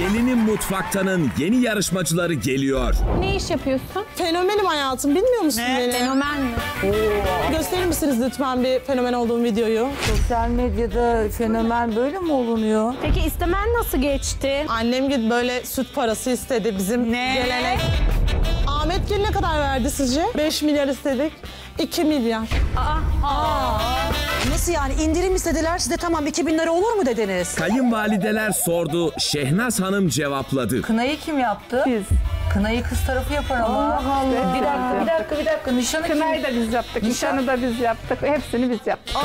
Gelinin Mutfakta'nın yeni yarışmacıları geliyor. Ne iş yapıyorsun? Fenomenim hayatım bilmiyor musun beni? Fenomen mi? Gösterir misiniz lütfen bir fenomen olduğum videoyu? Sosyal medyada fenomen böyle mi olunuyor? Peki istemen nasıl geçti? Annem gibi böyle süt parası istedi bizim Ne? gelenek. Ahmet Gül ne kadar verdi sizce? 5 milyar istedik. 2 milyar. Nasıl yani indirim istediler size tamam 2000 lira olur mu dediniz? Kayınvalideler sordu, Şehnaz Hanım cevapladı. Kınayı kim yaptı? Biz. Kınayı kız tarafı yapar ama. Allah Allah. Bir dakika, bir dakika, bir dakika. Nişanı Kınayı kim? da biz yaptık, nişanı da biz yaptık. Hepsini biz yaptık.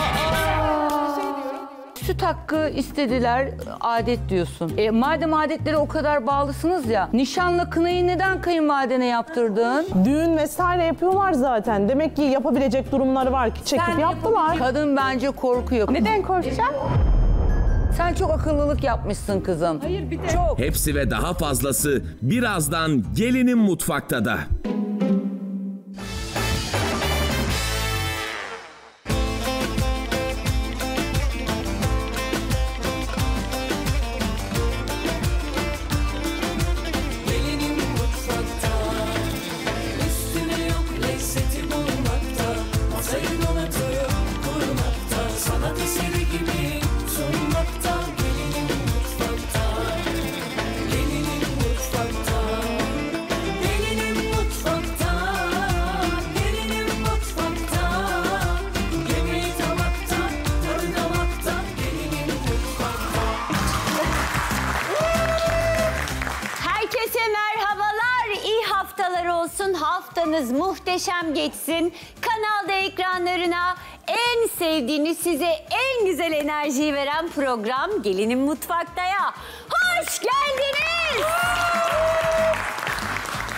Süt hakkı istediler, adet diyorsun. E, madem adetlere o kadar bağlısınız ya, nişanla kınayı neden kayınvalidene yaptırdın? Düğün vesaire yapıyorlar zaten. Demek ki yapabilecek durumları var ki çekip yaptılar. Kadın bence korkuyor. Neden korkacağım? Sen çok akıllılık yapmışsın kızım. Hayır bir de. Çok. Hepsi ve daha fazlası birazdan gelinin mutfakta da. Program Gelinin Mutfakta'ya. Hoş geldiniz!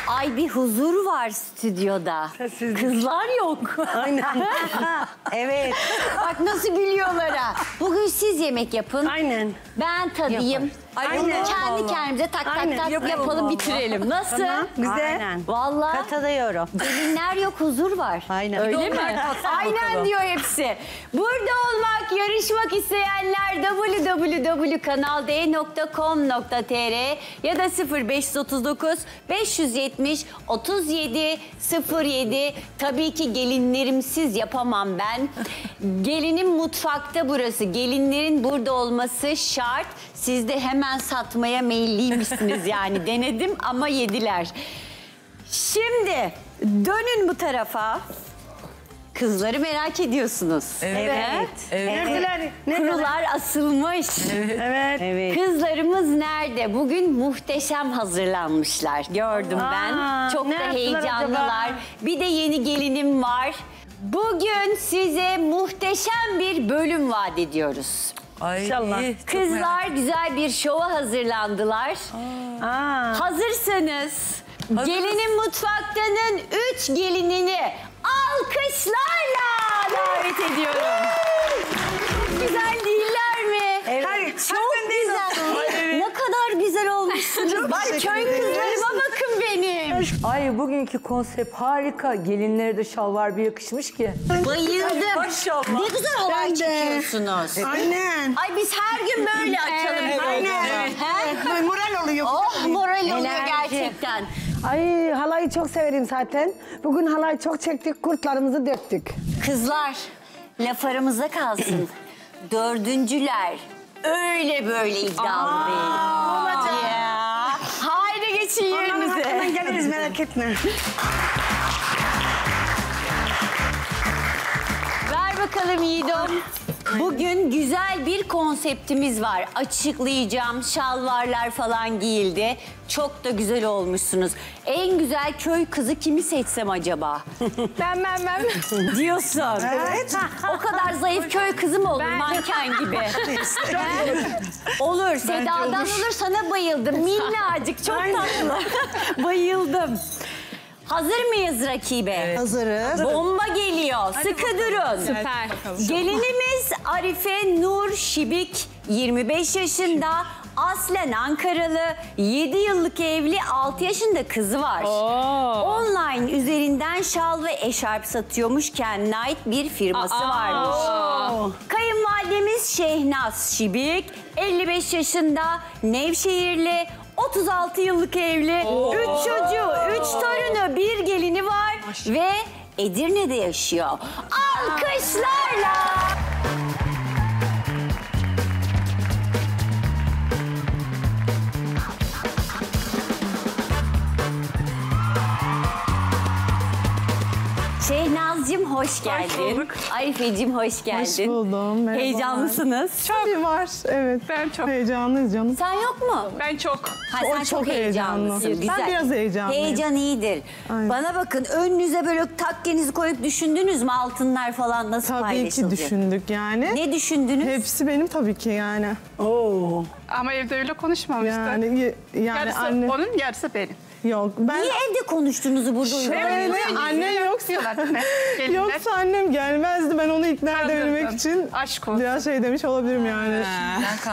Ay bir huzur var stüdyoda. Kızlar yok. Aynen. Evet. Bak nasıl gülüyorlar ha. Bugün siz yemek yapın. Aynen. Ben tadayım. Ay bunu Aynen. kendi kendimize tak tak Aynen. tak Yapalım yapalım vallahi. bitirelim. Nasıl? Güzel. Vallahi Katılıyorum. gelinler yok huzur var. Aynen. Öyle mi? Aynen diyor hepsi. Burada olmak, yarışmak isteyenler www.kanalde.com.tr ya da 0539 570 37 07 tabii ki gelinlerimsiz yapamam ben. Gelinin mutfakta burası. Gelinlerin burada olması şart. Siz de hemen satmaya meyilliymişsiniz yani. Denedim ama yediler. Şimdi dönün bu tarafa. Kızları merak ediyorsunuz. Evet. Nerediler? Kurular asılmış. Evet. Kızlarımız nerede? Bugün muhteşem hazırlanmışlar. Gördüm ben. Aa, Çok ne da heyecanlılar. acaba? Bir de yeni gelinim var. Bugün size muhteşem bir bölüm vaat ediyoruz. Ay, İnşallah. iyi, Kızlar güzel bir şova hazırlandılar. Aa. Hazırsanız gelinin mutfakta'nın üç gelinini alkışlarla davet ediyorum. Çok güzel değiller mi? Hayır, Çok güzel. Ne kadar güzel olmuşsunuz. Bak köy kızlarıma bakın benim. Ay bugünkü konsept harika. Gelinlere de şalvar bir yakışmış ki. Bayıldım. Maşallah. Ne güzel halay çekiyorsunuz. Aynen. Ay biz her gün böyle açalım. Evet, aynen. He? Moral oluyor. Oh moral oluyor gerçekten. Ay halayı çok severim zaten. Bugün halayı çok çektik, kurtlarımızı döktük. Kızlar laf aramızda kalsın. Dördüncüler öyle böyle iddialı değil. Olacak. Geçin yerinize. Hemen geliriz merak etme. Ver bakalım Yiğidom. Bugün güzel bir konseptimiz var. Açıklayacağım. Şalvarlar falan giyildi. Çok da güzel olmuşsunuz. En güzel köy kızı kimi seçsem acaba? Ben ben ben. Diyorsun. Evet. O kadar zayıf köy kızı mı olur manken gibi? olur. Seda'dan olur. Sana bayıldım. Minnacık. Çok tatlı. bayıldım. Hazır mıyız rakibe? Hazırız. Bomba geliyor. Sıkı durun. Süper. Gelinimiz Arife Nur Şibik 25 yaşında. Aslen Ankaralı, 7 yıllık evli, 6 yaşında kızı var. Online üzerinden şal ve eşarp satıyormuş. Kendine ait bir firması varmış. Kayınvalidemiz Şehnaz Şibik, 55 yaşında, Nevşehirli, 36 yıllık evli. 3 çocuğu, 3 torunu, bir gelini var ve Edirne'de yaşıyor. Alkışlarla. Şehnaz'cığım hoş geldin. bulduk. Arife'cim hoş geldin. Hoş buldum. Merhaba. Heyecanlısınız. Tabii var. Evet. Ben çok. Heyecanlıyız canım. Sen yok mu? Ben çok. Ha, O sen çok, çok heyecanlısın. heyecanlı. Güzel. Ben biraz heyecanlıyım. Heyecan iyidir. Aynen. Bana bakın önünüze böyle takkenizi koyup düşündünüz mü altınlar falan nasıl Tabii ki paylaşılacak? düşündük yani. Ne düşündünüz? Hepsi benim tabii ki yani. Ama evde öyle konuşmamıştık. Yani yani yarısı anne onun, yarısı benim. Yok. Ben Niye evde konuştuğunuzu burada Şöyle uyguluyorsunuz? annem yoksa yoksa annem gelmezdi. Ben onu ikna edebilmek için Aşk olsun. biraz şey demiş olabilirim yani.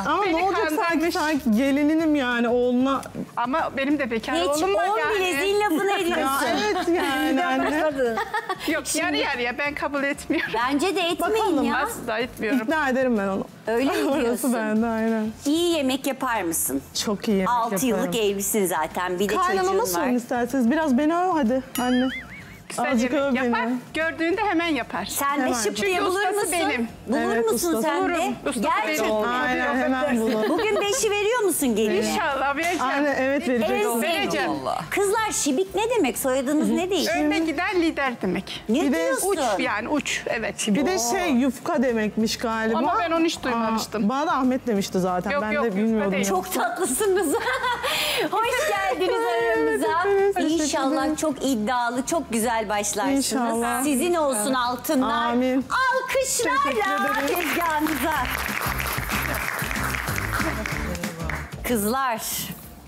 Ama Beni ne olacak sanki sanki gelininim yani oğluna. Ama benim de bekar Hiç oğlum var on yani. bileziğin lafını Ya ediyorsun. evet yani anne. Yok yarı yarıya ben kabul etmiyorum. Bence de etmeyin Bakalım. ya. Asla etmiyorum. İkna ederim ben onu. Öyle mi Orası diyorsun? bende aynen. İyi yemek yapar mısın? Çok iyi yemek 6 yıllık yaparım. evlisin zaten. Bir de Kaynanama sorun var. isterseniz. Biraz beni öv hadi anne. Güzel Azıcık yemek yapar. beni. Gördüğünde hemen yapar. Sen de Hemen. şıp diye Çünkü bulur musun? benim. Bulur Evet, musun ustası. sen de? Gerçekten. Aynen hemen bulun. Bugün beşi veriyor musun gelin? İnşallah vereceğim. Aynen evet vereceksin. Vereceğim. Kızlar şibik ne demek? Soyadınız ne değil? Önde giden lider demek. Ne Bir de diyorsun? Uç yani uç evet. Bir de şey yufka demekmiş galiba. Ama ben onu hiç duymamıştım. Aa, bana da Ahmet demişti zaten. Yok, ben yok, de bilmiyordum. Çok tatlısınız. Hoş geldiniz aramıza. İnşallah çok iddialı, çok güzel başlarsınız. İnşallah. Sizin olsun altınlar. Amin. Alkışlarla tezgahınıza. Kızlar,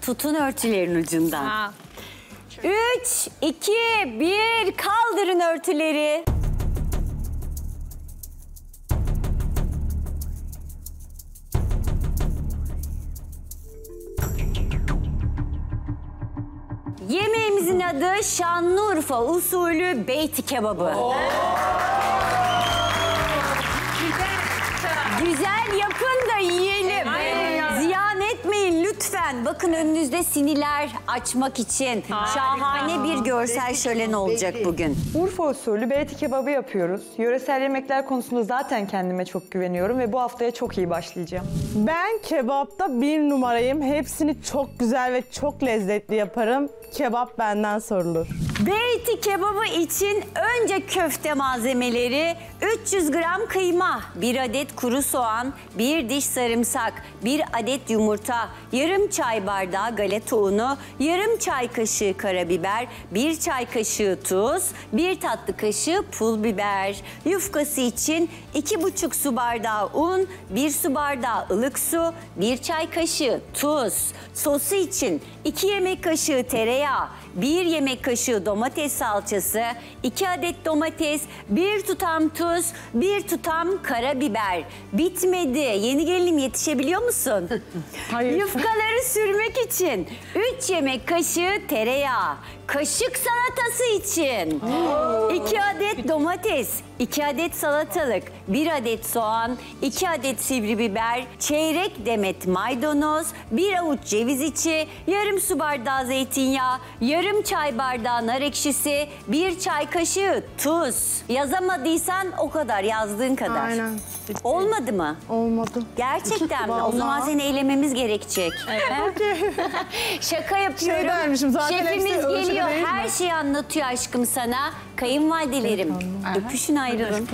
tutun örtülerin ucundan. Üç, iki, bir, kaldırın örtüleri. Adı Şanlıurfa usulü beyti kebabı. Güzel Bakın önünüzde siniler açmak için şahane bir görsel şölen olacak bugün. Urfa usulü beyti kebabı yapıyoruz. Yöresel yemekler konusunda zaten kendime çok güveniyorum ve bu haftaya çok iyi başlayacağım. Ben kebapta bir numarayım. Hepsini çok güzel ve çok lezzetli yaparım. Kebap benden sorulur. Beyti kebabı için önce köfte malzemeleri 300 gram kıyma, 1 adet kuru soğan, 1 diş sarımsak, 1 adet yumurta, yarım çay bardağı galeta unu, yarım çay kaşığı karabiber, 1 çay kaşığı tuz, 1 tatlı kaşığı pul biber. Yufkası için 2,5 su bardağı un, 1 su bardağı ılık su, 1 çay kaşığı tuz. Sosu için 2 yemek kaşığı tereyağı, 1 yemek kaşığı domates salçası, 2 adet domates, 1 tutam tuz, 1 tutam karabiber. Bitmedi. Yeni gelinim yetişebiliyor musun? Hayır. Yufkaları sürmek için 3 yemek kaşığı tereyağı, kaşık salatası için 2 adet domates, 2 adet salatalık, 1 adet soğan, 2 adet sivri biber, çeyrek demet maydanoz, 1 avuç ceviz içi, yarım su bardağı zeytinyağı, yarım çay bardağı nar ekşisi, 1 çay kaşığı tuz. Yazamadıysan o kadar yazdığın kadar. Aynen. Olmadı mı? Olmadı. Gerçekten mi? O Vallahi. zaman seni eylememiz gerekecek. Şaka yapıyorum. Şey dermişim, zaten Şefimiz hepsi geliyor. Değil mi? Her şeyi anlatıyor aşkım sana. Kayınvalidelerim. Öpüşün ayrılın.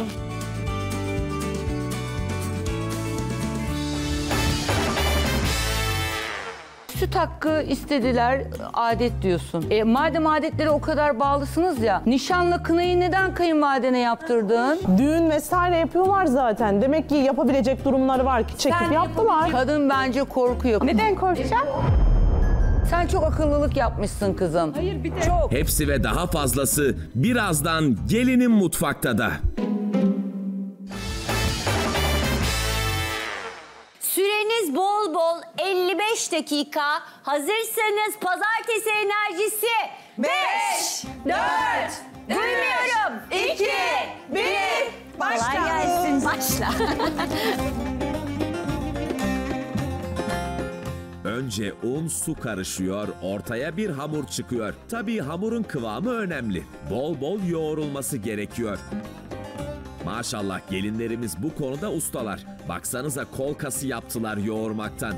Süt hakkı istediler adet diyorsun. E, madem adetlere o kadar bağlısınız ya nişanla kınayı neden kayınvalidene yaptırdın? Düğün vesaire yapıyorlar zaten. Demek ki yapabilecek durumları var ki çekip Sen yaptılar. Kadın bence korkuyor. Neden korkacağım? Sen çok akıllılık yapmışsın kızım. Hayır bir de. Çok. Hepsi ve daha fazlası birazdan gelinin mutfakta da. Süreniz bol bol 55 dakika. Hazırsanız pazartesi enerjisi 5, 4, duymuyorum. 2, 1, başla. Kolay gelsin. Başla. Önce un, su karışıyor, ortaya bir hamur çıkıyor. Tabii hamurun kıvamı önemli. Bol bol yoğrulması gerekiyor. Maşallah gelinlerimiz bu konuda ustalar. Baksanıza kol kası yaptılar yoğurmaktan.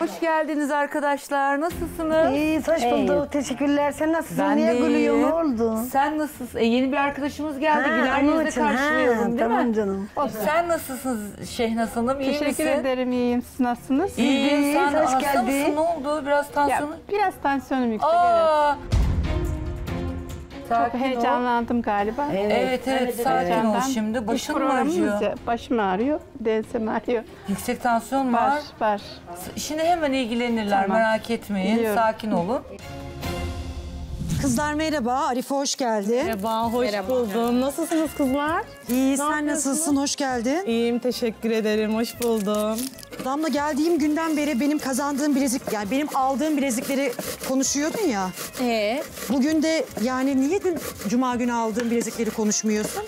Hoş geldiniz arkadaşlar. Nasılsınız? İyi, hoş bulduk. Teşekkürler. Sen nasılsın? Ben Niye de gülüyorsun? Ne oldu? Sen nasılsın? E, yeni bir arkadaşımız geldi. Ha, Güler onun yüzle için, ha, karşılıyorum değil tamam mi? canım. Sen nasılsınız Şehnaz Hanım? İyi Teşekkür misin? ederim iyiyim. Siz nasılsınız? İyi. İyi, Sen hoş hasta geldin. mısın? Ne oldu? Biraz Ya, tansiyonun... biraz tansiyonum yüksek. evet. Aa! Çok Sakin ol. heyecanlandım galiba. Evet evet, sakin ol şimdi. Başın mı ya, Başım ağrıyor, densem ağrıyor. Yüksek tansiyon var. Var, var. Şimdi hemen ilgilenirler Tamam. merak etmeyin. Biliyorum. Sakin olun. Kızlar merhaba. Arife hoş geldin. Merhaba, hoş buldum. Nasılsınız kızlar? İyi sen yapıyorsunuz? nasılsın? Hoş geldin. İyiyim, teşekkür ederim. Hoş buldum. Damla geldiğim günden beri benim kazandığım bilezik, yani benim aldığım bilezikleri konuşuyordun ya. Ee, Bugün de yani niye dün cuma günü aldığım bilezikleri konuşmuyorsun?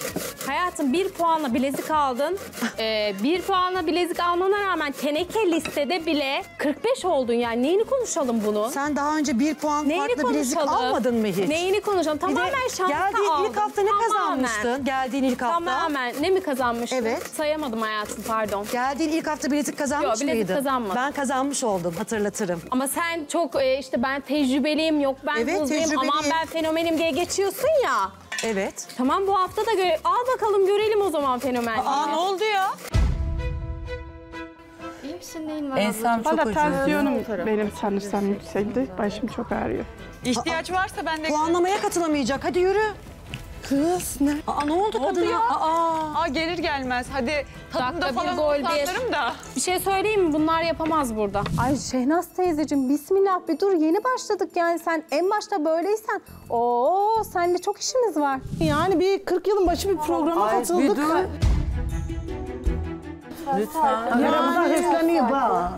hayatım bir puanla bilezik aldın. Ee, bir puanla bilezik almana rağmen teneke listede bile 45 oldun yani. Neyini konuşalım bunu? Sen daha önce bir puan Neyini farklı bilezik almadın mı hiç? Neyini konuşalım? Tamamen şanslı geldiğin ilk hafta ne Tamamen. kazanmıştın? Geldiğin ilk hafta. Tamamen. Ne mi kazanmıştım? Evet. Sayamadım hayatım pardon. Geldiğin ilk hafta bilezik kazanmış Yok, bilezik mıydın? kazanmadım. Ben kazanmış oldum hatırlatırım. Ama sen çok e, işte ben tecrübeliyim yok ben Evet, hızlıyım aman tecrübeliyim. ben fenomenim diye geçiyorsun ya. Evet. Tamam bu hafta da göre al bakalım görelim o zaman fenomenliğini. Aa ne oldu ya? İyi misin neyin var Ensem çok Valla acıyor. tansiyonum benim sanırsam yükseldi. Başım çok ağrıyor. İhtiyaç varsa ben de... Puanlamaya katılamayacak. Hadi yürü. Kız, ne? Aa ne oldu kadına? Aa. Aa gelir gelmez. Hadi tadında Dakika bir, falan gol bir. da. Bir şey söyleyeyim mi? Bunlar yapamaz burada. Ay Şehnaz teyzeciğim bismillah bir dur yeni başladık yani sen en başta böyleysen Oo seninle çok işimiz var. Yani bir 40 yılın başı bir programa Ay, katıldık. bir dur. Lütfen. Yaramıza hırsleniyor bak.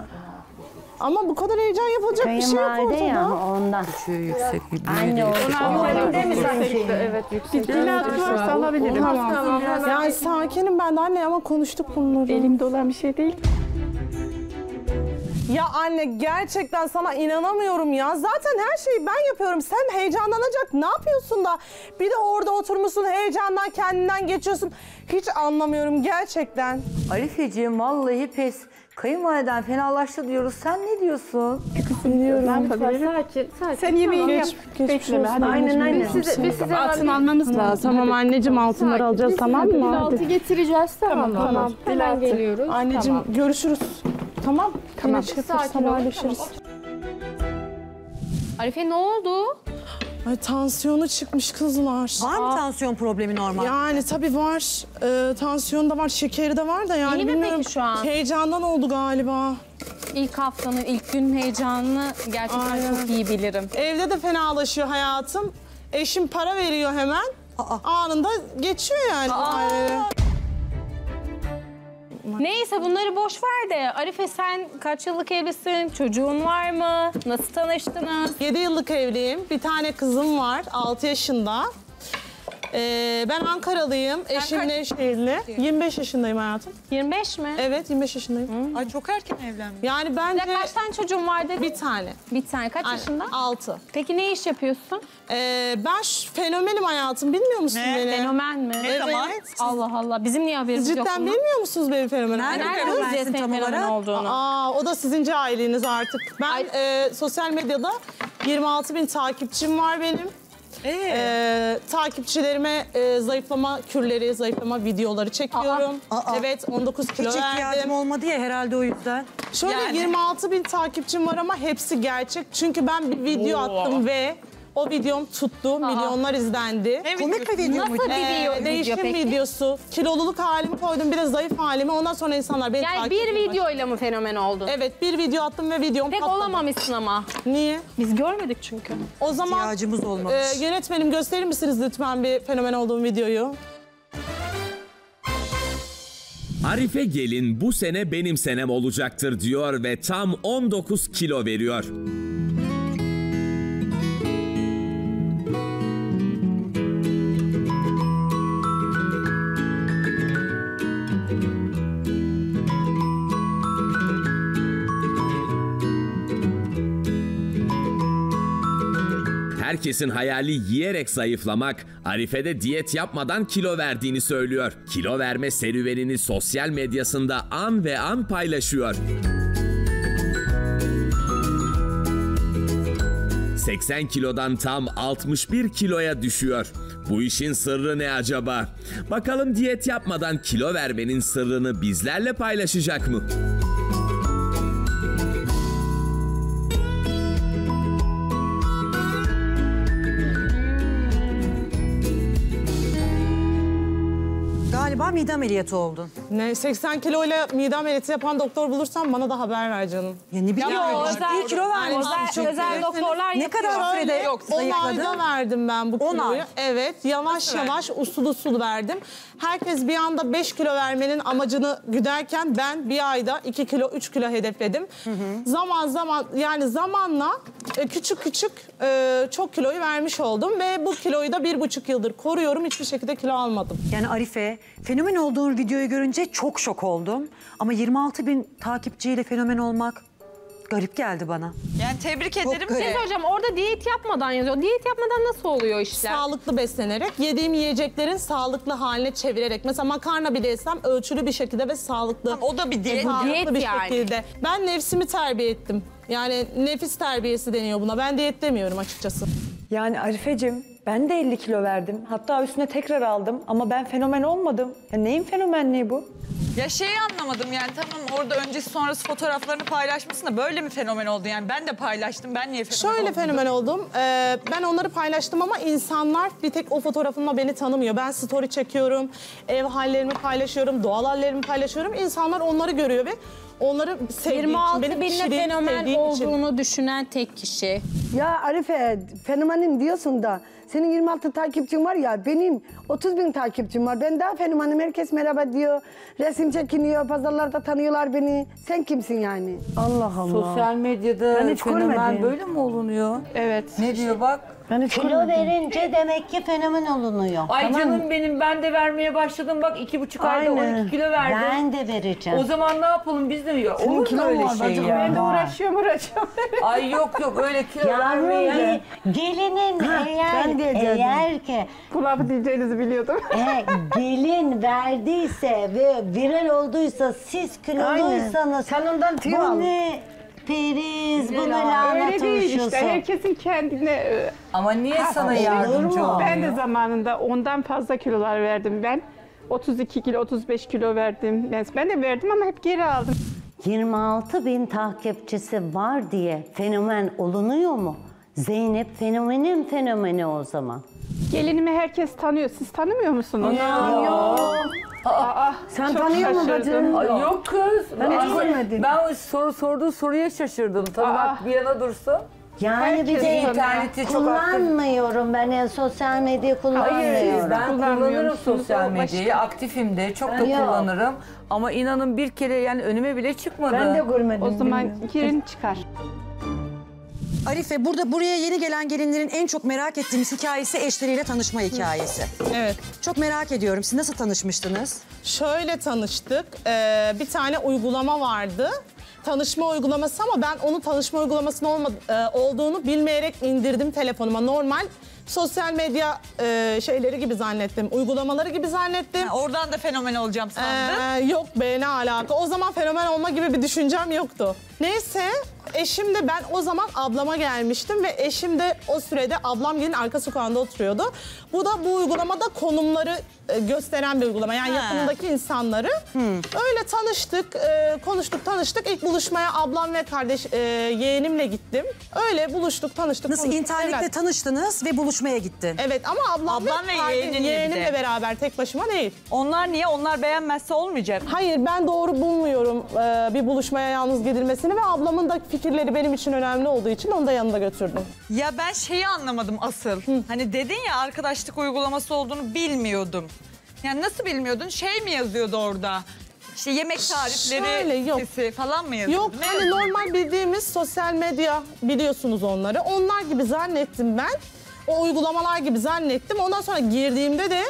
Ama bu kadar heyecan yapılacak bir şey yok ortada. ya ondan. yüksek bir Anne o Üzerinde mi sanki? Evet yüksek. Bir varsa alabilirim. Tamam. Yani sakinim ben de anne ama konuştuk bunları. Elimde olan bir şey değil. Ya anne gerçekten sana inanamıyorum ya. Zaten her şeyi ben yapıyorum. Sen heyecanlanacak ne yapıyorsun da? Bir de orada oturmuşsun heyecandan kendinden geçiyorsun. Hiç anlamıyorum gerçekten. Arifeciğim vallahi pes. Kayınvaliden fenalaştı diyoruz. Sen ne diyorsun? Sakin, sakin. Sen yemeğini yap. Geç, Bekleme. Hadi Aynen aynen. Biz size altın almamız lazım. Tamam anneciğim altınları alacağız tamam mı? Altı getireceğiz tamam tamam. Hemen geliyoruz. Anneciğim görüşürüz. Tamam. Tamam. Yine şey yaparız, haberleşiriz. Arife ne oldu? Ay tansiyonu çıkmış kızlar. Var mı tansiyon problemi normal? Yani tabii var. Ee, tansiyonu da var, şekeri de var da yani İyi mi bilmiyorum. peki şu an? Heyecandan oldu galiba. İlk haftanın ilk gün heyecanını gerçekten Aynen. çok iyi bilirim. Evde de fenalaşıyor hayatım. Eşim para veriyor hemen. Anında geçiyor yani. Aileleri. Neyse bunları boş ver de Arife sen kaç yıllık evlisin? Çocuğun var mı? Nasıl tanıştınız? 7 yıllık evliyim. Bir tane kızım var 6 yaşında. Ee, ben Ankaralıyım. Eşim Nevşehirli. 25 yaşındayım hayatım. 25 mi? Evet 25 yaşındayım. Ay çok erken evlenmiş. Yani bence Kaç tane çocuğun var dedin? bir tane. Bir tane. Kaç yaşında? 6. Peki ne iş yapıyorsun? Ee, ben ş- fenomenim hayatım. Bilmiyor musun beni? Fenomen mi? Evet. Allah Allah. Bizim niye haberimiz yok cidden bunun? bilmiyor musunuz benim fenomenim? Nerede Nereden bileceğiz senin tam fenomen olarak? olduğunu? Aa, o da sizin cahiliniz artık. Ben e, sosyal medyada 26 bin takipçim var benim. Ee, takipçilerime e, zayıflama kürleri, zayıflama videoları çekiyorum. Aa. Aa. Evet 19 kilo Hiç ihtiyacım verdim. olmadı ya herhalde o yüzden. Şöyle 26 bin takipçim var ama hepsi gerçek. Çünkü ben bir video attım ve o videom tuttu. Milyonlar izlendi. Komik bir video muydu? Nasıl bir Ee, video, değişim video peki? videosu. Kiloluluk halimi koydum bir de zayıf halimi. Ondan sonra insanlar beni Yani takip bir ediyorlar. videoyla mı fenomen oldun? Evet bir video attım ve videom Pek patladı. olamamışsın ama. Niye? Biz görmedik çünkü. O zaman İhtiyacımız olmamış. e, yönetmenim gösterir misiniz lütfen bir fenomen olduğum videoyu? Arife Gelin bu sene benim senem olacaktır diyor ve tam 19 kilo veriyor. Herkesin hayali yiyerek zayıflamak, Arife de diyet yapmadan kilo verdiğini söylüyor. Kilo verme serüvenini sosyal medyasında an ve an paylaşıyor. 80 kilodan tam 61 kiloya düşüyor. Bu işin sırrı ne acaba? Bakalım diyet yapmadan kilo vermenin sırrını bizlerle paylaşacak mı? Mide ameliyatı oldun. Ne 80 kiloyla mide ameliyatı yapan doktor bulursan bana da haber ver canım. Ya ne bileyim. Yapma. özel- kilo vermişsin. özel- özel doktorlar Ne kadar sürede Şöyle, 10 zayıfladın? ayda verdim ben bu 10 kiloyu. ay. Evet yavaş yavaş usul usul verdim. Herkes bir anda 5 kilo vermenin amacını güderken ben bir ayda 2 kilo 3 kilo hedefledim. Zaman zaman yani zamanla e, küçük küçük e, çok kiloyu vermiş oldum ve bu kiloyu da bir buçuk yıldır koruyorum. Hiçbir şekilde kilo almadım. Yani Arife, fenomen olduğun videoyu görünce çok şok oldum. Ama 26 bin takipçiyle fenomen olmak garip geldi bana. Yani tebrik ederim. garip. Şey hocam orada diyet yapmadan yazıyor. Diyet yapmadan nasıl oluyor işler? Sağlıklı beslenerek, yediğim yiyeceklerin sağlıklı haline çevirerek. Mesela makarna bile yesem ölçülü bir şekilde ve sağlıklı. o da bir diyet. Sağlıklı diyet bir yani. şekilde. Ben nefsimi terbiye ettim. Yani nefis terbiyesi deniyor buna. Ben diyet demiyorum açıkçası. Yani Arife'cim ben de 50 kilo verdim. Hatta üstüne tekrar aldım ama ben fenomen olmadım. Ya neyin fenomenliği bu? Ya şeyi anlamadım yani tamam orada öncesi sonrası fotoğraflarını paylaşmışsın da böyle mi fenomen oldu yani ben de paylaştım ben niye fenomen Şöyle oldum? fenomen oldum. Ee, ben onları paylaştım ama insanlar bir tek o fotoğrafımla beni tanımıyor. Ben story çekiyorum, ev hallerimi paylaşıyorum, doğal hallerimi paylaşıyorum. İnsanlar onları görüyor ve onları sevdiği 26 için, benim binle kişiliğimi fenomen sevdiği için. olduğunu düşünen tek kişi. Ya Arife fenomenim diyorsun da senin 26 takipçin var ya benim 30 bin takipçim var. Ben daha fenomenim. Herkes merhaba diyor. Resim çekiniyor. Pazarlarda tanıyorlar beni. Sen kimsin yani? Allah Allah. Sosyal medyada Ben hiç fenomen görmedim. böyle mi olunuyor? Evet. Ne diyor bak? Ben hiç Kilo verince demek ki fenomen olunuyor. Ay Tamam canım mı? benim ben de vermeye başladım bak iki buçuk ayda Aynen. 12 kilo verdim. Ben de vereceğim. O zaman ne yapalım biz de mi? Olur mu öyle var şey ya? Ben de uğraşıyorum uğraşıyorum. Ay yok yok öyle kilo Yavrum vermeyi. ge- gelinin eğer, ben diyeceğim. eğer ki Bu lafı diyeceğinizi biliyordum. e, gelin verdiyse ve viral olduysa siz kiloluysanız Sen ondan tüy bu al. ne periz, bu ne Öyle lanet değil işte. Herkesin kendine... e, Ama niye sana olur yardımcı mu? olmuyor? Ben de zamanında ondan fazla kilolar verdim ben. 32 kilo, 35 kilo verdim. Ben- Ben de verdim ama hep geri aldım. 26 bin takipçisi var diye fenomen olunuyor mu? Zeynep fenomenin fenomeni o zaman. Gelinimi herkes tanıyor. Siz tanımıyor musunuz? Sen Çok tanıyor musun şaşırdım. bacım? Ay yok kız. Ben hiç Ay, görmedim. Ben o soru sorduğu soruya şaşırdım. Tanımak bir yana dursun. Yani bir Herkes de tanıyor. İnterneti çok aktif. kullanmıyorum ben yani sosyal medya kullanmıyorum. Ben kullanırım sosyal Başka- medyayı. Aktifim de. Çok da Yok. kullanırım. Ama inanın bir kere yani önüme bile çıkmadı. Ben de görmedim. O zaman bilmiyorum. girin çıkar. Arife burada buraya yeni gelen gelinlerin en çok merak ettiğimiz hikayesi eşleriyle tanışma hikayesi. Evet. Çok merak ediyorum. Siz nasıl tanışmıştınız? Şöyle tanıştık. Ee, bir tane uygulama vardı. Tanışma uygulaması ama ben onun tanışma uygulamasının olma, e, olduğunu bilmeyerek indirdim telefonuma. Normal sosyal medya e, şeyleri gibi zannettim. Uygulamaları gibi zannettim. Ha, oradan da fenomen olacağım sandın. Ee, yok be ne alaka. O zaman fenomen olma gibi bir düşüncem yoktu. Neyse eşim de ben o zaman ablama gelmiştim ve eşim de o sürede ablam gelin arka sokağında oturuyordu. Bu da bu uygulamada konumları e, gösteren bir uygulama. Yani Ha. yakınındaki insanları. Öyle tanıştık, e, konuştuk, tanıştık. İlk buluşmaya ablam ve kardeş e, yeğenimle gittim. Öyle buluştuk, tanıştık. Nasıl konuştuk, internette evlendik. tanıştınız ve buluşmaya gitti. Evet ama ablam, Ablam ve kardeş- yeğeninle bir de. yeğenimle beraber tek başıma değil. Onlar niye? Onlar beğenmezse olmayacak. Hayır ben doğru bulmuyorum e, bir buluşmaya yalnız gidilmesini ve ablamın da fikirleri benim için önemli olduğu için onu da yanında götürdüm. Ya ben şeyi anlamadım asıl. Hani dedin ya arkadaşlık uygulaması olduğunu bilmiyordum. Yani nasıl bilmiyordun? Şey mi yazıyordu orada? İşte yemek tarifleri Şöyle, yok. sitesi falan mı yazıyordu? Yok Ne hani normal bildiğimiz sosyal medya biliyorsunuz onları. Onlar gibi zannettim ben. O uygulamalar gibi zannettim. Ondan sonra girdiğimde de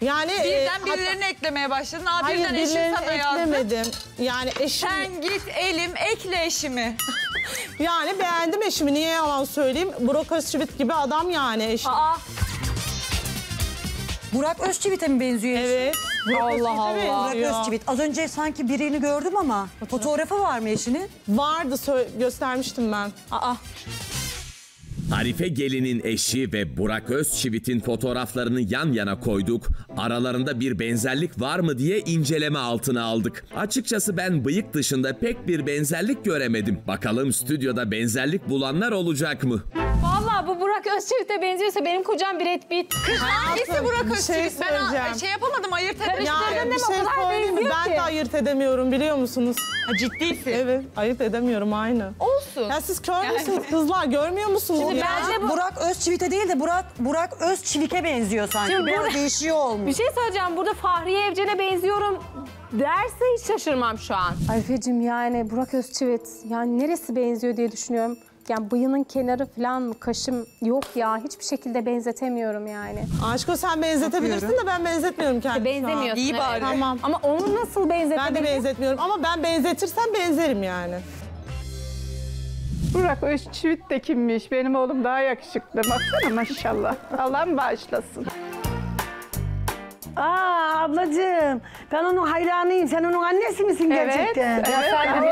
yani... e, Birden hatta- birilerini eklemeye başladın. Aa, Hayır birden eşim sana yazdı. eklemedim. Yani eşim... Sen git elim ekle eşimi. Yani beğendim eşimi. Niye yalan söyleyeyim? Burak Özçivit gibi adam yani eşim. Aa, Burak Özçivit'e mi benziyor? Evet. Burak Allah Allah. Burak benziyor. Özçivit. Az önce sanki birini gördüm ama fotoğrafı var mı eşinin? Vardı göstermiştim ben. aa. Harife Gelin'in eşi ve Burak Özçivit'in fotoğraflarını yan yana koyduk. Aralarında bir benzerlik var mı diye inceleme altına aldık. Açıkçası ben bıyık dışında pek bir benzerlik göremedim. Bakalım stüdyoda benzerlik bulanlar olacak mı? Vallahi bu Burak Özçivit'e benziyorsa benim kocam Brad Pitt. Hangisi Burak bir şey Özçivit? ben söyleyeceğim. şey yapamadım ayırt edemedim. Karıştırdın bir şey O kadar söyleyeyim mi? benziyor Ben ki. de ayırt edemiyorum biliyor musunuz? Ha, ciddisin. Evet, ayırt edemiyorum aynı. Olsun. Ya siz kör müsünüz kızlar? Görmüyor musunuz Şimdi bence bu- Burak Özçivit'e değil de Burak Burak Özçivik'e benziyor sanki. Şimdi Biraz Burak- değişiyor olmuş. Bir şey söyleyeceğim. Burada Fahriye Evcen'e benziyorum derse hiç şaşırmam şu an. Arifeciğim yani Burak Özçivit yani neresi benziyor diye düşünüyorum. Yani bıyığının kenarı falan mı kaşım yok ya hiçbir şekilde benzetemiyorum yani. Aşko sen benzetebilirsin de ben benzetmiyorum kendimi. Benzemiyorsun. İyi bari. Tamam. Ama onu nasıl Ben de benzetebilirim? benzetmiyorum ama ben benzetirsem benzerim yani. Burak Özçivit de kimmiş? Benim oğlum daha yakışıklı. Baksana maşallah. Allah bağışlasın. Aa ablacığım ben onun hayranıyım. Sen onun annesi misin gerçekten? Evet, sen de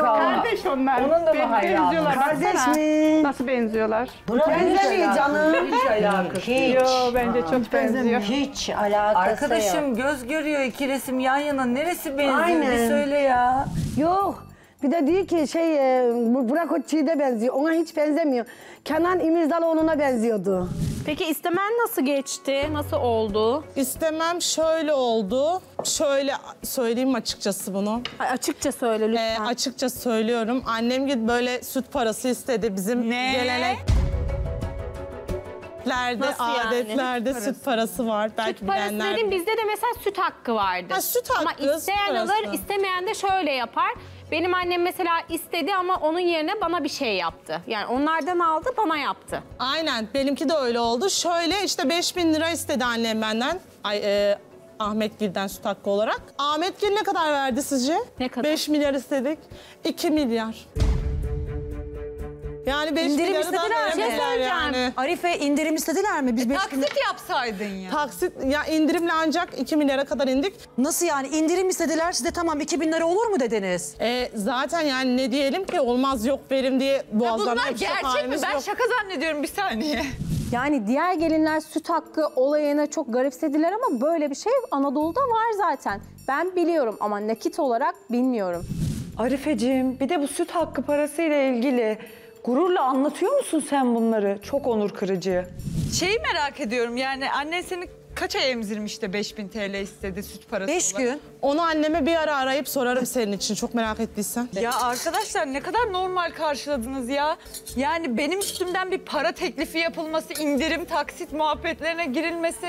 kalma. Kardeş onlar. Onun da mı Ben- hayranı? benziyorlar. Kardeş Baksana. mi? Nasıl benziyorlar? Benzemiyor canım. Hiç alakası yok. Yo bence çok benziyor. Hiç alakası yok. Arkadaşım göz görüyor iki resim yan yana. Neresi benziyor Aynen. bir söyle ya. Yok. Bir de diyor ki şey e, bu Burak Özçivit'e benziyor. Ona hiç benzemiyor. Kenan İmirzalıoğlu'na benziyordu. Peki istemen nasıl geçti? Nasıl oldu? İstemem şöyle oldu. Şöyle söyleyeyim açıkçası bunu. Ay, açıkça söyle Ee, lütfen. açıkça söylüyorum. Annem gibi böyle süt parası istedi bizim Ne? gelenek. Lerde, Nasıl yani? adetlerde Süt süt parası var. Belki Süt parası bilenler dedim bizde de mesela süt hakkı vardır. Ha, süt Ama hakkı, süt isteyen parası. alır, istemeyen de şöyle yapar. Benim annem mesela istedi ama onun yerine bana bir şey yaptı. Yani onlardan aldı, bana yaptı. Aynen benimki de öyle oldu. Şöyle işte 5000 lira istedi annem benden. Ay, e, Ahmet Gil'den süt hakkı olarak. Ahmet Gil ne kadar verdi sizce? Ne kadar? 5 milyar istedik. 2 milyar. Yani 5 İndirim istediler mi? veremediler yani. Arife indirim istediler mi? Biz beş bin- Taksit yapsaydın ya. Taksit ya indirimle ancak 2 milyara kadar indik. Nasıl yani indirim istediler size tamam 2000 lira olur mu dediniz? E, zaten yani ne diyelim ki olmaz yok verim diye Ya boğazdan bunlar gerçek mi? Ben şaka zannediyorum bir saniye. Yani diğer gelinler süt hakkı olayına çok garipsediler ama böyle bir şey Anadolu'da var zaten. Ben biliyorum ama nakit olarak bilmiyorum. Arifeciğim bir de bu süt hakkı parasıyla ilgili gururla anlatıyor musun sen bunları? Çok onur kırıcı. Şeyi merak ediyorum yani annen seni kaç ay emzirmiş de 5000 TL istedi süt parası 5 olarak? gün. Onu anneme bir ara arayıp sorarım senin için çok merak ettiysen. Ya arkadaşlar ne kadar normal karşıladınız ya. Yani benim üstümden bir para teklifi yapılması, indirim, taksit muhabbetlerine girilmesi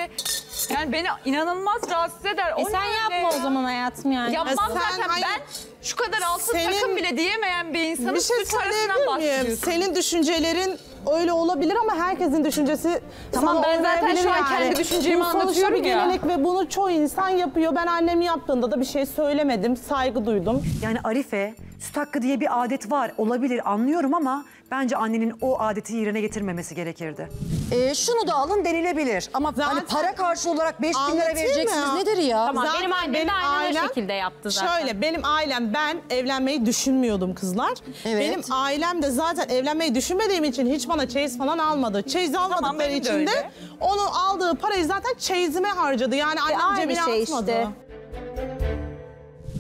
yani beni inanılmaz rahatsız eder. E O sen ne yapma öyle o ya? zaman hayatım yani. Yapmam Ya sen zaten hayır- ben şu kadar altın Senin- takım bile diyemeyen bir insanın Bir şey süt parasından söyleyebilir miyim? bahsediyorsun. Senin düşüncelerin öyle olabilir ama herkesin düşüncesi Tamam, sana ben zaten olmayabilir şu an yani. kendi düşüncemi Bu sonuçta anlatıyorum bir ya. gelenek ve bunu çoğu insan yapıyor. Ben annem yaptığında da bir şey söylemedim, saygı duydum. Yani Arife süt hakkı diye bir adet var olabilir anlıyorum ama bence annenin o adeti yerine getirmemesi gerekirdi. Ee, şunu da alın denilebilir ama hani Zaten- para karşılığı olarak 5000 lira Anlatayım vereceksiniz mı? nedir ya? Tamam Zaten benim annem de benim aynen ailem- o şekilde yaptı zaten. Şöyle benim ailem ben evlenmeyi düşünmüyordum kızlar. Evet. Benim ailem de zaten evlenmeyi düşünmediğim için hiç bana çeyiz falan almadı. Çeyiz almadıkları benim de için de öyle. onun aldığı parayı zaten çeyizime harcadı. Yani annem aynı cebine şey atmadı. işte.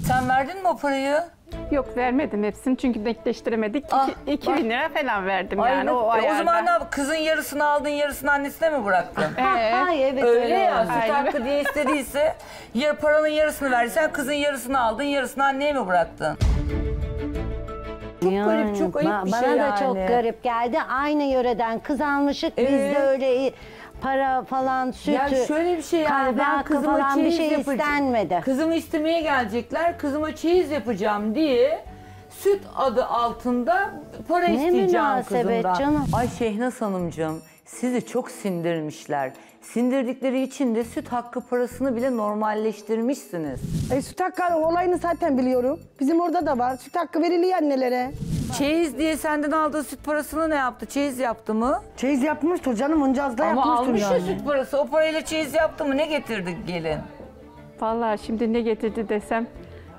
Sen verdin mi o parayı? Yok vermedim hepsini çünkü denkleştiremedik. Ah, İki, iki bin lira falan verdim Ay, yani o e, o ayarda. zaman ne yap? Kızın yarısını aldın yarısını annesine mi bıraktın? Ay evet Öyle öyle ya oldu. süt hakkı diye istediyse ya paranın yarısını versen kızın yarısını aldın yarısını anneye mi bıraktın? Çok garip çok ayıp ba- bir bana şey da yani. çok garip geldi. Aynı yöreden kız almışık. Evet. Bizde öyle para falan, sütü, Ya şöyle bir şey yani kahve ben kızıma falan bir şey yapacağım. istenmedi. Kızımı istemeye gelecekler. Kızıma çeyiz yapacağım diye süt adı altında para Ne isteyeceğim kızımdan. canım. Ay Şehnaz Hanımcığım sizi çok sindirmişler. Sindirdikleri için de süt hakkı parasını bile normalleştirmişsiniz. E, süt hakkı olayını zaten biliyorum. Bizim orada da var. Süt hakkı veriliyor annelere. Çeyiz diye senden aldığı süt parasını ne yaptı? Çeyiz yaptı mı? Çeyiz yapmıştır canım. Onca az da Ama yapmıştır almış ya yani. süt parası. O parayla çeyiz yaptı mı? Ne getirdik gelin? Vallahi şimdi ne getirdi desem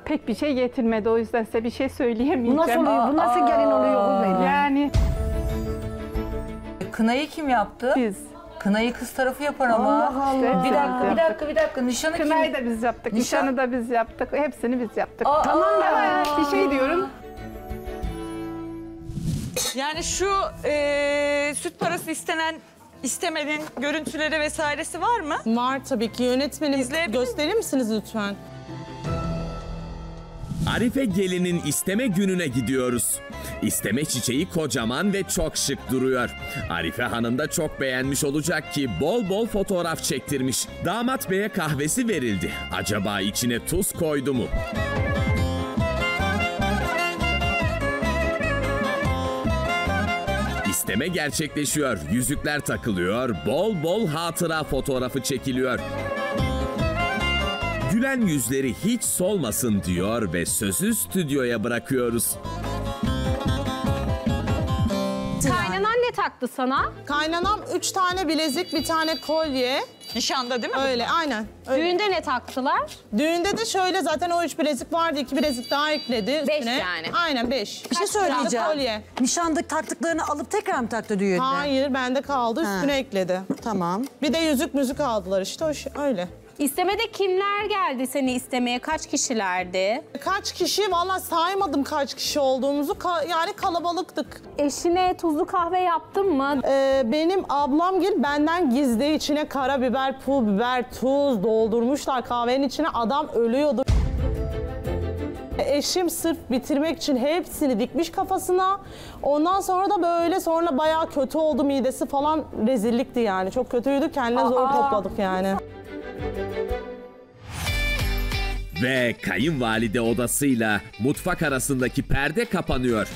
pek bir şey getirmedi. O yüzden size bir şey söyleyemeyeceğim. Bu nasıl oluyor? Bu nasıl gelin oluyor benim? Yani Kınayı kim yaptı? biz. Kınayı kız tarafı yapar ama. Allah Allah. Bir dakika, bir dakika, bir dakika. Nişanı kim? Kınayı da biz yaptık, Nişan- nişanı da biz yaptık. Hepsini biz yaptık. Aa, Tamam da. Ama bir şey diyorum. Yani şu e, süt parası istenen istemenin görüntüleri vesairesi var mı? Var tabii ki yönetmenim. İzleyebilir Gösterir misiniz lütfen? Arife gelinin isteme gününe gidiyoruz. İsteme çiçeği kocaman ve çok şık duruyor. Arife Hanım da çok beğenmiş olacak ki bol bol fotoğraf çektirmiş. Damat beye kahvesi verildi. Acaba içine tuz koydu mu? İsteme gerçekleşiyor. Yüzükler takılıyor. Bol bol hatıra fotoğrafı çekiliyor. Gülen yüzleri hiç solmasın diyor ve sözü stüdyoya bırakıyoruz. Kaynanan ne taktı sana? Kaynanam üç tane bilezik, bir tane kolye. Nişanda değil mi? Öyle aynen. Öyle. Düğünde ne taktılar? Düğünde de şöyle zaten o üç bilezik vardı. iki bilezik daha ekledi Beş üstüne. yani. Aynen beş. Bir şey söyleyeceğim. Kolye. Nişanda taktıklarını alıp tekrar mı taktı düğünde? Hayır bende kaldı üstüne ekledi. Tamam. Bir de yüzük müzik aldılar işte o şey, öyle. İstemede kimler geldi seni istemeye? Kaç kişilerdi? Kaç kişi valla saymadım kaç kişi olduğumuzu Ka- yani kalabalıktık. Eşine tuzlu kahve yaptın mı? Ee, benim ablamgil benden gizli içine karabiber, pul biber, tuz doldurmuşlar kahvenin içine adam ölüyordu. Eşim sırf bitirmek için hepsini dikmiş kafasına. Ondan sonra da böyle sonra bayağı kötü oldu midesi falan rezillikti yani. Çok kötüydü kendine zor topladık yani. Ve kayınvalide odasıyla mutfak arasındaki perde kapanıyor.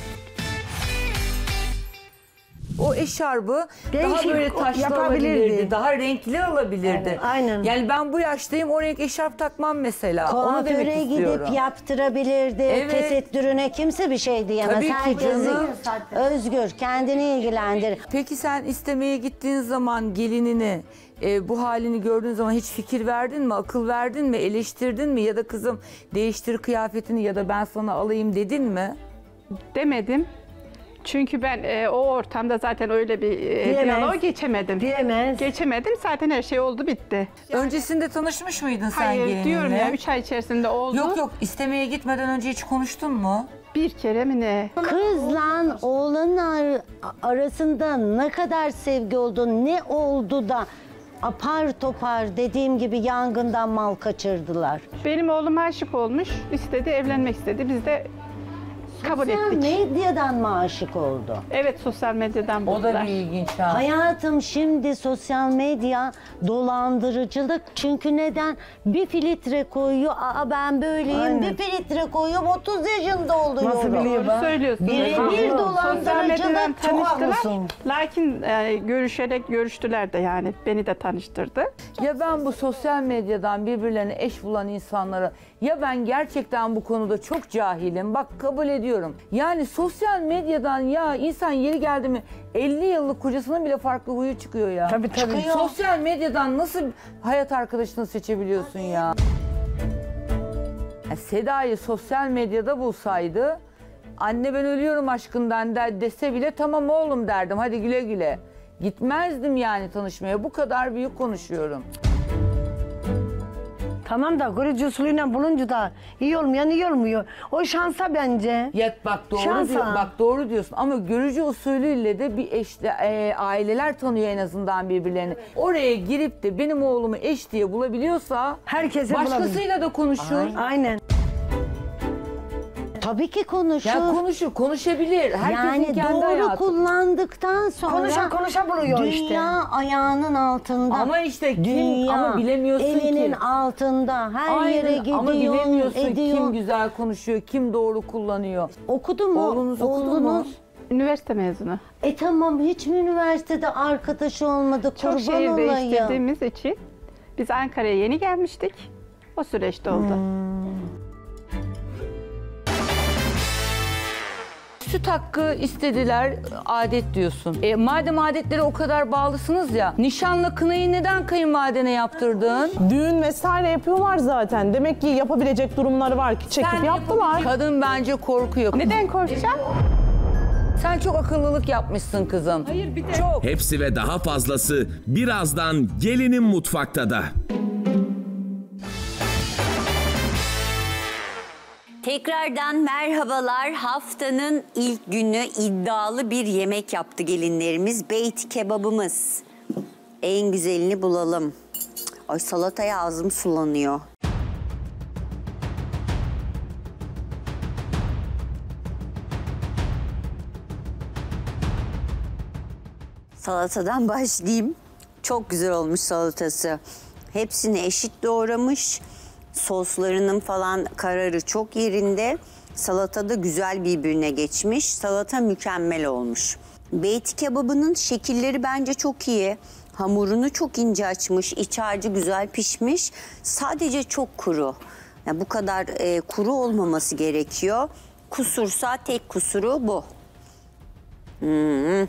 O eşarbı daha Değişik böyle taşlı yapabilirdi. olabilirdi, daha renkli olabilirdi. Evet, aynen. Yani ben bu yaştayım o renk eşarp takmam mesela. Onu demek Kuaföre istiyorum. gidip yaptırabilirdi. Evet. Tesettürüne kimse bir şey diyemez. Tabii ki Herkes canım. özgür, kendini ilgilendirir. Peki sen istemeye gittiğin zaman gelinini e, bu halini gördüğün zaman hiç fikir verdin mi, akıl verdin mi, eleştirdin mi ya da kızım değiştir kıyafetini ya da ben sana alayım dedin mi? Demedim. Çünkü ben e, o ortamda zaten öyle bir e, Diyemez. diyalog geçemedim. Diyemez. Geçemedim. Zaten her şey oldu bitti. Öncesinde tanışmış mıydın sen Hayır gelininle? diyorum ya 3 ay içerisinde oldu. Yok yok istemeye gitmeden önce hiç konuştun mu? Bir kere mi ne? Kızla oğlanın ar- arasında ne kadar sevgi oldu, ne oldu da apar topar dediğim gibi yangından mal kaçırdılar. Benim oğlum aşık olmuş. istedi, evlenmek istedi. Biz de kabul Sosyal ettik. medyadan mı aşık oldu? Evet sosyal medyadan O da bir ilginç ha. Hayatım şimdi sosyal medya dolandırıcılık. Çünkü neden? Bir filtre koyuyor. Aa ben böyleyim. Aynen. Bir filtre koyuyorum. 30 yaşında oluyorum. Nasıl biliyor Doğru bak? söylüyorsunuz. Birebir Ama dolandırıcılık. Sosyal medyadan Çok tanıştılar. haklısın. Lakin e, görüşerek görüştüler de yani. Beni de tanıştırdı. Ya ben bu sosyal medyadan birbirlerine eş bulan insanlara ya ben gerçekten bu konuda çok cahilim. Bak kabul ediyorum. Yani sosyal medyadan ya insan yeri geldi mi 50 yıllık kocasının bile farklı huyu çıkıyor ya. Tabii tabii. Sosyal medyadan nasıl hayat arkadaşını seçebiliyorsun ya? Ya Seda'yı sosyal medyada bulsaydı anne ben ölüyorum aşkından der, dese bile tamam oğlum derdim hadi güle güle. Gitmezdim yani tanışmaya bu kadar büyük konuşuyorum. Tamam da görücü usulüyle bulunca da iyi olmayan iyi olmuyor. O şansa bence. Ya bak doğru Şansa. diyor, bak doğru diyorsun ama görücü usulüyle de bir eşle e, aileler tanıyor en azından birbirlerini. Oraya girip de benim oğlumu eş diye bulabiliyorsa Herkese bulabilir. başkasıyla da konuşur. Aynen. Tabii ki konuşur. Ya konuşur, konuşabilir. Herkesin yani kendi doğru hayatı. kullandıktan sonra Konuşa konuşa buluyor dünya işte. ayağının altında. Ama işte kim dünya ama bilemiyorsun elinin ki. altında her Aynen, yere gidiyor, ama bilemiyorsun ediyor. kim güzel konuşuyor, kim doğru kullanıyor. Okudu mu? Oğlunuz okudu mu? Üniversite mezunu. E tamam hiç mi üniversitede arkadaş olmadı? Çok Kurban şehir olayım. değiştirdiğimiz için biz Ankara'ya yeni gelmiştik. O süreçte oldu. Süt hakkı istediler, adet diyorsun. E, madem adetlere o kadar bağlısınız ya, nişanla kınayı neden kayınvalidene yaptırdın? Düğün vesaire yapıyorlar zaten. Demek ki yapabilecek durumları var ki çekip yaptılar. Kadın bence korkuyor. Neden korkacağım? Sen çok akıllılık yapmışsın kızım. Hayır bir de Çok. Hepsi ve daha fazlası birazdan gelinin mutfakta da. Tekrardan merhabalar. Haftanın ilk günü iddialı bir yemek yaptı gelinlerimiz. Beyti kebabımız. En güzelini bulalım. Ay salataya ağzım sulanıyor. Salatadan başlayayım. Çok güzel olmuş salatası. Hepsini eşit doğramış. Soslarının falan kararı çok yerinde. Salata da güzel birbirine geçmiş. Salata mükemmel olmuş. Beyti kebabının şekilleri bence çok iyi. Hamurunu çok ince açmış, iç harcı güzel pişmiş. Sadece çok kuru. Yani bu kadar e, kuru olmaması gerekiyor. Kusursa tek kusuru bu. Hmm.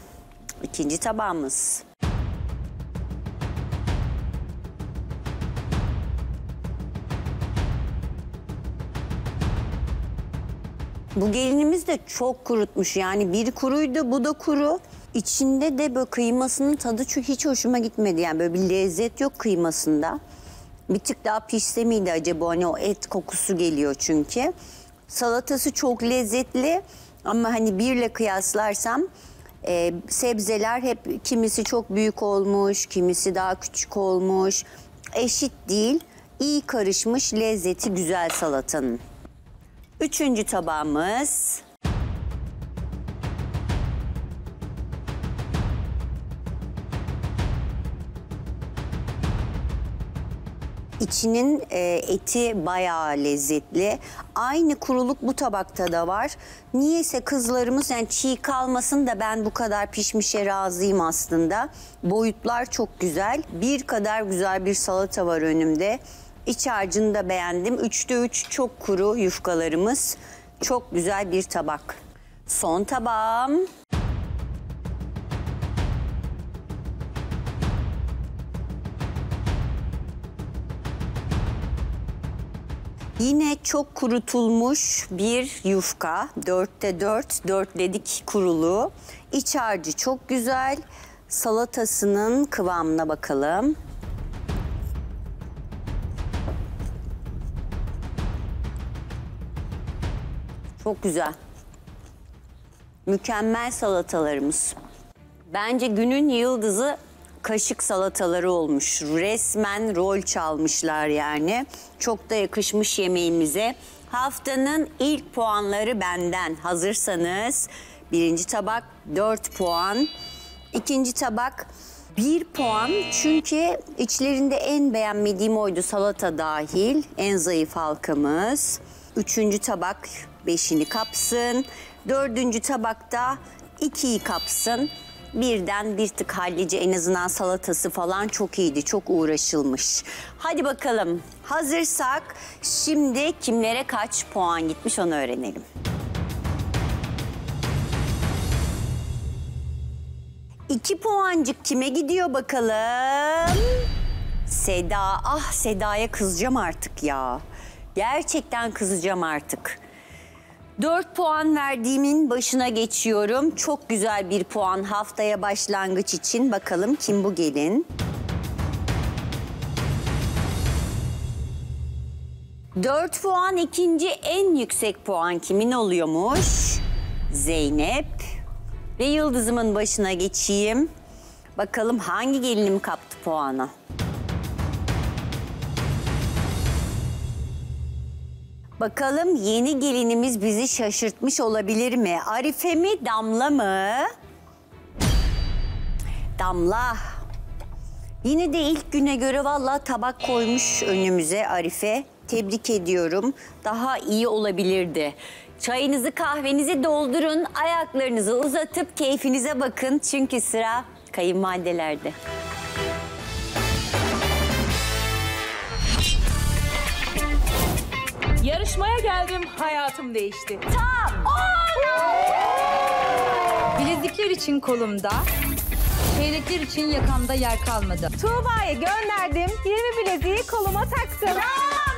İkinci tabağımız. Bu gelinimiz de çok kurutmuş. Yani biri kuruydu, bu da kuru. İçinde de böyle kıymasının tadı çok hiç hoşuma gitmedi. Yani böyle bir lezzet yok kıymasında. Bir tık daha pişse miydi acaba? Hani o et kokusu geliyor çünkü. Salatası çok lezzetli ama hani birle kıyaslarsam e, sebzeler hep kimisi çok büyük olmuş, kimisi daha küçük olmuş. Eşit değil, iyi karışmış, lezzeti güzel salatanın. Üçüncü tabağımız. İçinin e, eti bayağı lezzetli. Aynı kuruluk bu tabakta da var. Niyeyse kızlarımız yani çiğ kalmasın da ben bu kadar pişmişe razıyım aslında. Boyutlar çok güzel. Bir kadar güzel bir salata var önümde. İç harcını da beğendim. Üçte üç çok kuru yufkalarımız. Çok güzel bir tabak. Son tabağım. Yine çok kurutulmuş bir yufka. Dörtte dört, dörtledik kurulu. İç harcı çok güzel. Salatasının kıvamına bakalım. Çok güzel. Mükemmel salatalarımız. Bence günün yıldızı kaşık salataları olmuş. Resmen rol çalmışlar yani. Çok da yakışmış yemeğimize. Haftanın ilk puanları benden. Hazırsanız birinci tabak 4 puan. İkinci tabak 1 puan. Çünkü içlerinde en beğenmediğim oydu salata dahil. En zayıf halkamız. Üçüncü tabak beşini kapsın. Dördüncü tabakta ikiyi kapsın. Birden bir tık hallice en azından salatası falan çok iyiydi. Çok uğraşılmış. Hadi bakalım hazırsak şimdi kimlere kaç puan gitmiş onu öğrenelim. İki puancık kime gidiyor bakalım? Seda. Ah Seda'ya kızacağım artık ya. Gerçekten kızacağım artık. 4 puan verdiğimin başına geçiyorum. Çok güzel bir puan haftaya başlangıç için. Bakalım kim bu gelin? Dört puan ikinci en yüksek puan kimin oluyormuş? Zeynep. Ve yıldızımın başına geçeyim. Bakalım hangi gelinim kaptı puanı? Bakalım yeni gelinimiz bizi şaşırtmış olabilir mi? Arife mi, Damla mı? Damla. Yine de ilk güne göre vallahi tabak koymuş önümüze Arife. Tebrik ediyorum. Daha iyi olabilirdi. Çayınızı kahvenizi doldurun, ayaklarınızı uzatıp keyfinize bakın. Çünkü sıra kayınvalidelerde. Yarışmaya geldim, hayatım değişti. Bilezikler için kolumda, çeyrekler için yakamda yer kalmadı. Tuğba'ya gönderdim. 20 bileziği koluma taktım. Devam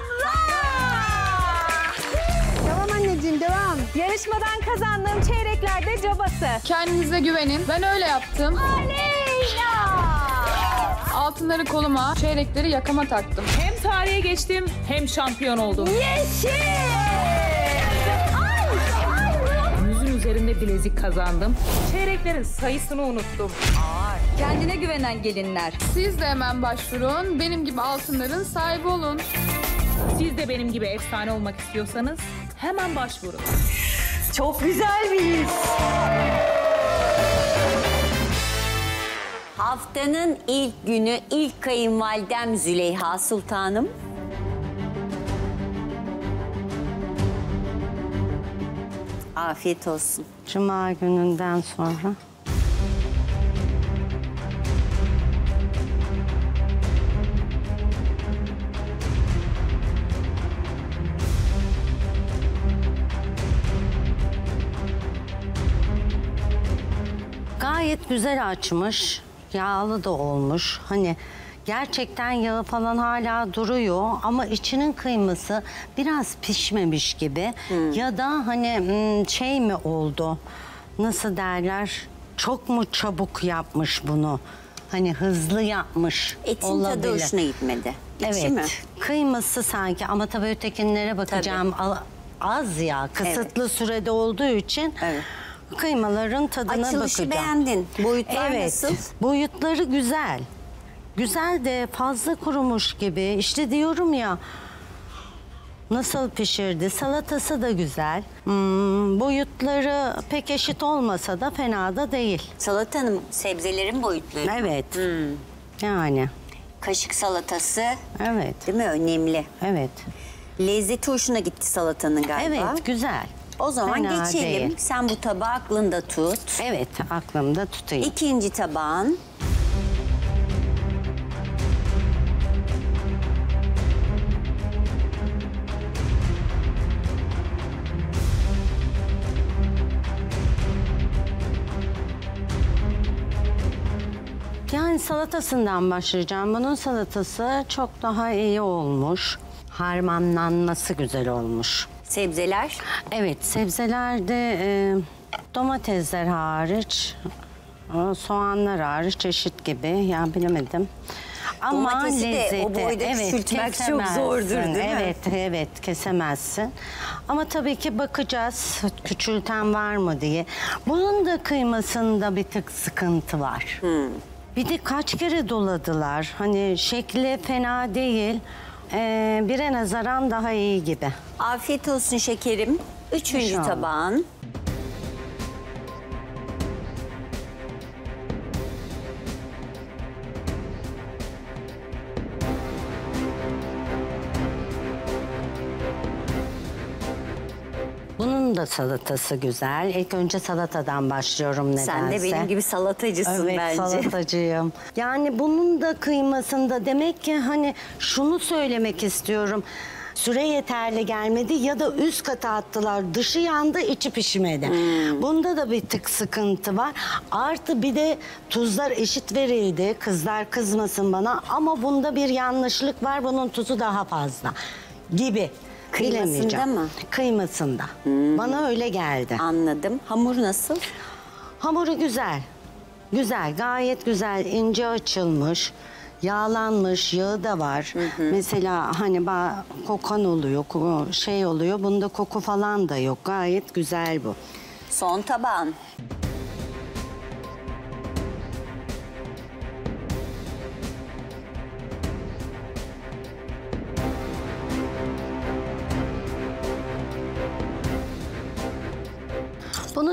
anneciğim devam. Yarışmadan kazandığım çeyreklerde cabası. Kendinize güvenin. Ben öyle yaptım. Altınları koluma, çeyrekleri yakama taktım. Hem tarihe geçtim, hem şampiyon oldum. Yüzün üzerinde bilezik kazandım. Çeyreklerin sayısını unuttum. Kendine güvenen gelinler. Siz de hemen başvurun. Benim gibi altınların sahibi olun. Siz de benim gibi efsane olmak istiyorsanız hemen başvurun. Çok güzel bir his. Haftanın ilk günü ilk kayınvalidem Züleyha Sultanım. Afiyet olsun. Cuma gününden sonra. Gayet güzel açmış. Yağlı da olmuş. Hani gerçekten yağı falan hala duruyor ama içinin kıyması biraz pişmemiş gibi. Ya da hani hmm, şey mi oldu? Nasıl derler? Çok mu çabuk yapmış bunu? Hani hızlı yapmış Etin olabilir. tadı hoşuna gitmedi. İçi Evet. mi? Kıyması sanki ama tabii ötekinlere bakacağım. Al- Az ya, kısıtlı sürede olduğu için kıymaların tadına Açılışı bakacağım. beğendin. Boyutlar evet. nasıl? Boyutları güzel. Güzel de fazla kurumuş gibi. İşte diyorum ya nasıl pişirdi. Salatası da güzel. Hmm, boyutları pek eşit olmasa da fena da değil. Salatanın sebzelerin boyutları. Evet. Yani. Kaşık salatası. Evet. Değil mi? Önemli. Evet. Lezzeti hoşuna gitti salatanın galiba. Evet güzel. O zaman Fena geçelim. değil. Sen bu tabağı aklında tut. Evet aklımda tutayım. İkinci tabağın. Yani salatasından başlayacağım. Bunun salatası çok daha iyi olmuş. Harmanlanması güzel olmuş. Sebzeler? Evet, sebzelerde e, domatesler hariç, e, soğanlar hariç çeşit gibi. Ya bilemedim. Ama Domatesi de o lezzeti, boyda küçültmek çok zordur, değil mi? Evet, evet kesemezsin. Ama tabii ki bakacağız küçülten var mı diye. Bunun da kıymasında bir tık sıkıntı var. Hmm. Bir de kaç kere doladılar. Hani şekli fena değil. Ee, bire nazaran daha iyi gibi. Afiyet olsun şekerim. Üçüncü İnşallah. tabağın. Bunun da salatası güzel. İlk önce salatadan başlıyorum nedense. Sen de benim gibi salatacısın evet, bence. salatacıyım. Yani bunun da kıymasında demek ki hani şunu söylemek istiyorum. Süre yeterli gelmedi ya da üst kata attılar. Dışı yandı, içi pişmedi. Hmm. Bunda da bir tık sıkıntı var. Artı bir de tuzlar eşit verildi. Kızlar kızmasın bana ama bunda bir yanlışlık var. Bunun tuzu daha fazla gibi. Kıymasında mı? Kıymasında. Bana öyle geldi. Anladım. Hamur nasıl? Hamuru güzel. Güzel, gayet güzel. ince açılmış. Yağlanmış, yağı da var. Mesela hani kokan oluyor, şey oluyor. Bunda koku falan da yok. Gayet güzel bu. Son tabağın.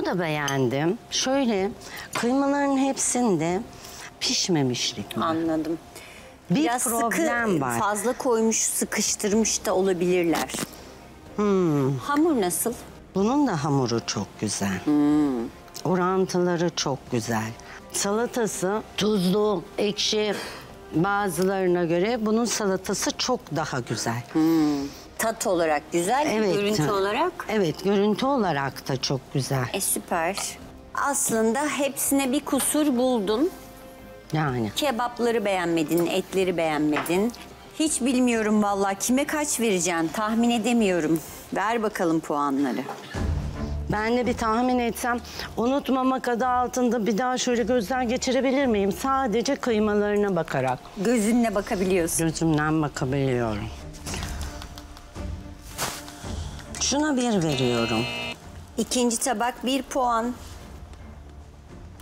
Da beğendim. Şöyle kıymaların hepsinde pişmemişlik var. Anladım. Bir Biraz problem sıkı, var. fazla koymuş, sıkıştırmış da olabilirler. Hmm. Hamur nasıl? Bunun da hamuru çok güzel. Orantıları çok güzel. Salatası tuzlu, ekşi bazılarına göre bunun salatası çok daha güzel. Tat olarak güzel, görüntü olarak? Evet, görüntü olarak da çok güzel. E süper. Aslında hepsine bir kusur buldun. Yani. Kebapları beğenmedin, etleri beğenmedin. Hiç bilmiyorum vallahi kime kaç vereceğim tahmin edemiyorum. Ver bakalım puanları. Ben de bir tahmin etsem unutmamak adı altında bir daha şöyle gözden geçirebilir miyim? Sadece kıymalarına bakarak. Gözünle bakabiliyorsun. Gözümden bakabiliyorum. Şuna bir veriyorum. İkinci tabak bir puan.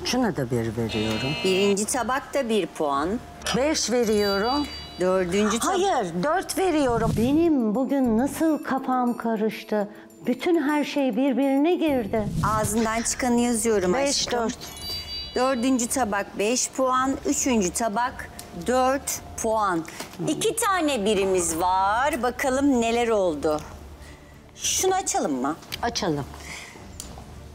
Şuna da bir veriyorum. Birinci tabakta bir puan. Beş veriyorum. Dördüncü tabak. Hayır, dört veriyorum. Benim bugün nasıl kafam karıştı. Bütün her şey birbirine girdi. Ağzından çıkanı yazıyorum Beş, aşkım. dört. Dördüncü tabak beş puan. Üçüncü tabak dört puan. İki tane birimiz var. Bakalım neler oldu. Şunu açalım mı? Açalım.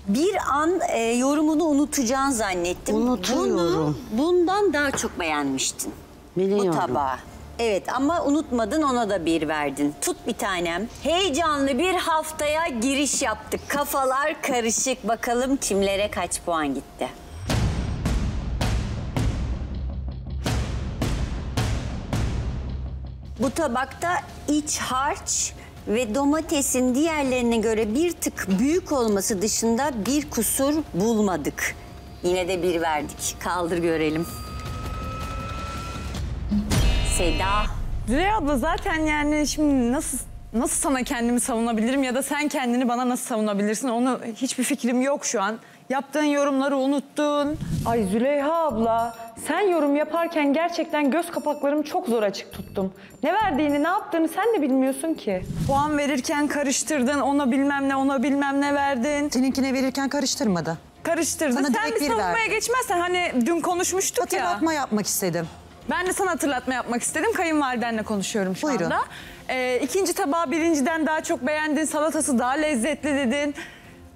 Bir an e, yorumunu unutacağını zannettim. Unutuyorum. Bunu bundan daha çok beğenmiştin. Biliyorum. Bu tabağı. Evet ama unutmadın ona da bir verdin. Tut bir tanem. Heyecanlı bir haftaya giriş yaptık. Kafalar karışık. Bakalım kimlere kaç puan gitti. Bu tabakta iç harç ve domatesin diğerlerine göre bir tık büyük olması dışında bir kusur bulmadık. Yine de bir verdik. Kaldır görelim. Seda. Züleyha abla zaten yani şimdi nasıl nasıl sana kendimi savunabilirim ya da sen kendini bana nasıl savunabilirsin onu hiçbir fikrim yok şu an. Yaptığın yorumları unuttun. Ay Züleyha abla sen yorum yaparken gerçekten göz kapaklarımı çok zor açık tuttum. Ne verdiğini ne yaptığını sen de bilmiyorsun ki. Puan verirken karıştırdın ona bilmem ne ona bilmem ne verdin. Seninkine verirken karıştırmadı. Karıştırdın. Sana sen bir savunmaya verdi. geçmezsen hani dün konuşmuştuk ya. Hatırlatma yapmak istedim. Ben de sana hatırlatma yapmak istedim. Kayınvalidenle konuşuyorum şu Buyurun. anda. Ee, ikinci tabağı birinciden daha çok beğendin. Salatası daha lezzetli dedin.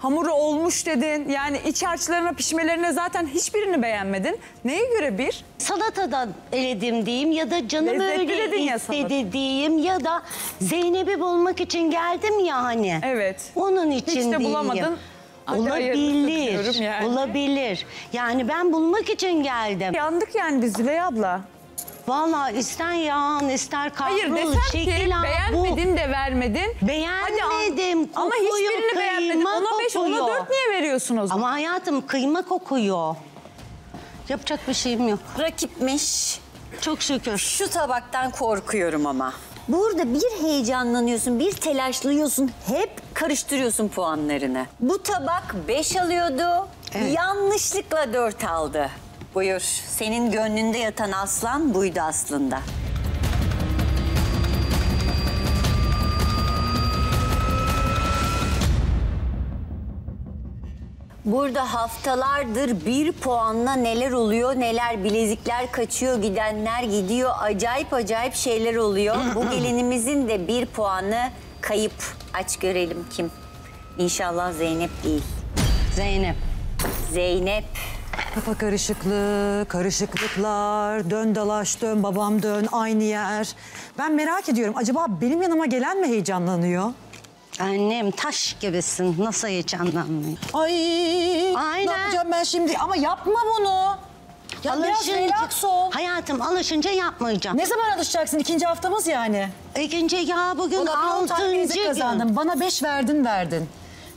Hamuru olmuş dedin. Yani iç harçlarına pişmelerine zaten hiçbirini beğenmedin. Neye göre bir? Salatadan eledim diyeyim ya da canım Lezzetli öyle dedin ya istedi diyeyim ya da Zeynep'i bulmak için geldim ya hani. Evet. Onun için Hiç de diyeyim. bulamadın. Hadi hayırlısı Olabilir. yani. Olabilir. Yani ben bulmak için geldim. Yandık yani biz Züleyha abla. Vallahi ister yağan ister kavrul. Hayır desem ki şekil bu. beğenmedin de vermedin. Beğenmedim. Hadi an- Ama kokuyor, hiçbirini kıyma ona kokuyor. dört niye veriyorsun o zaman? Ama hayatım kıyma kokuyor. Yapacak bir şeyim yok. Rakipmiş. Çok şükür. Şu tabaktan korkuyorum ama. Burada bir heyecanlanıyorsun, bir telaşlıyorsun. Hep karıştırıyorsun puanlarını. Bu tabak 5 alıyordu. Yanlışlıkla 4 aldı. Buyur. Senin gönlünde yatan aslan buydu aslında. Burada haftalardır bir puanla neler oluyor, neler bilezikler kaçıyor, gidenler gidiyor. Acayip acayip şeyler oluyor. Bu gelinimizin de bir puanı kayıp. Aç görelim kim? İnşallah Zeynep değil. Zeynep. Zeynep. Kafa karışıklığı, karışıklıklar, dön dalaş dön babam dön aynı yer. Ben merak ediyorum acaba benim yanıma gelen mi heyecanlanıyor? Annem taş gibisin. Nasıl heyecanlanmıyor? Ay Aynen. ne yapacağım ben şimdi ama yapma bunu. Ya biraz relax ol. Hayatım alışınca yapmayacağım. Ne zaman alışacaksın? İkinci haftamız yani. İkinci ya bugün Ulan altıncı gün. kazandın. Bana beş verdin verdin.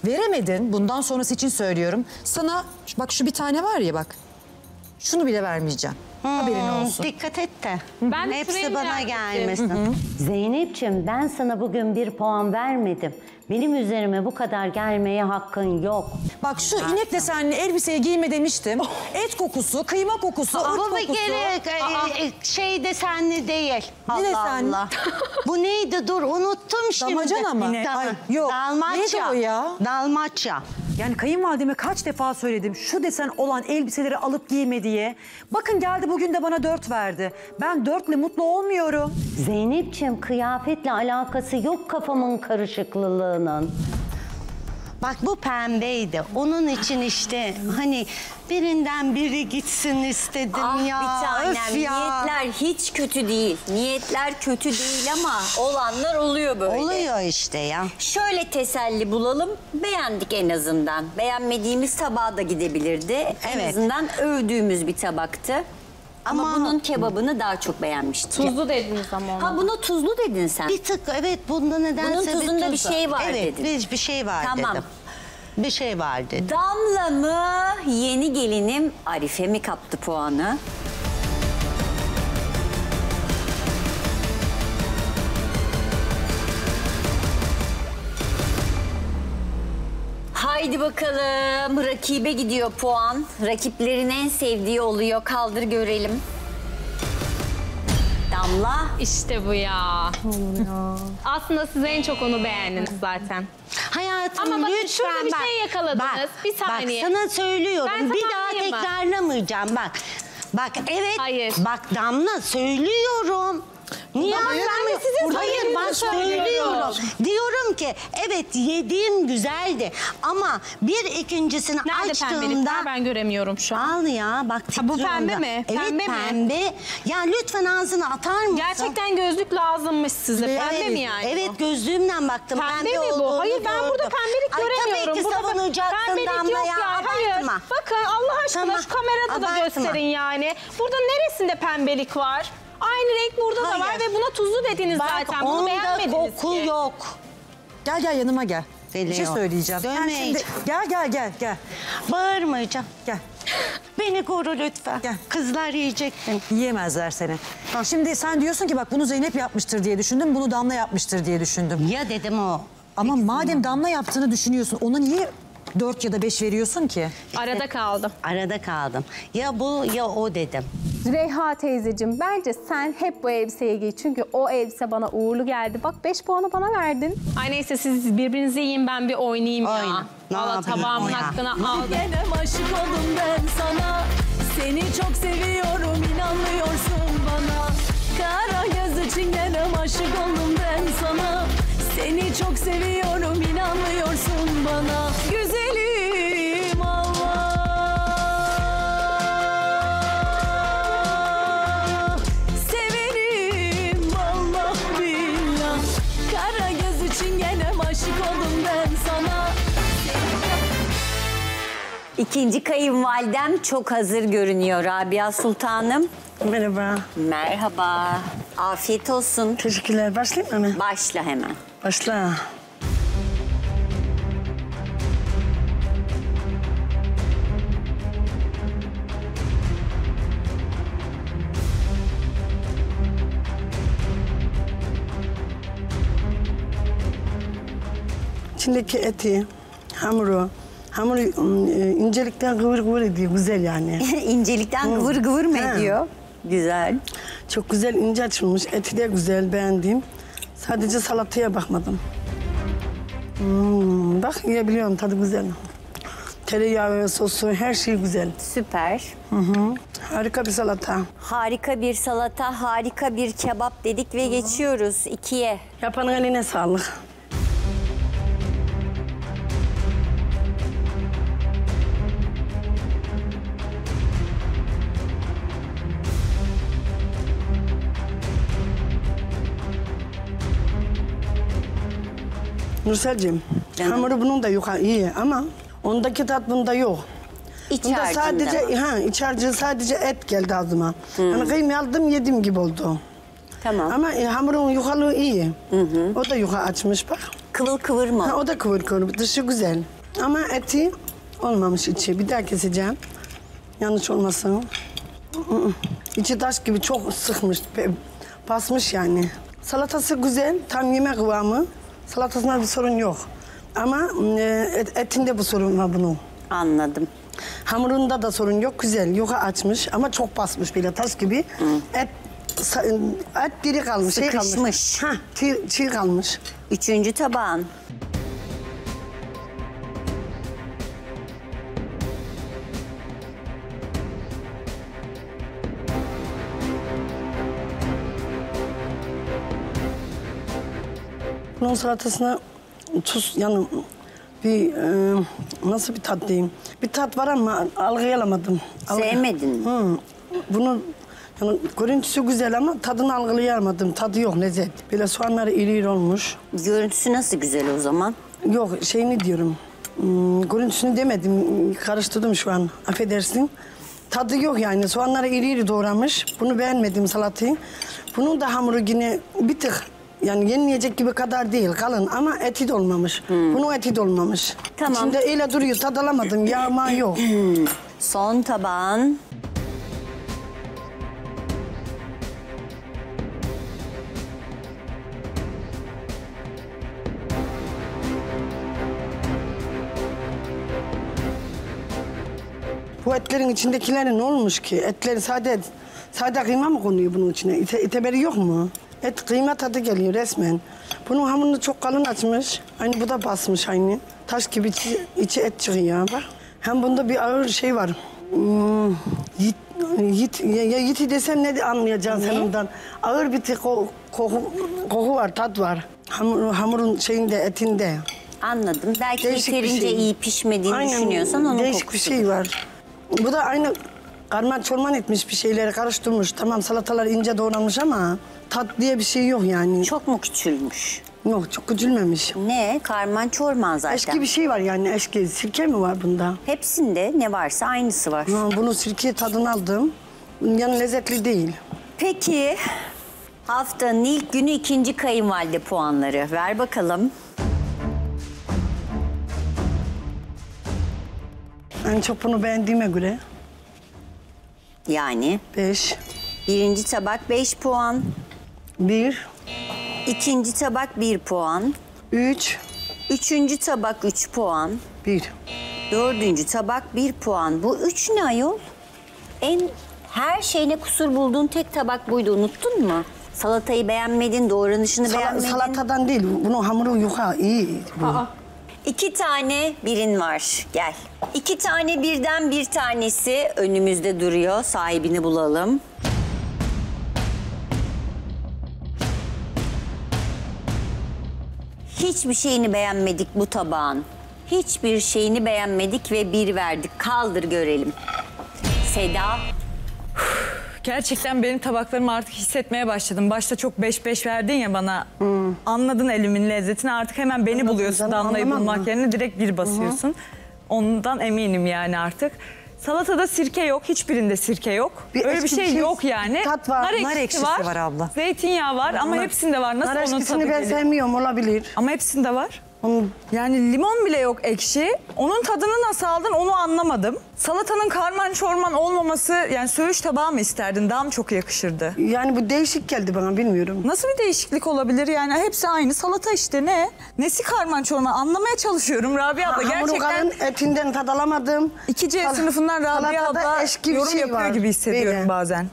Veremedin. Bundan sonrası için söylüyorum. Sana bak şu bir tane var ya bak. Şunu bile vermeyeceğim. Haberin olsun. Dikkat et de. Ben Hepsi bana gelmesin. Zeynep'ciğim ben sana bugün bir puan vermedim. Benim üzerime bu kadar gelmeye hakkın yok. Bak şu inek desenli elbiseyi giyme demiştim. Et kokusu, kıyma kokusu, ırk Bu kokusu. bir kere e, e, şey desenli değil. Allah desenli? Allah. Bu neydi dur unuttum şimdi. Damacana mı? Tamam. Ay, yok. Dalmaçya. Neydi o ya? Dalmaçya. Yani kayınvalideme kaç defa söyledim şu desen olan elbiseleri alıp giyme diye. Bakın geldi bugün de bana dört verdi. Ben dörtle mutlu olmuyorum. Zeynep'ciğim kıyafetle alakası yok kafamın karışıklılığının. Bak bu pembeydi. Onun için işte hani birinden biri gitsin istedim Ah ya. bir tanem Öf ya. niyetler hiç kötü değil. Niyetler kötü değil ama olanlar oluyor böyle. Oluyor işte ya. Şöyle teselli bulalım. Beğendik en azından. Beğenmediğimiz tabağa da gidebilirdi. En Evet. azından övdüğümüz bir tabaktı. Ama, Ama- bunun kebabını daha çok beğenmiştik. Tuzlu dediniz ama ona. Ha buna tuzlu dedin sen. Bir tık evet bunda nedense Bunun tuzunda bir tuzla. şey var evet, dedin. bir, bir şey var Tamam. dedim. Bir şey var dedim. Damla mı yeni gelinim Arife mi kaptı puanı? Haydi bakalım rakibe gidiyor puan. Rakiplerin en sevdiği oluyor. Kaldır görelim. Damla. İşte bu ya. Aslında siz en çok onu beğendiniz zaten. Hayatım Ama bakın lütfen şurada bir bak. şey yakaladınız. Bak, Bir saniye. Bak sana söylüyorum. Ben bir daha tekrarlamayacağım bak. Bak evet. Hayır. Bak Damla söylüyorum. Niye Ama ben de anlamıyor- sizin Hayır bak söylüyorum. Diyorum ki evet yediğim güzeldi ama bir ikincisini Nerede açtığımda pembelikler ben göremiyorum şu an. Al ya bak Ha, bu titriyorum pembe da. mi? Evet Pembe mi? pembe. Ya lütfen ağzını atar mısın? Gerçekten gözlük lazımmış size. Pembe Evet, mi yani? Evet gözlüğümden baktım. Pembe, Pembe, mi bu? olduğunu Hayır ben burada pembelik Ay, göremiyorum. Tabii ki Burada savunacaksın pembelik Damla yok ya. Hayır. Abartma. Bakın Allah aşkına Tamam, şu kamerada da abartma. gösterin yani. Burada neresinde pembelik var? Aynı renk burada da var Hayır. ve buna tuzlu dediniz Bak zaten. Bunu onda beğenmediniz koku ki. yok. Gel gel yanıma gel. Bir şey Geliyor. söyleyeceğim. Dönmeyin. şimdi, gel gel gel gel. Bağırmayacağım. Gel. Beni koru lütfen. Gel. Kızlar yiyecektin. Yiyemezler seni. Şimdi sen diyorsun ki bak bunu Zeynep yapmıştır diye düşündüm. Bunu Damla yapmıştır diye düşündüm. Ya dedim o. Ama madem Damla yaptığını düşünüyorsun ona niye 4 ya da 5 veriyorsun ki? Arada kaldım. Arada kaldım. Ya bu ya o dedim. Reyha teyzeciğim bence sen hep bu elbiseyi giy. Çünkü o elbise bana uğurlu geldi. Bak 5 puanı bana verdin. Ay neyse siz birbirinizi yiyin ben bir oynayayım ya. Oyna. Ne Valla yapayım, tabağımın oyna. hakkını aldım. Gene aşık oldum ben sana Seni çok seviyorum inanmıyorsun bana Kara göz için gene aşık oldum ben sana Seni çok seviyorum inanmıyorsun bana Güzelim Allah Severim Allah billah Kara göz için gene aşık oldum ben sana İkinci kayınvalidem çok hazır görünüyor Rabia Sultanım. Merhaba. Merhaba. Afiyet olsun. Teşekkürler. Başlayayım mı? Başla hemen. Başla. İçindeki eti, hamuru, hamuru e, incelikten kıvır kıvır ediyor. Güzel yani. İncelikten Hı. gıvır gıvır mı ediyor? Güzel. Çok güzel ince açılmış. Eti de güzel beğendim. Sadece salataya bakmadım. Hmm, bak yiyebiliyorum tadı güzel. Tereyağı, sosu her şey güzel. Süper. Hı hı. Harika bir salata. Harika bir salata, harika bir kebap dedik ve geçiyoruz ikiye. Yapanın eline sağlık. Nurselciğim, hamuru bunun da yukarı iyi ama ondaki tat bunda yok. İç Bunda sadece var. ha iç harcı sadece et geldi ağzıma. Hani kıyma aldım yedim gibi oldu. Tamam. Ama e, hamurun yukarılığı iyi. O da yuka açmış bak. Kıvır kıvır mı? Ha, o da kıvır kıvır. Dışı güzel. Ama eti olmamış içi. Bir daha keseceğim. Yanlış olmasın. İçi taş gibi çok sıkmış. Basmış yani. Salatası güzel. Tam yeme kıvamı. Salatasında bir sorun yok. Ama e, et- etinde bu sorun var bunun. Anladım. Hamurunda da sorun yok. Güzel. Yuka açmış ama çok basmış böyle taş gibi. Et sa- et diri kalmış. Şey kalmış. Sıkışmış. Ha, çiğ, çiğ kalmış. Üçüncü tabağın. Bunun salatasına tuz yani bir e, nasıl bir tat diyeyim? Bir tat var ama algılayamadım. Algı- Sevmedin mi? Hı. Bunu yani görüntüsü güzel ama tadını algılayamadım. Tadı yok lezzet. Böyle soğanları iri iri olmuş. Görüntüsü nasıl güzel o zaman? Yok şeyini diyorum. Hmm, görüntüsünü demedim. Karıştırdım şu an. Affedersin. Tadı yok yani. Soğanları iri iri doğramış. Bunu beğenmedim salatayı. Bunun da hamuru yine bir tık yani yenmeyecek gibi kadar değil kalın ama eti de olmamış. Bunun eti de olmamış. Tamam. İçinde öyle duruyor tad alamadım. Yağma yok. Son tabağın. Bu etlerin içindekilerin ne olmuş ki? Etleri sade sade kıyma mı konuyor bunun içine? İte, iteberi yok mu? Et kıyma tadı geliyor resmen. Bunun hamurunu çok kalın açmış. Aynı bu da basmış aynı. Taş gibi içi, içi et çıkıyor bak. Hem bunda bir ağır şey var. Hmm, yit, yit, ya, ya yiti desem ne de anlayacaksın sen ondan. Ağır bir ko- koku, koku var, tat var. Hamur, hamurun şeyinde, etinde. Anladım. Belki Değişik bir yeterince şey. iyi pişmediğini Aynen, düşünüyorsan onun Değişik bir şey var. Bu da aynı karman çorman etmiş bir şeyleri karıştırmış. Tamam salatalar ince doğranmış ama tat diye bir şey yok yani. Çok mu küçülmüş? Yok çok küçülmemiş. Ne? Karman çorman zaten. Eşki bir şey var yani eşki. Sirke mi var bunda? Hepsinde ne varsa aynısı var. Ha, bunu sirke tadını aldım. Yani lezzetli değil. Peki haftanın ilk günü ikinci kayınvalide puanları. Ver bakalım. En çok bunu beğendiğime göre. Yani? Beş. Birinci tabak 5 puan. Bir. İkinci tabak 1 puan. Üç. Üçüncü tabak 3 puan. Bir. Dördüncü tabak 1 puan. Bu üç ne ayol? En her şeyine kusur bulduğun tek tabak buydu. Unuttun mu? Salatayı beğenmedin, doğranışını Sala- beğenmedin. salatadan değil. Bunun hamuru yuka iyi. Bu. İki tane birin var. Gel. İki tane birden bir tanesi önümüzde duruyor. Sahibini bulalım. Hiçbir şeyini beğenmedik bu tabağın. Hiçbir şeyini beğenmedik ve bir verdik. Kaldır görelim. Seda. Gerçekten benim tabaklarımı artık hissetmeye başladım. Başta çok beş beş verdin ya bana. Anladın elimin lezzetini artık hemen beni buluyorsun. Damlayı bulmak mı? yerine direkt bir basıyorsun. Ondan eminim yani artık. Salatada sirke yok, hiçbirinde sirke yok. Bir Öyle bir şey, şey, yok yani. tat var. Nar ekşisi, Nar ekşisi var. var abla. Zeytinyağı var ama Nar- hepsinde var. Nasıl Nar onun tadı ben gelir? sevmiyorum olabilir. Ama hepsinde var. Onun Yani limon bile yok ekşi. Onun tadını nasıl aldın onu anlamadım. Salatanın karman çorman olmaması yani söğüş tabağı mı isterdin? Daha mı çok yakışırdı? Yani bu değişik geldi bana bilmiyorum. Nasıl bir değişiklik olabilir yani hepsi aynı salata işte ne? Nesi karman çorman anlamaya çalışıyorum Rabia abla Hamuru gerçekten etinden tad alamadım. İki C Sal- sınıfından Rabia abla bir yorum şey yapıyor var. gibi hissediyorum Böyle. bazen.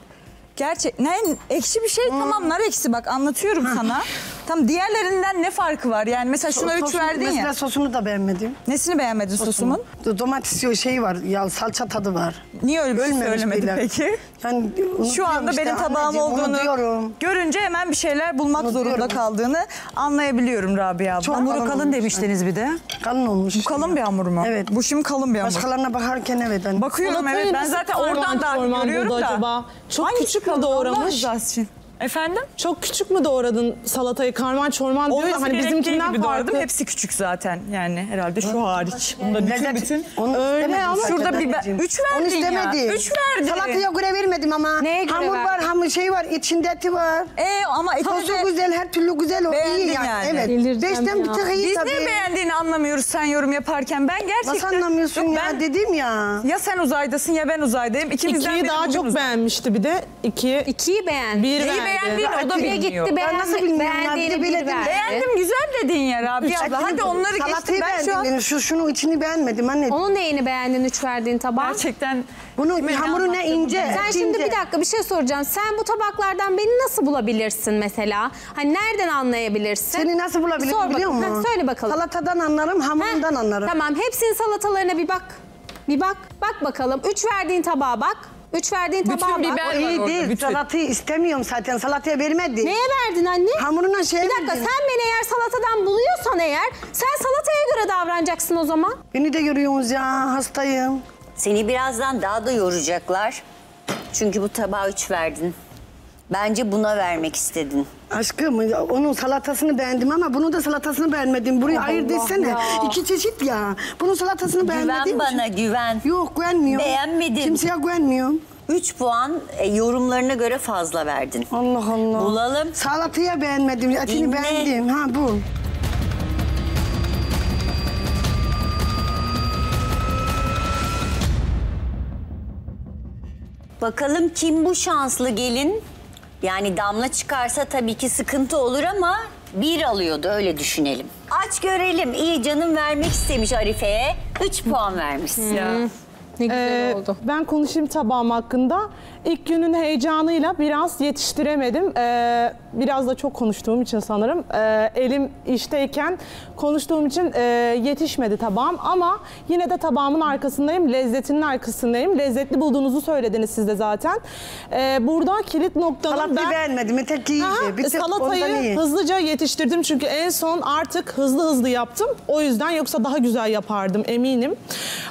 Gerçek ne ekşi bir şey tamam nar ekşi bak anlatıyorum sana. Tam diğerlerinden ne farkı var? Yani mesela şuna üç Sosunu- verdin Mesela ya. sosunu da beğenmedim. Nesini beğenmedin sosumun? Do- Domates yok, şey var, ya salça tadı var. Niye öyle bir şey Ölmemiş söylemedin bile. peki? Yani Şu anda işte, benim tabağım anneciğim, olduğunu görünce hemen bir şeyler bulmak zorunda kaldığını anlayabiliyorum Rabia abla. Çok Hamuru kalın kalın olmuş. demiştiniz bir de. Kalın olmuş. Bu kalın bir hamur mu? Evet. Bu şimdi kalın bir hamur. Başkalarına bakarken evet. Ben... Bakıyorum evet ben zaten oradan da görüyorum da. acaba? Çok küçük mü kalın? doğramış? Allah rızası için. Efendim? Çok küçük mü doğradın salatayı? Karman çorman diyor ya hani bizimkinden gibi doğradım. farklı. Hepsi küçük zaten yani herhalde şu hariç. Bunda bütün Lezzet- bütün. Onu Öyle ama şurada bir be- anneciğim. üç Onu verdin ya. istemedim. Üç verdin. Salataya göre vermedim ama. Neye göre Hamur var, hamur şey var, içinde eti var. Ee ama eti Sosu de- güzel, her türlü güzel o. Beğendin iyi yani. yani. Evet. Delireceğim Beşten bir ya. tık iyi Biz tabii. niye beğendiğini anlamıyoruz sen yorum yaparken. Ben gerçekten... Nasıl anlamıyorsun Yok, ya? ben- Dedim ya. Ya sen uzaydasın ya ben uzaydayım. İkimizden İkiyi daha çok beğenmişti bir de. İkiyi İkiyi beğendi. bir Neyi verdi. beğendiğini o da Bire bilmiyor. gitti Ben nasıl beğenme, bilmiyorum beğendiğini de bir verdi. Beğendim güzel dedin ya Rabia abla. Hadi onları geçtim. Salatayı Ben şu an şu, şunun içini beğenmedim anne. Onun neyini beğendin üç verdiğin tabağın? gerçekten... Bunun hamuru ne ince. Sen eti şimdi ince. bir dakika bir şey soracağım. Sen bu tabaklardan beni nasıl bulabilirsin mesela? Hani nereden anlayabilirsin? Seni nasıl bulabilirim Sor biliyor bakalım. musun? Ha, söyle bakalım. Salatadan anlarım, hamurundan Ha, anlarım. Tamam hepsinin salatalarına bir bak. Bir bak. Bak bakalım. Üç verdiğin tabağa bak. Üç verdiğin tabağa bak. O iyi değil. Salatayı istemiyorum zaten. Salataya vermedi. Neye verdin anne? Hamuruna şey Bir dakika verdin. sen beni eğer salatadan buluyorsan eğer sen salataya göre davranacaksın o zaman. Beni de görüyorsunuz ya. Hastayım. Seni birazdan daha da yoracaklar. Çünkü bu tabağa üç verdin. Bence buna vermek istedin. Aşkım onun salatasını beğendim ama bunun da salatasını beğenmedim. Buraya Allah ayır desene. ya. İki çeşit ya. Bunun salatasını Güven beğenmedim. bana güven. Yok güvenmiyorum. Beğenmedin. Kimseye güvenmiyorum. 3 puan e, yorumlarına göre fazla verdin. Allah Allah. Bulalım. Salataya beğenmedim. Etini Dinle. beğendim. Ha bu. Bakalım kim bu şanslı gelin? Yani damla çıkarsa tabii ki sıkıntı olur ama bir alıyordu öyle düşünelim. Aç görelim. İyi canım vermek istemiş Arife'ye. 3 puan vermişsin. Ne güzel oldu. Ben konuşayım tabağım hakkında. İlk günün heyecanıyla biraz yetiştiremedim. Ee, biraz da çok konuştuğum için sanırım. Ee, elim işteyken konuştuğum için e, yetişmedi tabağım. Ama yine de tabağımın arkasındayım, lezzetinin arkasındayım. Lezzetli bulduğunuzu söylediniz siz de zaten. Ee, burada kilit noktanın Salatayı ben... beğenmedim. Öteki iyiydi. Aha, Bir tek salatayı hızlıca yetiştirdim çünkü en son artık hızlı hızlı yaptım. O yüzden yoksa daha güzel yapardım eminim.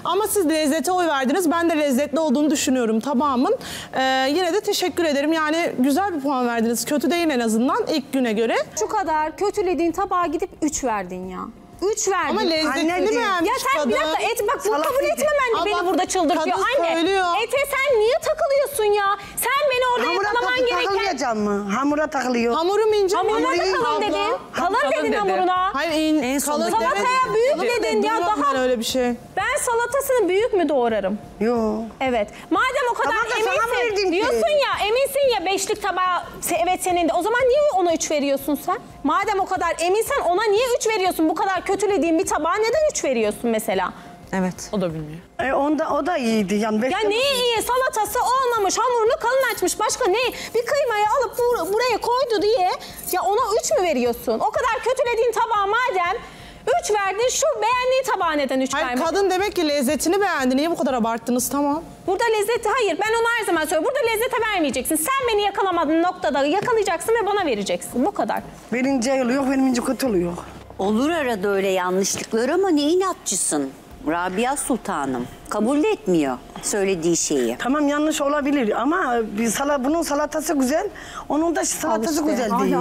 Ama siz lezzete oy verdiniz. Ben de lezzetli olduğunu düşünüyorum tabağımın. Ee, yine de teşekkür ederim. Yani güzel bir puan verdiniz. Kötü değil en azından ilk güne göre. Şu kadar kötülediğin tabağa gidip 3 verdin ya. 3 verdin. Ama lezzetini Anneciğim. beğenmiş Ya sen bir kadın. dakika et bak bu Salat kabul yedi. etmemen de Ama beni burada çıldırtıyor. kadın Anne söylüyor. ete sen niye takılıyorsun ya? Sen beni orada Hamura yakalaman tak- gereken... takılmayacağım mı? Hamura takılıyor. Hamurum ince Hamuruna mi? da Değil kalın abla. dedin. Kalın Kalın dedin dedi. hamuruna. Hayır in, En kalın salataya demedim. büyük Kalın dedin dedim. ya, Yok daha- ben öyle bir şey. Ben salatasını büyük mü doğrarım? Yok. Evet. Madem o kadar Tamam da sana mı verdim eminsin, ki? diyorsun ya eminsin ya beşlik tabağı se- evet senin de. O zaman niye ona üç veriyorsun sen? Madem o kadar eminsen ona niye üç veriyorsun? Bu kadar kötülediğin bir tabağa neden üç veriyorsun mesela? Evet. O da bilmiyor. E, onda, o da iyiydi. Yani beş Ya neyi iyi? Salatası olmamış, hamurunu kalın açmış. Başka ne? Bir kıymayı alıp bur- buraya koydu diye ya ona üç mü veriyorsun? O kadar kötülediğin tabağa madem üç verdin şu beğendiğin tabağa neden üç Hayır vermedin? kadın demek ki lezzetini beğendi. Niye bu kadar abarttınız tamam. Burada lezzeti hayır ben onu her zaman söylüyorum. Burada lezzete vermeyeceksin. Sen beni yakalamadığın noktada yakalayacaksın ve bana vereceksin. Bu kadar. Verince oluyor, vermeyince kötü oluyor. Olur arada öyle yanlışlıklar ama ne inatçısın? Rabia Sultanım kabul etmiyor söylediği şeyi. Tamam yanlış olabilir ama bir sala, bunun salatası güzel, onun da salatası güzel değil.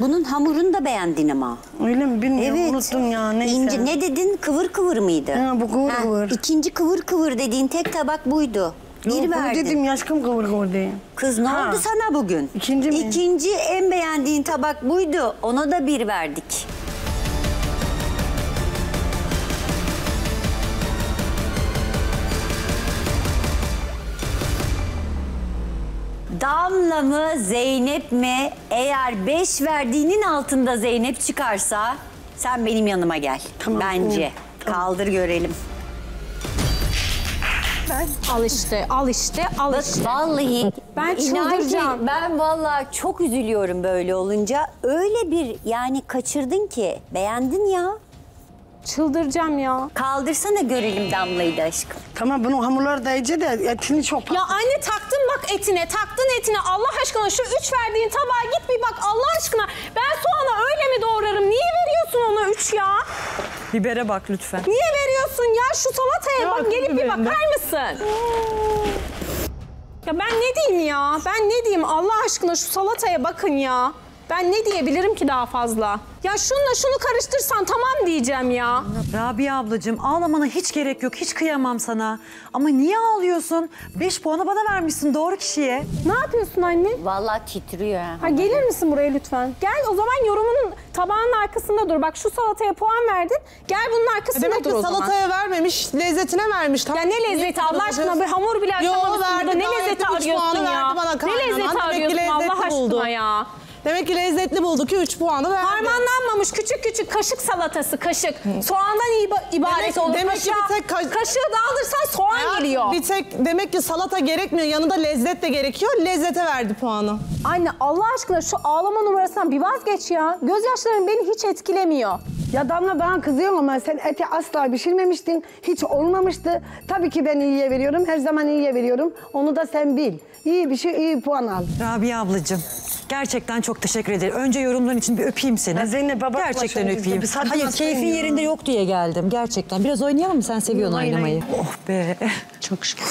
Bunun hamurunu da beğendin ama. Öyle mi bilmiyorum Evet. unuttum ya neyse. İnce, ne dedin? Kıvır kıvır mıydı? Ha, bu kıvır Ha, kıvır. İkinci kıvır kıvır dediğin tek tabak buydu. Bir Yok, verdin. dedim ya aşkım kıvır kıvır değil. Kız ne Ha. oldu sana bugün? İkinci mi? İkinci en beğendiğin tabak buydu. Ona da bir verdik. Damla mı Zeynep mi? Eğer 5 verdiğinin altında Zeynep çıkarsa sen benim yanıma gel. Bence. Kaldır görelim. Al işte, al işte, al Bak işte. vallahi Ben çıldıracağım. Ben vallahi çok üzülüyorum böyle olunca. Öyle bir yani kaçırdın ki. Beğendin ya. Çıldıracağım ya. Kaldırsana görelim Damla'yı da aşkım. Tamam bunun hamurları da iyice de etini çok Ya anne taktın bak etine, taktın etine. Allah aşkına şu üç verdiğin tabağa git bir bak Allah aşkına. Ben soğanı öyle mi doğrarım? Niye veriyorsun ona üç ya? Bibere bak lütfen. Niye veriyorsun ya? Şu salataya Ya, bak gelip bir biberinde. bakar mısın? Ya ben ne diyeyim ya? Ben ne diyeyim Allah aşkına şu salataya bakın ya. Ben ne diyebilirim ki daha fazla? Ya şunla şunu karıştırsan tamam diyeceğim ya. Rabia ablacığım ağlamana hiç gerek yok. Hiç kıyamam sana. Ama niye ağlıyorsun? 5 puanı bana vermişsin doğru kişiye. Ne yapıyorsun anne? Vallahi titriyor ha. Ha gelir misin buraya lütfen? Gel o zaman yorumunun tabağının arkasında dur. Bak şu salataya puan verdin. Gel bunun arkasında E Demek ki dur o zaman. salataya vermemiş, lezzetine vermiş. Ya ne lezzeti Allah aşkına bir hamur bile Yo, açamamışsın verdi, burada. Ne lezzeti arıyorsun puanı ya? Ne lezzeti arıyorsun Allah aşkına buldu. ya? Demek ki lezzetli buldu ki 3 puanı verdi. Harmanlanmamış küçük küçük kaşık salatası kaşık. Soğandan iba- ibaret Demek- olur. demek ki Kaşığa- bir tek kaş- Kaşığı daldırsan soğan Hayatım, geliyor. Bir tek demek ki salata gerekmiyor. Yanında lezzet de gerekiyor. Lezzete verdi puanı. Anne Allah aşkına şu ağlama numarasından bir vazgeç ya. Gözyaşların beni hiç etkilemiyor. Ya Damla bana kızıyorsun ama sen eti asla pişirmemiştin. Hiç olmamıştı. Tabii ki ben iyiye veriyorum. Her zaman iyiye veriyorum. Onu da sen bil. İyi bir şey iyi puan al. Rabia ablacığım. Gerçekten çok teşekkür ederim. Önce yorumların için bir öpeyim seni. Zeynep, baba Gerçekten öpeyim. Hayır keyfin yerinde yok diye geldim. Gerçekten. Biraz oynayalım mı? Sen seviyorsun Hayır, oynamayı. hayır. Oh be. Çok şükür.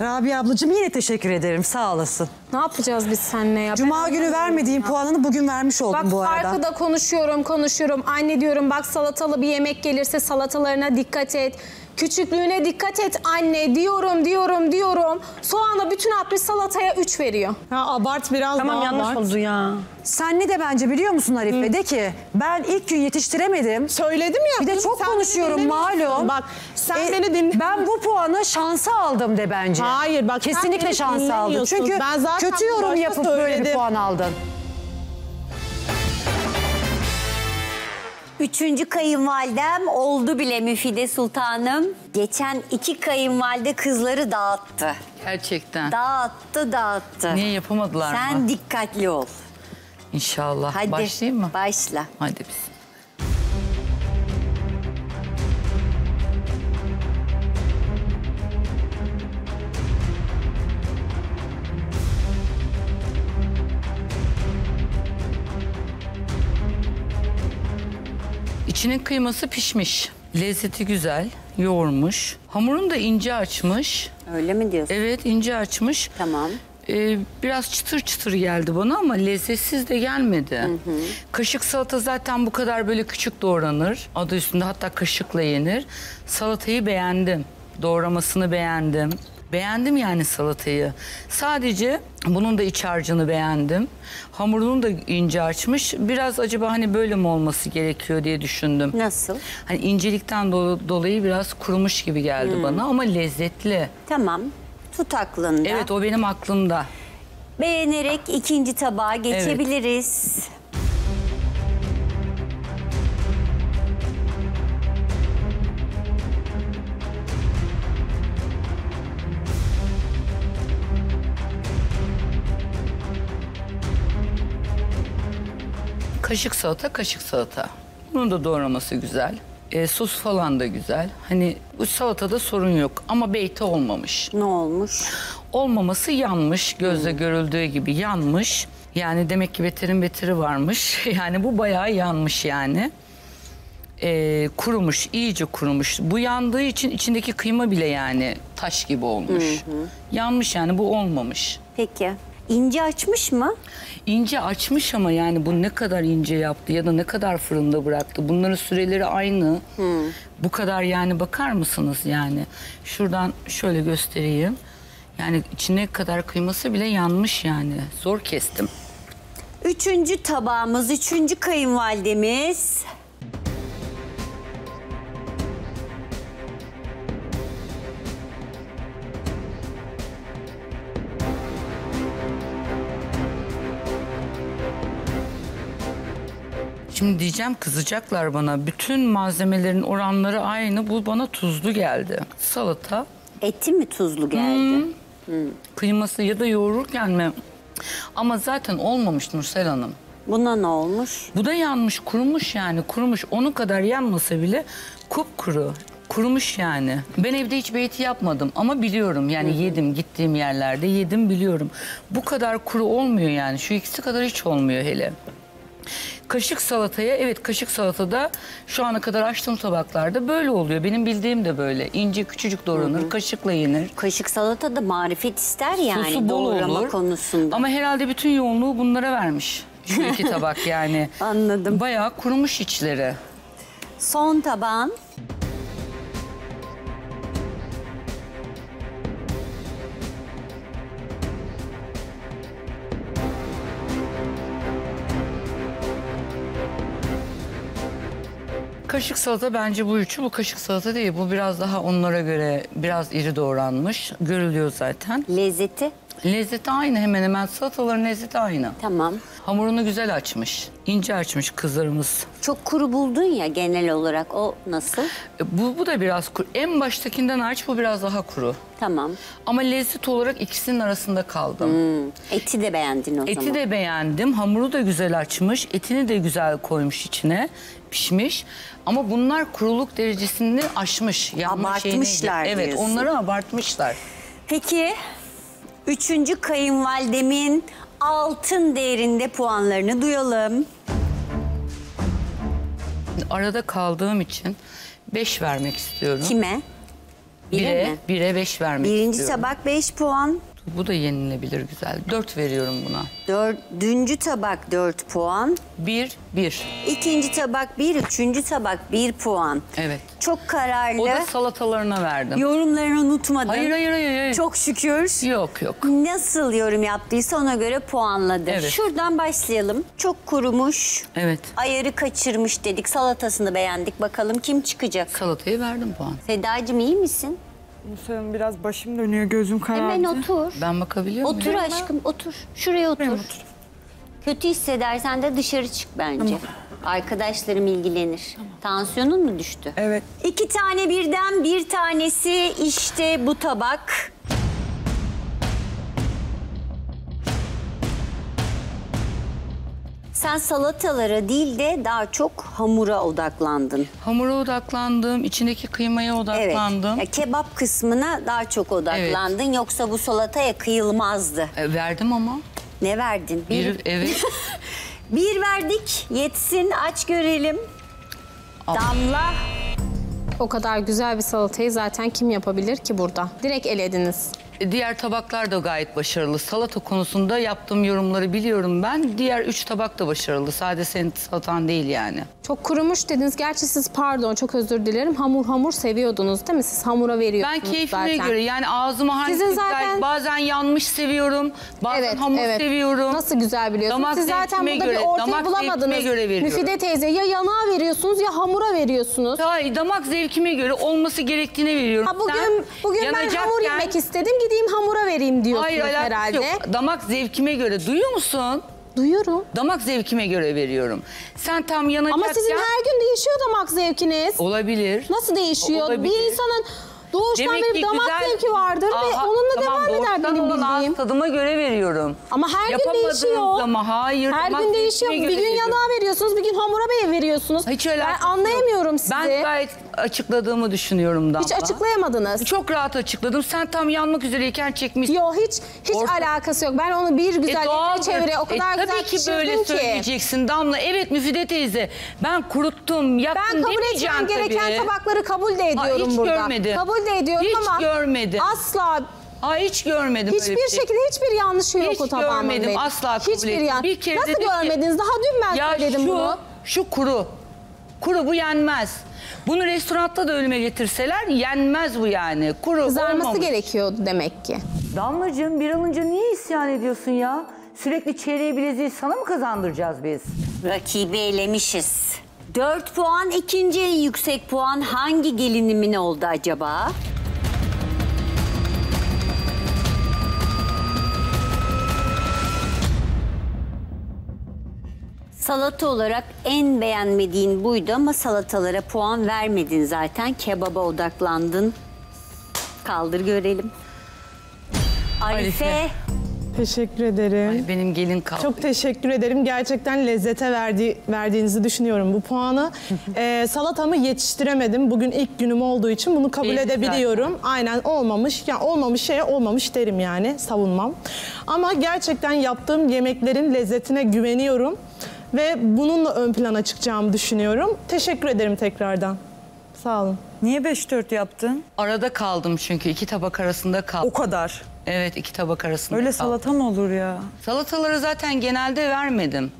Rabia ablacığım yine teşekkür ederim. Sağ olasın. Ne yapacağız biz seninle ya? Cuma Ben günü vermediğim ya. puanını bugün vermiş oldum Bak bu arada. arkada konuşuyorum konuşuyorum. Anne diyorum bak salatalı bir yemek gelirse salatalarına dikkat et. Küçüklüğüne dikkat et anne diyorum diyorum diyorum. Soğanı bütün atmış salataya 3 veriyor. Ha abart biraz Tamam daha yanlış abart. oldu ya. Sen ne de bence biliyor musun Arife? De ki ben ilk gün yetiştiremedim. Söyledim ya. Bir de çok sen konuşuyorum malum. Bak sen E, beni dinle. Ben bu puanı şansa aldım de bence. Hayır, bak Kesinlikle şansa aldım. Çünkü Ben zaten kötü yorum yapıp böyle bir söyledim. puan aldın. Üçüncü kayınvalidem oldu bile Müfide Sultanım. Geçen iki kayınvalide kızları dağıttı. Gerçekten. Dağıttı dağıttı. Niye yapamadılar Sen mı? dikkatli ol. İnşallah. Hadi Başlayayım mı? Başla. Hadi biz. İçinin kıyması pişmiş. Lezzeti güzel, yoğurmuş. Hamurunu da ince açmış. Öyle mi diyorsun? Evet ince açmış. Tamam. Ee, biraz çıtır çıtır geldi bana ama lezzetsiz de gelmedi. Kaşık salata zaten bu kadar böyle küçük doğranır. Adı üstünde hatta kaşıkla yenir. Salatayı beğendim. Doğramasını beğendim. Beğendim yani salatayı. Sadece bunun da iç harcını beğendim. Hamurunu da ince açmış. Biraz acaba hani böyle mi olması gerekiyor diye düşündüm. Nasıl? Hani incelikten do- dolayı biraz kurumuş gibi geldi Hmm. bana ama lezzetli. Tamam. Tut aklında. Evet o benim aklımda. Beğenerek ikinci tabağa geçebiliriz. Kaşık salata, kaşık salata. Bunun da doğraması güzel. E, sos falan da güzel. Hani bu salatada sorun yok ama beyti olmamış. Ne olmuş? Olmaması yanmış. Gözle görüldüğü gibi yanmış. Yani demek ki beterin beteri varmış. Yani bu bayağı yanmış yani. E, kurumuş, iyice kurumuş. Bu yandığı için içindeki kıyma bile yani taş gibi olmuş. Yanmış yani bu olmamış. Peki. İnce açmış mı? İnce açmış ama yani bu ne kadar ince yaptı ya da ne kadar fırında bıraktı. Bunların süreleri aynı. Bu kadar yani bakar mısınız yani? Şuradan şöyle göstereyim. Yani içine kadar kıyması bile yanmış yani. Zor kestim. Üçüncü tabağımız, üçüncü kayınvalidemiz. Şimdi diyeceğim kızacaklar bana. Bütün malzemelerin oranları aynı. Bu bana tuzlu geldi. Salata. Eti mi tuzlu geldi? Kıyması ya da yoğururken mi? Ama zaten olmamış Nursel Hanım. Buna ne olmuş? Bu da yanmış, kurumuş yani. Kurumuş. Onun kadar yanmasa bile kupkuru. Kurumuş yani. Ben evde hiç beyti yapmadım ama biliyorum. Yani yedim gittiğim yerlerde yedim biliyorum. Bu kadar kuru olmuyor yani. Şu ikisi kadar hiç olmuyor hele. Kaşık salataya evet kaşık salatada şu ana kadar açtığım tabaklarda böyle oluyor. Benim bildiğim de böyle. İnce küçücük doğranır, kaşıkla yenir. Kaşık salata da marifet ister yani Sosu bol doğrama olur. konusunda. Ama herhalde bütün yoğunluğu bunlara vermiş. Şu iki tabak yani. Anladım. Bayağı kurumuş içleri. Son tabağın. Kaşık salata bence bu üçü. Bu kaşık salata değil. Bu biraz daha onlara göre biraz iri doğranmış. Görülüyor zaten. Lezzeti? Lezzeti aynı hemen hemen. Salataların lezzeti aynı. Tamam. Hamurunu güzel açmış. ince açmış kızlarımız. Çok kuru buldun ya genel olarak o nasıl? E, Bu, bu da biraz kuru. En baştakinden hariç bu biraz daha kuru. Tamam. Ama lezzet olarak ikisinin arasında kaldım. Eti de beğendin o Eti zaman. de beğendim. Hamuru da güzel açmış. Etini de güzel koymuş içine. Pişmiş. Ama bunlar kuruluk derecesini aşmış. Yanma Abartmışlar Evet diyorsun. onları abartmışlar. Peki üçüncü kayınvalidemin altın değerinde puanlarını duyalım. Arada kaldığım için 5 vermek istiyorum. Kime? Bire Bire, mi? bire 5 vermek Birinci istiyorum. tabak 5 puan. Bu da yenilebilir güzel. 4 veriyorum buna. Dördüncü tabak 4 puan. 1, 1. İkinci tabak 1, üçüncü tabak 1 puan. Evet. Çok kararlı. O da salatalarına verdim. Yorumlarını unutmadın. Hayır, hayır, hayır, hayır. Çok şükür. Yok yok. Nasıl yorum yaptıysa ona göre puanladı. Evet. Şuradan başlayalım. Çok kurumuş. Evet. Ayarı kaçırmış dedik. Salatasını beğendik. Bakalım kim çıkacak? Salatayı verdim puan. Sedacığım iyi misin? Musa'nın biraz başım dönüyor, gözüm karardı. Hemen otur. Ben bakabiliyor muyum? Otur aşkım otur. Şuraya otur. Kötü hissedersen de dışarı çık bence. Arkadaşlarım ilgilenir. Tansiyonun mu düştü? Evet. İki tane birden bir tanesi işte bu tabak. Sen salatalara değil de daha çok hamura odaklandın. Hamura odaklandım, içindeki kıymaya Evet. odaklandım. Ya kebap kısmına daha çok odaklandın. Yoksa bu salataya kıyılmazdı. E, verdim ama. Ne verdin? Bir, evet. Bir verdik. Yetsin. Aç görelim. Damla. O kadar güzel bir salatayı zaten kim yapabilir ki burada? Direkt elediniz. Diğer tabaklar da gayet başarılı. Salata konusunda yaptığım yorumları biliyorum ben. Diğer üç tabak da başarılı. Sadece senin salatan değil yani. Çok kurumuş dediniz. Gerçi siz pardon çok özür dilerim. Hamur hamur seviyordunuz değil mi? Siz hamura veriyorsunuz Ben keyfime zaten. göre yani ağzıma hangi zaten- bazen yanmış seviyorum. Bazen Evet, hamur evet. seviyorum. Nasıl güzel biliyorsunuz. Damak Siz zaten burada göre, bir ortaya damak bulamadınız. göre veriyorum. Müfide teyze ya yanağa veriyorsunuz ya hamura veriyorsunuz. Hayır damak zevkime göre olması gerektiğine veriyorum. Ha bugün Sen bugün ben hamur yemek istedim gideyim hamura vereyim diyorsunuz Hayır herhalde. yok. Damak zevkime göre duyuyor musun? Duyuyorum. Damak zevkime göre veriyorum. Sen tam yanacakken... Ama sizin her gün değişiyor damak zevkiniz. Olabilir. Nasıl değişiyor? Olabilir. Bir insanın doğuştan Demek bir damak güzel- zevki vardır ve Aha, onunla tamam, devam eder benim olan bildiğim. tadıma göre veriyorum. Ama her gün değişiyor. zaman hayır. Her gün değişiyor. Bir gün veriyorum. yanağa veriyorsunuz, bir gün hamura veriyorsunuz. Hiç ben alakası anlayamıyorum sizi. Ben gayet açıkladığımı düşünüyorum Damla. Hiç açıklayamadınız. Çok rahat açıkladım. Sen tam yanmak üzereyken çekmişsin. Yok hiç hiç Orta- alakası yok. Ben onu bir güzel doğaldır. çevire o kadar e, güzel tabii ki böyle ki. söyleyeceksin Damla. Evet Müfide teyze. Ben kuruttum, yaptım Ben kabul etmem gereken tabii. tabakları kabul de ediyorum hiç burada. görmedim. Kabul de ediyorum Hiç ama görmedim. asla Aa, hiç görmedim hiçbir bir şey. şekilde hiçbir yanlışı yok Hiç o tabağımın görmedim, benim. asla kabul Hiçbir etmem. yan. Bir kere Nasıl dedim ki- görmediniz? Daha dün ben Ya söyledim şu, bunu. şu kuru. Kuru bu yenmez. Bunu restoranda da önüme getirseler yenmez bu yani. Kuru Kızarması olmamış. gerekiyordu demek ki. Damlacığım bir alınca niye isyan ediyorsun ya? Sürekli çeyreği bileziği sana mı kazandıracağız biz? Rakibi elemişiz. 4 puan. ikinci en yüksek puan hangi gelinimin oldu acaba? Salata olarak en beğenmediğin buydu ama salatalara puan vermedin zaten. Kebaba odaklandın. Kaldır görelim. Arife. Arife. Teşekkür ederim. Benim gelin kaldı. Çok teşekkür ederim. Gerçekten lezzete verdi, verdiğinizi düşünüyorum bu puanı. Ee, salatamı yetiştiremedim. Bugün ilk günüm olduğu için bunu kabul Belli edebiliyorum. Aynen olmamış. Ya olmamış şeye olmamış derim yani. Savunmam. Ama gerçekten yaptığım yemeklerin lezzetine güveniyorum. Ve bununla ön plana çıkacağımı düşünüyorum. Teşekkür ederim tekrardan. Sağ olun. Niye 5-4 yaptın? Arada kaldım çünkü iki tabak arasında kaldım. O kadar. Evet iki tabak arasında Öyle kaldım. salata mı olur ya? Salataları zaten genelde vermedim.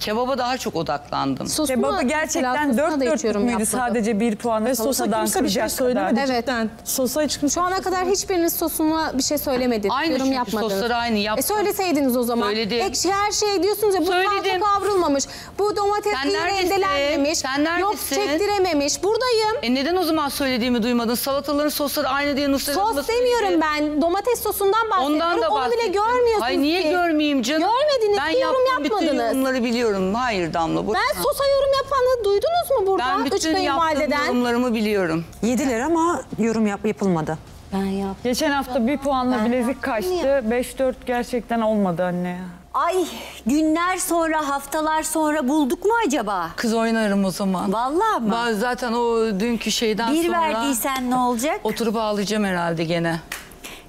Kebaba daha çok odaklandım. Kebabı gerçekten dört dörtlük müydü sadece bir puanı Ve sosa kimse bir şey söylemedi kadar. Evet. cidden. Sosa hiç kimse Şu ana kadar hiçbiriniz sosuna bir şey söylemediniz. Aynı yorum çünkü yapmadınız. sosları aynı, E yaptım. söyleseydiniz o zaman. Söyledim. Ekşi her şey diyorsunuz ya bu Söyledim. kavrulmamış. Bu domates Sen iyi neredesin? rendelenmemiş. Sen neredesin? Yok çektirememiş. Buradayım. E neden o zaman söylediğimi duymadın? Salataların sosları aynı diye Nusret Sos demiyorum söyledi. ben. Domates sosundan bahsediyorum. Ondan da Onu bile bahsettim. görmüyorsunuz Hayır niye ki. görmeyeyim canım? Görmediniz ben ki yorum yaptığım bütün yapmadınız. yorumları biliyorum. Hayır Damla. boş Ben sosa yorum yapanı duydunuz mu burada? Ben Üç bütün yaptığım kayınvalideden. yorumlarımı biliyorum. Yediler ama yorum yap, yapılmadı. Ben yaptım. Geçen hafta bir puanla bilezik kaçtı. 5-4 gerçekten olmadı anne ya. Ay günler sonra haftalar sonra bulduk mu acaba? Kız oynarım o zaman. Vallahi mı? Ben zaten o dünkü şeyden Bir sonra... verdiysen ne olacak? Oturup ağlayacağım herhalde gene.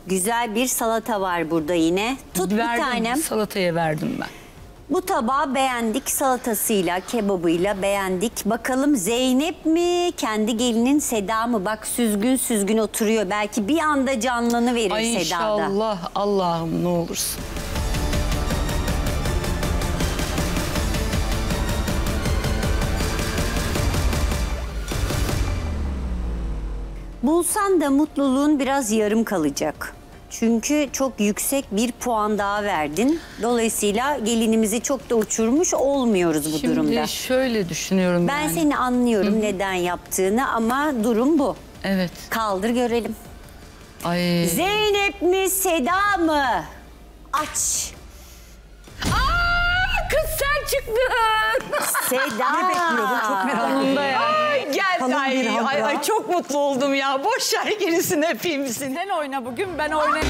Güzel bir salata var burada yine. Tut verdim, bir tanem. Salataya verdim ben. Bu tabağı beğendik salatasıyla, kebabıyla beğendik. Bakalım Zeynep mi, kendi gelinin Seda mı? Bak süzgün süzgün oturuyor. Belki bir anda canlanı verir Ay Seda'da. inşallah Allah'ım ne olursun. Bulsan da mutluluğun biraz yarım kalacak. Çünkü çok yüksek bir puan daha verdin. Dolayısıyla gelinimizi çok da uçurmuş olmuyoruz bu Şimdi durumda. şöyle düşünüyorum Ben yani. seni anlıyorum neden yaptığını ama durum bu. Evet. Kaldır görelim. Ay. Zeynep mi Seda mı? Aç. Aa, kız sen çıktın. Seda. Ne bekliyordun? Çok merak ediyorum. Ay gel. Kalın Ay, bir ay, ay, çok mutlu oldum ya. Boş ver gerisini öpeyim misin? Sen oyna bugün ben oynayayım.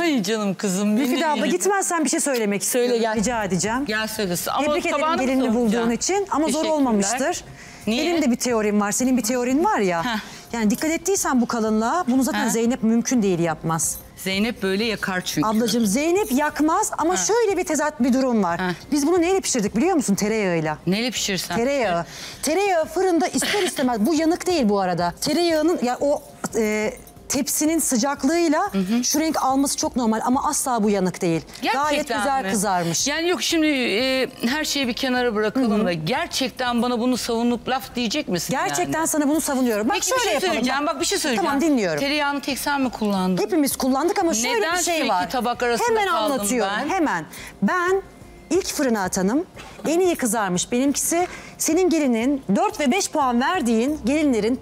Ay canım kızım. Müfide abla gitmezsen bir şey söylemek istiyorum. Söyle gel. Rica edeceğim. Gel söylesin. Ama Tebrik ederim gelinini bulduğun için ama zor olmamıştır. Niye? Benim de bir teorim var. Senin bir teorin var ya. Heh. Yani dikkat ettiysen bu kalınlığa bunu zaten Heh. Zeynep mümkün değil yapmaz. Zeynep böyle yakar çünkü. Ablacığım Zeynep yakmaz ama şöyle bir tezat bir durum var. Heh. Biz bunu neyle pişirdik biliyor musun? Tereyağıyla. Neyle pişirsen? Tereyağı. Tereyağı fırında ister istemez. Bu yanık değil bu arada. Tereyağının ya o e, tepsinin sıcaklığıyla şu renk alması çok normal ama asla bu yanık değil. Gayet Gerçekten güzel mi? kızarmış. Yani yok şimdi e, her şeyi bir kenara bırakalım da gerçekten bana bunu savunup laf diyecek misin Gerçekten yani? sana bunu savunuyorum. Bak Peki şöyle bir şey yapalım. söyleyeceğim. Bak bir şey söyleyeceğim. Tamam dinliyorum. Tereyağını tek sen mi kullandın? Hepimiz kullandık ama şöyle Neden bir şey var. tabak arasında Hemen anlatıyorum. ben? Hemen. Ben ilk fırına atanım. En iyi kızarmış benimkisi. Senin gelinin 4 ve 5 puan verdiğin gelinlerin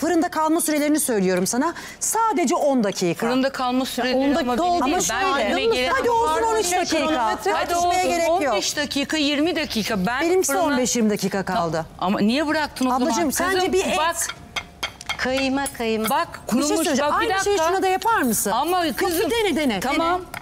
fırında kalma sürelerini söylüyorum sana. Sadece 10 dakika. Fırında kalma süreleri onda ama benim değil. Ama Ben gelen... Hadi olsun 13 dakika. Hadi olsun gerek yok. 15 dakika 20 dakika. Ben Benimkisi fırına- 15-20 dakika kaldı. Ama niye bıraktın o zaman? Ablacığım sence bir et. Bak Kıyma kıyma. bak bir şey kurumuş. bak bir Aynı şeyi dakika. şuna da yapar mısın? Ama Yok, kızım. bir dene dene. Tamam. Dene.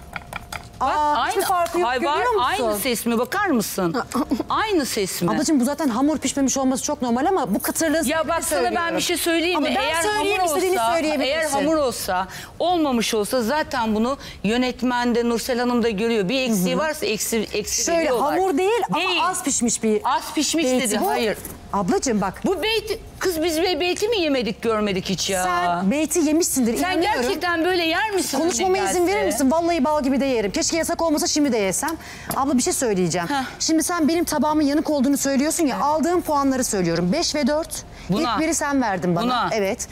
Aa, hiçbir farkı yok Ay var, görüyor musun? Aynı ses mi bakar mısın? aynı ses mi? Ablacığım bu zaten hamur pişmemiş olması çok normal ama bu kıtırlığı Ya bak sana ben bir şey söyleyeyim Ama mi? ben eğer söyleyeyim, hamur istediğini olsa, söyleyebilirsin. eğer hamur olsa, olmamış olsa zaten bunu yönetmen de Nursel Hanım da görüyor. Bir eksiği varsa eksi, eksi Şöyle hamur değil, Değil. ama az pişmiş bir Az pişmiş dedi. Hayır. Ablacığım bak Bu beyti, kız biz be- beyti mi yemedik görmedik hiç ya? sen beyti yemişsindir Sen inanıyorum. gerçekten böyle yer misin? Konuşmama izin verir misin? Vallahi bal gibi de yerim. Keşke yasak olmasa şimdi de yesem. Abla bir şey söyleyeceğim. Heh. Şimdi sen benim tabağımın yanık olduğunu söylüyorsun ya. Aldığım puanları söylüyorum. 5 ve 4. Buna. İlk biri sen verdin bana. Buna. Evet.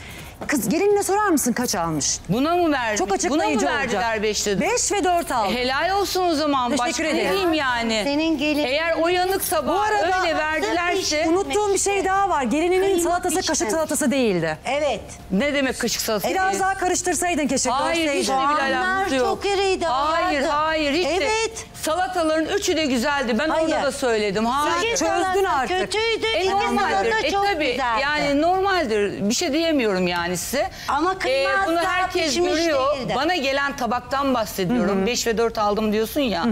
Kız gelinine sorar mısın kaç almış? Buna mı verdin? Çok Buna açıklayıcı mı verdiler olacak. beşte? 5 ve 4 aldı. Helal olsun o zaman. Teşekkür Başka ne ederim. diyeyim yani? Senin gelin- Eğer o yanık tabağı Bu arada öyle verdilerse... unuttuğum bir şey daha var. Gelininin Kıyma salatası pişmemiş. kaşık salatası değildi. Evet. Ne demek kaşık salatası? Biraz daha karıştırsaydın keşke. Hayır hiç de görseydin. bile alakası yok. çok iriydi, Hayır hayatım. hayır hiç de. Evet. Salataların üçü de güzeldi. Ben Hayır. orada da söyledim. Hayır. İki çözdün salata artık. Kötüydü. E iki normaldir. salata E çok tabii güzeldi. yani normaldir. Bir şey diyemiyorum yani size. Ama kıyma az bunu daha herkes pişmiş görüyor. değildi. Bana gelen tabaktan bahsediyorum. 5 ve 4 aldım diyorsun ya.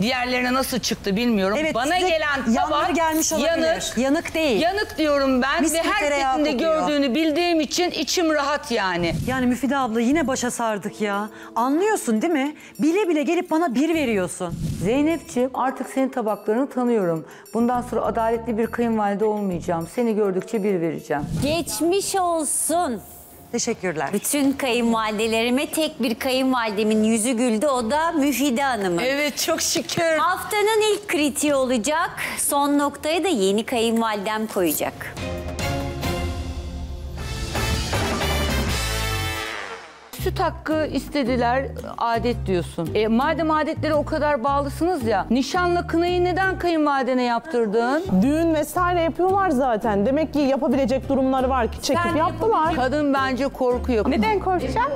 Diğerlerine nasıl çıktı bilmiyorum. Evet, Bana gelen tabak gelmiş olabilir. yanık. Yanık değil. Yanık diyorum ben Mis ve herkesin de gördüğünü bildiğim için içim rahat yani. Yani Müfide abla yine başa sardık ya. Anlıyorsun değil mi? Bile bile gelip bana bir veriyorsun. Zeynep'ciğim artık senin tabaklarını tanıyorum. Bundan sonra adaletli bir kayınvalide olmayacağım. Seni gördükçe bir vereceğim. Geçmiş olsun. Teşekkürler. Bütün kayınvalidelerime tek bir kayınvalidemin yüzü güldü. O da Müfide Hanım'ın. Evet çok şükür. Haftanın ilk kritiği olacak. Son noktayı da yeni kayınvalidem koyacak. Süt hakkı istediler, adet diyorsun. E, madem adetlere o kadar bağlısınız ya, nişanla kınayı neden kayınvalidene yaptırdın? Düğün vesaire yapıyorlar zaten. Demek ki yapabilecek durumları var ki çekip Sen yaptılar. Kadın bence korkuyor. Neden korkacağım?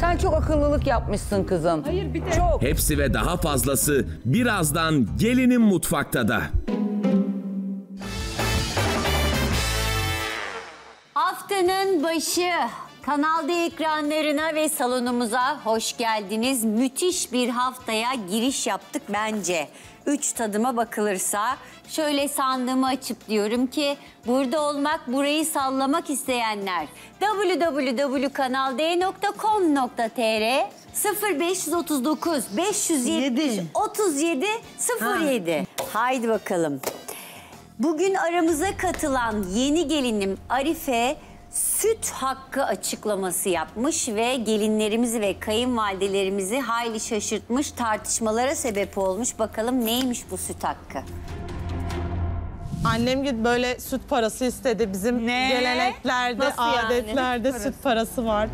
Sen çok akıllılık yapmışsın kızım. Hayır bir de Çok. Hepsi ve daha fazlası birazdan gelinin mutfakta da. Haftanın başı Kanal D ekranlarına ve salonumuza hoş geldiniz. Müthiş bir haftaya giriş yaptık bence. Üç tadıma bakılırsa şöyle sandığımı açıp diyorum ki burada olmak, burayı sallamak isteyenler www.kanald.com.tr 0539 570 37 07 Haydi bakalım. Bugün aramıza katılan yeni gelinim Arife süt hakkı açıklaması yapmış ve gelinlerimizi ve kayınvalidelerimizi hayli şaşırtmış, tartışmalara sebep olmuş. Bakalım neymiş bu süt hakkı? Annem gibi böyle süt parası istedi. Bizim geleneklerde, Nasıl yani? adetlerde Süt süt parası var.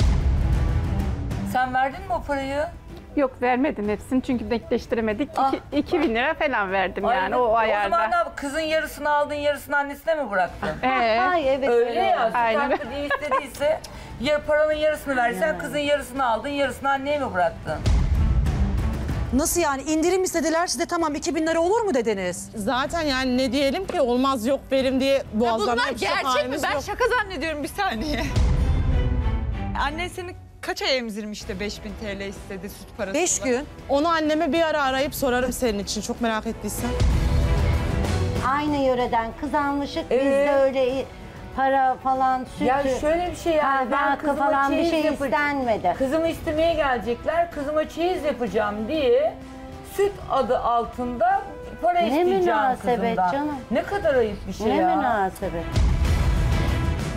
Sen verdin mi o parayı? Yok vermedim hepsini çünkü denkleştiremedik. Ah. İki, 2000 lira falan verdim yani Ay, o O ayarda. zaman ne yap- kızın yarısını aldın, yarısını annesine mi bıraktın? Ee, Ay evet Öyle ya, Aynen. hakkı diye istediyse ya paranın yarısını versen kızın yarısını aldın, yarısını anneye mi bıraktın? Nasıl yani indirim istediler size tamam 2000 lira olur mu dediniz? Zaten yani ne diyelim ki olmaz yok verim diye boğazlarına Bunlar yapacak gerçek mi? Ben şaka zannediyorum bir saniye. Annen seni kaç ay emzirmiş de 5000 TL istedi süt parası 5 olarak? gün. Onu anneme bir ara arayıp sorarım senin için çok merak ettiysen. Aynı yöreden kız almışık Evet. bizde öyle para falan sütü. Ya şöyle bir şey yani, ben hakkı kızıma falan bir çeyiz şey yapacağım. istenmedi. Kızımı istemeye gelecekler, kızıma çeyiz yapacağım diye süt adı altında para Ne isteyeceğim münasebet kızımdan. canım. Ne kadar ayıp bir şey Ne ya. münasebet.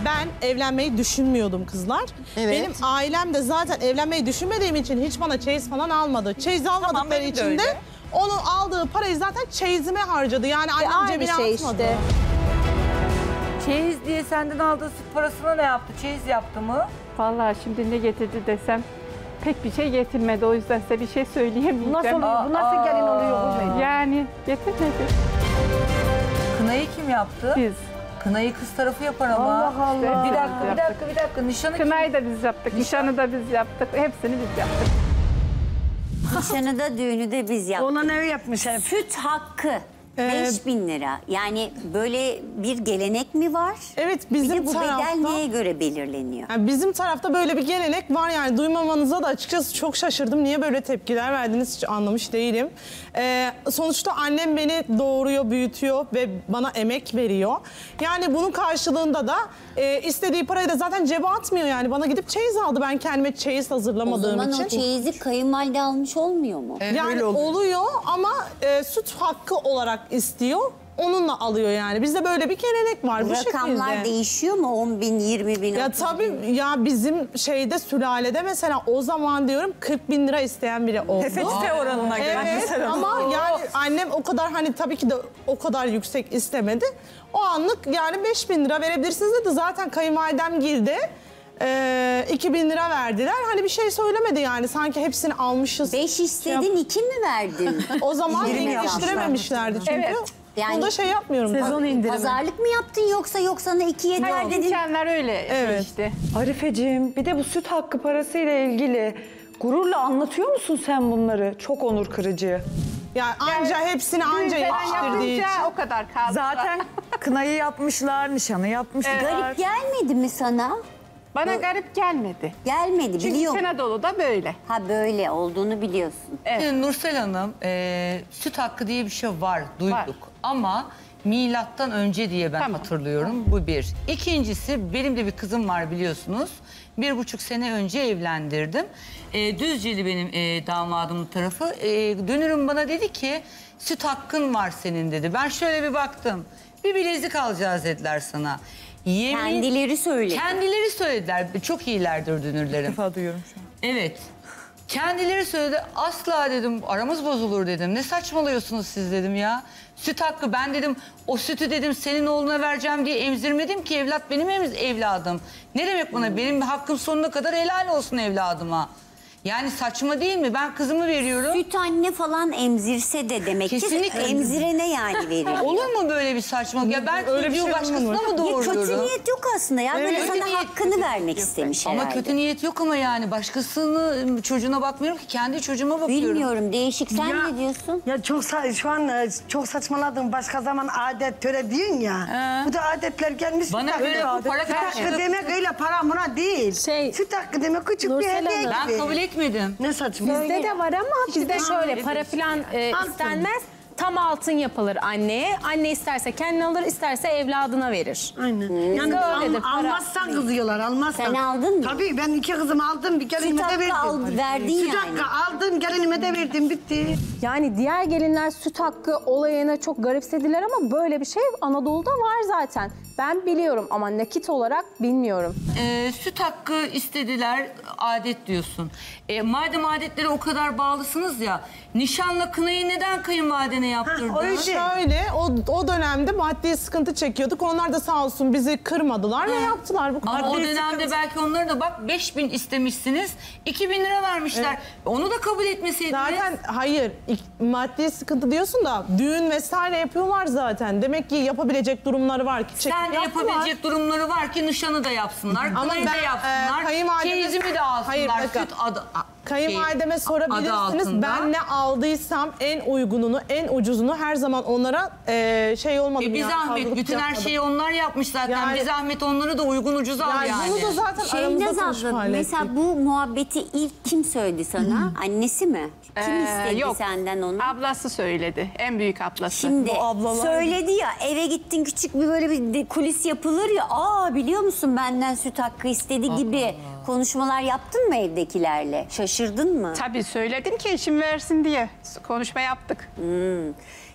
Ben evlenmeyi düşünmüyordum kızlar. Evet. Benim ailem de zaten evlenmeyi düşünmediğim için hiç bana çeyiz falan almadı. Çeyiz almadıkları benim de için de öyle. onun aldığı parayı zaten çeyizime harcadı. Yani annem aynı cebine şey atmadı. işte. Çeyiz diye senden aldığı süt parasına ne yaptı? Çeyiz yaptı mı? Vallahi şimdi ne getirdi desem pek bir şey getirmedi. O yüzden size bir şey söyleyemeyeceğim. Nasıl oluyor? Bu nasıl gelin oluyor bu benim? Yani getirmedi. Kınayı kim yaptı? Biz. Kınayı kız tarafı yapar ama. Allah Allah. Bir dakika, bir dakika, bir dakika. Nişanı kim? Kınayı da biz yaptık, nişanı da biz yaptık. Hepsini biz yaptık. Nişanı da düğünü de biz yaptık. Ona ne yapmış hep? Süt hakkı Ee, 5000 lira. Yani böyle bir gelenek mi var? Evet Bir bizim de bu tarafta... bedel neye göre belirleniyor? Yani bizim tarafta böyle bir gelenek var yani duymamanıza da açıkçası çok şaşırdım. Niye böyle tepkiler verdiniz hiç anlamış değilim. Ee, sonuçta annem beni doğuruyor, büyütüyor ve bana emek veriyor. Yani bunun karşılığında da e, istediği parayı da zaten cebe atmıyor yani. Bana gidip çeyiz aldı ben kendime çeyiz O hazırlamadığım zaman için. o çeyizi kayınvalide almış olmuyor mu? Yani oluyor ama e, süt hakkı olarak istiyor. Onunla alıyor yani. Bizde böyle bir gelenek var Bu bu rakamlar şekilde. değişiyor mu? 10 bin, 20 bin, Ya 30 bin? tabii ya bizim şeyde sülalede mesela o zaman diyorum 40 bin lira isteyen biri oldu. Tefecife oranına göre Evet mesela. ama yani annem o kadar hani tabii ki de o kadar yüksek istemedi. O anlık yani 5 bin lira verebilirsiniz dedi. Zaten kayınvalidem girdi. Ee, 2 bin lira verdiler. Hani bir şey söylemedi yani. Sanki hepsini almışız. 5 istedin, 2 mi verdin? O zaman değiştirememişlerdi çünkü. Evet. Yani- Bunda şey yapmıyorum. Sezon indirimi. Pazarlık mı yaptın yoksa yoksa sana 2'ye Hayır, ver dedin? imkanlar öyle Evet. işte. Arifeciğim bir de bu süt hakkı parasıyla ilgili gururla anlatıyor musun sen bunları? Çok onur kırıcı. Yani anca hepsini anca yetiştirdiği için. o kadar kaldı. Zaten kınayı yapmışlar, nişanı yapmışlar. Garip gelmedi mi sana? Bana garip gelmedi. Gelmedi Çünkü biliyorum. Anadolu'da böyle. Ha böyle olduğunu biliyorsun. Şimdi Nursel Hanım, e, süt hakkı diye bir şey var, duyduk. Var. Ama milattan önce diye ben Tamam. hatırlıyorum. Bu bir. İkincisi, benim de bir kızım var biliyorsunuz. Bir buçuk sene önce evlendirdim. E, Düzceli benim e, damadımın tarafı. E, dönürüm bana dedi ki, süt hakkın var senin dedi. Ben şöyle bir baktım. Bir bilezik alacağız dediler sana. Yemin- Kendileri söyledi. Kendileri söylediler. Çok iyilerdir dünürlerim. defa duyuyorum şu an. Evet. Kendileri söyledi. Asla dedim aramız bozulur dedim. Ne saçmalıyorsunuz siz dedim ya. Süt hakkı ben dedim o sütü dedim senin oğluna vereceğim diye emzirmedim ki evlat benim emz- evladım. Ne demek bana benim hakkım sonuna kadar helal olsun evladıma. Yani saçma değil mi? Ben kızımı veriyorum. Süt anne falan emzirse de demek Kesinlikle. ki emzirene yani veriyor. Olur mu böyle bir saçmalık? Ya ben Öyle bir çocuğu şey başkasına mı Ya doğuruyorum? kötü niyet yok aslında ya. Böyle Evet. sana niyet- hakkını vermek istemiş Ama herhalde. kötü niyet yok ama yani başkasını çocuğuna bakmıyorum ki kendi çocuğuma bakıyorum. Bilmiyorum değişik. Sen Ya- ne diyorsun? Ya çok şu an e, çok saçmaladım. Başka zaman adet töre diyorsun ya. Bu da adetler gelmiş. Bana öyle para Süt hakkı karşılığı- demek öyle para buna değil. Şey, Süt hakkı demek küçük bir Nursel hediye Hanım. gibi. Ben kabul etmedim. Ne saçma. Bizde de var ama bizde şöyle para falan e, Altın. istenmez. Tam altın yapılır anneye. Anne isterse kendine alır, isterse evladına verir. Aynen. Yani Bizde öyledir, al- para. almazsan kızıyorlar, almazsan. Sen aldın mı? Tabii ben iki kızımı aldım, bir gelinime Süt de hakkı verdim. al- verdin Süt yani. hakkı aldım, gelinime de verdim, bitti. Yani diğer gelinler süt hakkı olayına çok garipsediler ama böyle bir şey Anadolu'da var zaten. Ben biliyorum ama nakit olarak bilmiyorum. Ee, süt hakkı istediler adet diyorsun. E, madem adetlere o kadar bağlısınız ya nişanla kınayı neden kayınvalidene yaptırdın? O şöyle, o, o dönemde maddi sıkıntı çekiyorduk. Onlar da sağ olsun bizi kırmadılar ve yaptılar bu kadar. Ama o Maddi dönemde sıkıntı- belki onlara da bak 5000 istemişsiniz. 2000 lira vermişler. Onu da kabul etmeseydiniz. Zaten hayır, ik- maddi sıkıntı diyorsun da düğün vesaire yapıyorlar zaten. Demek ki yapabilecek durumları var ki. çekip Sen de yaptılar. yapabilecek durumları var ki nişanı da yapsınlar, Ama kınayı da ben, yapsınlar, e, kayınvalideme- çeyizimi de alsınlar, Hayır, süt adı... a- Kayınvalideme şey, adı sorabilirsiniz. Ben ne aldıysam en uygununu, en ucuzunu her zaman onlara e, şey olmadım E bir ya, zahmet, bütün her şeyi onlar yapmış zaten. Yani- bir zahmet onları da uygun ucuz al Yani yani. bunu da zaten Şeynaz aramızda hallettik. mesela bu muhabbeti ilk kim söyledi sana? Annesi mi? Kim Ee, istedi yok. senden onu? Ablası söyledi. En büyük ablası. Şimdi söyledi ya eve gittin küçük bir böyle bir kulis yapılır ya. Aa biliyor musun benden süt hakkı istedi gibi konuşmalar yaptın mı evdekilerle? Şaşırdın mı? Tabii söyledim ki eşim versin diye. Konuşma yaptık.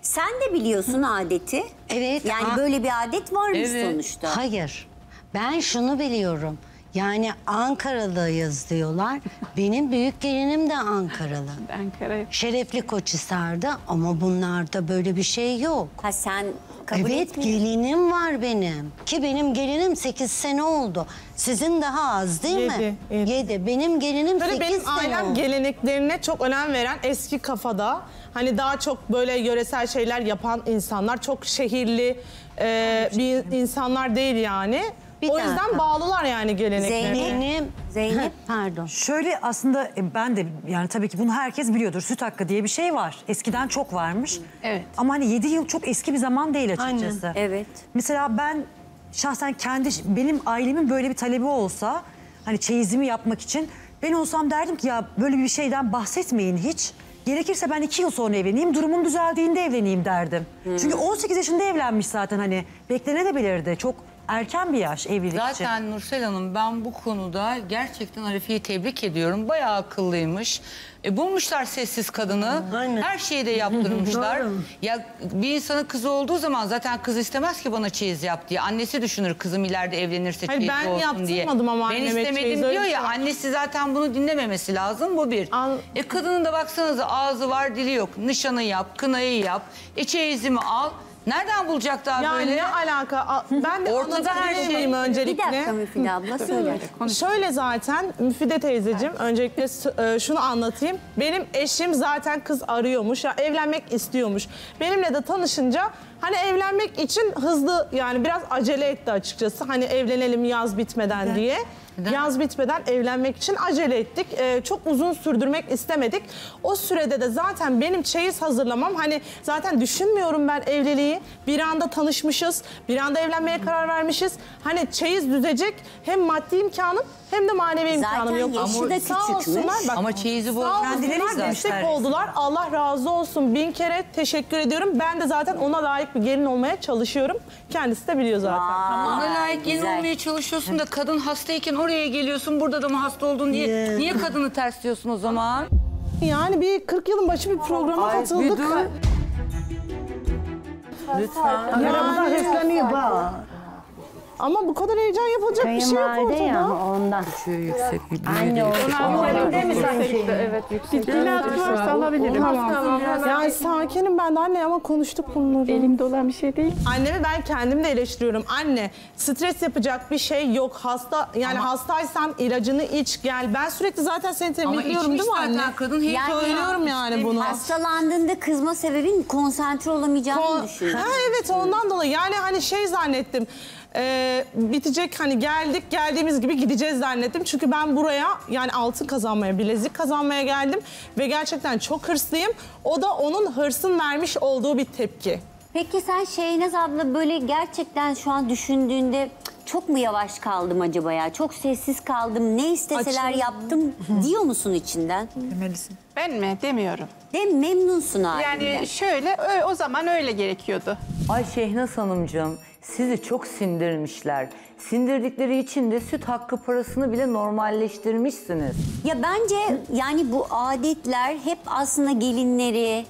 Sen de biliyorsun adeti. Evet. Yani a- böyle bir adet varmış Evet. sonuçta. Hayır. Ben şunu biliyorum. Yani Ankaralıyız diyorlar. Benim büyük gelinim de Ankaralı. Ankara. Şerefli Koçhisar'da ama bunlarda böyle bir şey yok. Ha sen kabul Evet etmiyorsun. gelinim var benim. Ki benim gelinim 8 sene oldu. Sizin daha az değil mi? Yedi, 7. Benim gelinim Böyle 8 benim sene ailem oldu. geleneklerine çok önem veren eski kafada. Hani daha çok böyle yöresel şeyler yapan insanlar. Çok şehirli e, bir insanlar değil yani. Bir o yüzden dakika. bağlılar yani geleneklerine. Benim Zeynep. pardon. Şöyle aslında e, ben de yani tabii ki bunu herkes biliyordur. Süt hakkı diye bir şey var. Eskiden çok varmış. Evet. Ama hani 7 yıl çok eski bir zaman değil açıkçası. Evet. Mesela ben şahsen kendi benim ailemin böyle bir talebi olsa hani çeyizimi yapmak için ben olsam derdim ki ya böyle bir şeyden bahsetmeyin hiç. Gerekirse ben iki yıl sonra evleneyim, durumum düzeldiğinde evleneyim derdim. Çünkü 18 yaşında evlenmiş zaten hani beklenebilirdi. Çok erken bir yaş evlilik için. Zaten Nursel Hanım ben bu konuda gerçekten Arife'yi tebrik ediyorum. Bayağı akıllıymış. E, bulmuşlar sessiz kadını. Her şeyi de yaptırmışlar. Ya bir insanın kızı olduğu zaman zaten kız istemez ki bana çeyiz yap diye. Annesi düşünür kızım ileride evlenirse Hayır, çeyiz ben olsun diye. ama Ben istemedim çeyiz, diyor ya. şey. Annesi zaten bunu dinlememesi lazım. Bu bir. E kadının da baksanıza ağzı var dili yok. Nişanı yap, kınayı yap. E çeyizimi al. Nereden bulacak daha Ya böyle? ne alaka? Ben de Ortada her şey. miyim öncelikle. Bir dakika Müfide abla söyle. Şöyle zaten Müfide teyzeciğim öncelikle s- e, şunu anlatayım. Benim eşim zaten kız arıyormuş ya evlenmek istiyormuş. Benimle de tanışınca hani evlenmek için hızlı yani biraz acele etti açıkçası. Hani evlenelim yaz bitmeden diye. Yaz bitmeden evlenmek için acele ettik. Ee, çok uzun sürdürmek istemedik. O sürede de zaten benim çeyiz hazırlamam hani zaten düşünmüyorum ben evliliği. Bir anda tanışmışız, bir anda evlenmeye karar vermişiz. Hani çeyiz düzecek hem maddi imkanım hem de manevi imkanım yok. yaşı da küçükmüş. bak, Ama çeyizi bu kendileri destek oldular. Allah razı olsun. Bin kere teşekkür ediyorum. Ben de zaten ona layık bir gelin olmaya çalışıyorum. Kendisi de biliyor zaten. Ona layık gelin güzel. olmaya çalışıyorsun da kadın hastayken oraya geliyorsun burada da mı hasta oldun diye. Niye kadını tersliyorsun o zaman? Yani bir 40 yılın başı bir programa katıldık. Yaramıza hırsleniyor bak. Ama bu kadar heyecan yapılacak bir şey yok Kayınvalide ya ortada. ondan. yüksek bir Anne o. Evet, yüksek. Dilat varsa alabilirim. Yani sakinim ben de anne ama konuştuk bunları. Elimde olan bir şey değil. Annemi ben kendim de eleştiriyorum. Anne stres yapacak bir şey yok. Hasta yani hastaysan ilacını iç gel. Ben sürekli zaten seni tembihliyorum değil mi anne? zaten kadın, hiç Söylüyorum yani bunu. Hastalandığında kızma sebebin konsantre olamayacağını Kon- düşünüyorum. Ha, evet ondan dolayı yani hani şey zannettim. E, bitecek hani geldik geldiğimiz gibi gideceğiz zannettim. Çünkü ben buraya yani altın kazanmaya, bilezik kazanmaya geldim ve gerçekten çok hırslıyım. O da onun hırsın vermiş olduğu bir tepki. Peki sen Şeynaz abla böyle gerçekten şu an düşündüğünde çok mu yavaş kaldım acaba ya? Çok sessiz kaldım. Ne isteseler Açıldım. yaptım diyor musun içinden? Demelisin. Ben mi? Demiyorum. De memnunsun halinden. Yani şöyle ö- o zaman öyle gerekiyordu. Ay Şehnaz Hanımcığım sizi çok sindirmişler. Sindirdikleri için de süt hakkı parasını bile normalleştirmişsiniz. Ya bence yani bu adetler hep aslında gelinleri,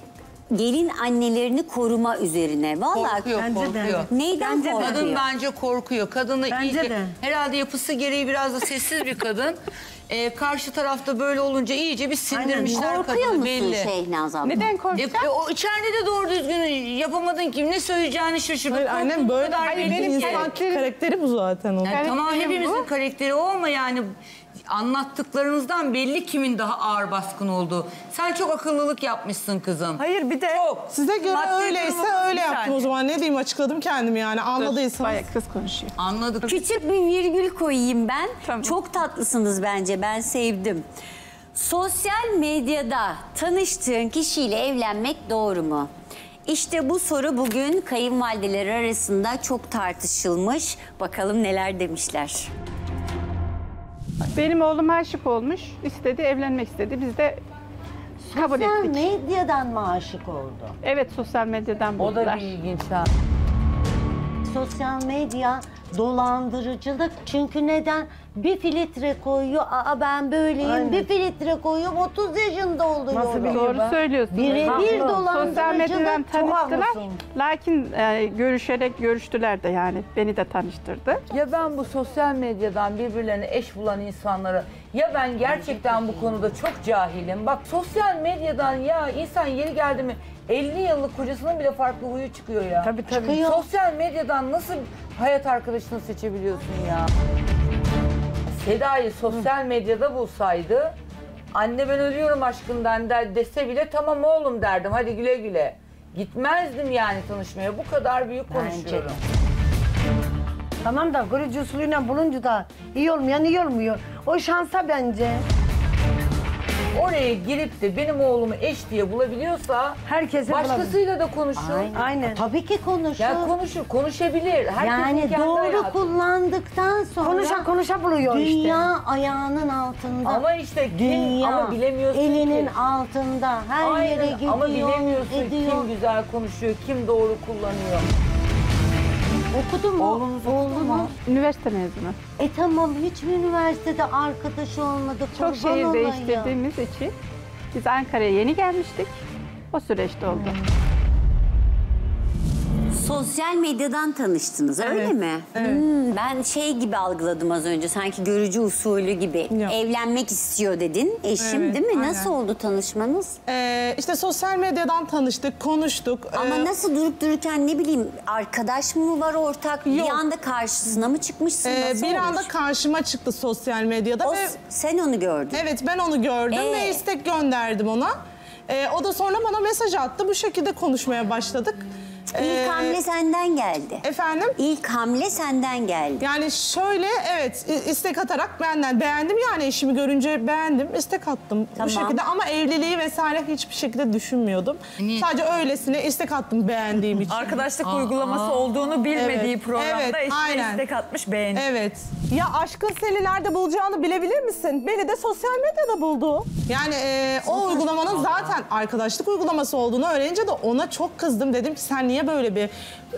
gelin annelerini koruma üzerine. Vallahi Korkuyor, korkuyor. Neyden korkuyor? Kadın bence korkuyor. Kadını Bence iyice- de. herhalde yapısı gereği biraz da sessiz bir kadın. Ee, karşı tarafta böyle olunca iyice bir sindirmişler Korkuyor kadını musun belli. Şehnaz abla? Neden E, korkacağım? e, o içeride de doğru düzgün yapamadın ki ne söyleyeceğini şaşırdın. Hayır annem böyle kadar benim insan karakteri bu zaten onun. Yani tamam hepimizin bu. karakteri o ama yani anlattıklarınızdan belli kimin daha ağır baskın olduğu. Sen çok akıllılık yapmışsın kızım. Hayır bir de size göre Maddi öyleyse öyle yaptım saniye. o zaman. Ne diyeyim açıkladım kendimi yani anladıysanız. Bayağı kız konuşuyor. Anladık. Küçük bir virgül koyayım ben. Çok tatlısınız bence. Ben sevdim. Sosyal medyada tanıştığın kişiyle evlenmek doğru mu? İşte bu soru bugün kayınvalideler arasında çok tartışılmış. Bakalım neler demişler. Benim oğlum aşık olmuş. istedi, evlenmek istedi. Biz de kabul ettik. medyadan mı aşık oldu? Evet, sosyal medyadan O buldular. da bir ilginç ha. Sosyal medya dolandırıcılık. Çünkü neden? Bir filtre koyuyor. Aa ben böyleyim. Aynen. Bir filtre koyuyorum. 30 yaşında oluyorum. Doğru söylüyorsun. Birebir Sosyal medyadan dolandırıcılık. Çok tanıştılar. haklısın. Lakin e, görüşerek görüştüler de yani. Beni de tanıştırdı. Ya ben bu sosyal medyadan birbirlerine eş bulan insanlara ya ben gerçekten bu konuda çok cahilim. Bak sosyal medyadan ya insan yeri geldi mi 50 yıllık kocasının bile farklı huyu çıkıyor ya. Tabii tabii. Çıkıyor. Sosyal medyadan nasıl hayat arkadaşını seçebiliyorsun ya? Seda'yı sosyal medyada bulsaydı anne ben ölüyorum aşkından der, dese bile tamam oğlum derdim hadi güle güle. Gitmezdim yani tanışmaya bu kadar büyük konuşuyorum. Tamam da görücü usulüyle bulunca da iyi olmayan iyi olmuyor. O şansa bence. Oraya girip de benim oğlumu eş diye bulabiliyorsa Herkese başkasıyla da konuşur. Aynen. Tabii ki konuşur. Ya konuşur, konuşabilir. Herkesin yani kendi doğru hayatı. kullandıktan sonra Konuşa konuşa buluyor işte. dünya ayağının altında. Ama işte kim dünya ama bilemiyorsun elinin ki. altında her Aynen, yere gidiyor. ama bilemiyorsun ediyor. kim güzel konuşuyor, kim doğru kullanıyor. Okudu mu? Oğlunuz Oldu mu? Üniversite mezunu. E tamam hiç mi üniversitede arkadaş olmadı? Çok Kurban şehir olayım. değiştirdiğimiz için biz Ankara'ya yeni gelmiştik. O süreçte oldu. Sosyal medyadan tanıştınız öyle mi? Hmm, ben şey gibi algıladım az önce sanki görücü usulü gibi. Yok. Evlenmek istiyor dedin eşim Evet, değil mi? aynen. Nasıl oldu tanışmanız? Ee, işte sosyal medyadan tanıştık, konuştuk. Ama Ee, nasıl durup dururken ne bileyim arkadaş mı var ortak? Bir Yok. anda karşısına mı çıkmışsın? e, Nasıl bir olmuş? anda karşıma çıktı sosyal medyada O- ve sen onu gördün. evet ben onu gördüm Ee? ve istek gönderdim ona. Ee, o da sonra bana mesaj attı. Bu şekilde konuşmaya başladık. İlk Ee, hamle senden geldi. Efendim? İlk hamle senden geldi. Yani şöyle evet istek atarak benden beğendim yani eşimi görünce beğendim istek attım Tamam. bu şekilde ama evliliği vesaire hiçbir şekilde düşünmüyordum. Sadece öylesine istek attım beğendiğim için. Arkadaşlık uygulaması olduğunu bilmediği Evet, programda evet, eşine aynen. istek atmış beğeni. Evet. Ya aşkın seni nerede bulacağını bilebilir misin? Beni de sosyal medyada buldu. Yani e, o uygulamanın zaten arkadaşlık uygulaması olduğunu öğrenince de ona çok kızdım. Dedim ki sen niye böyle bir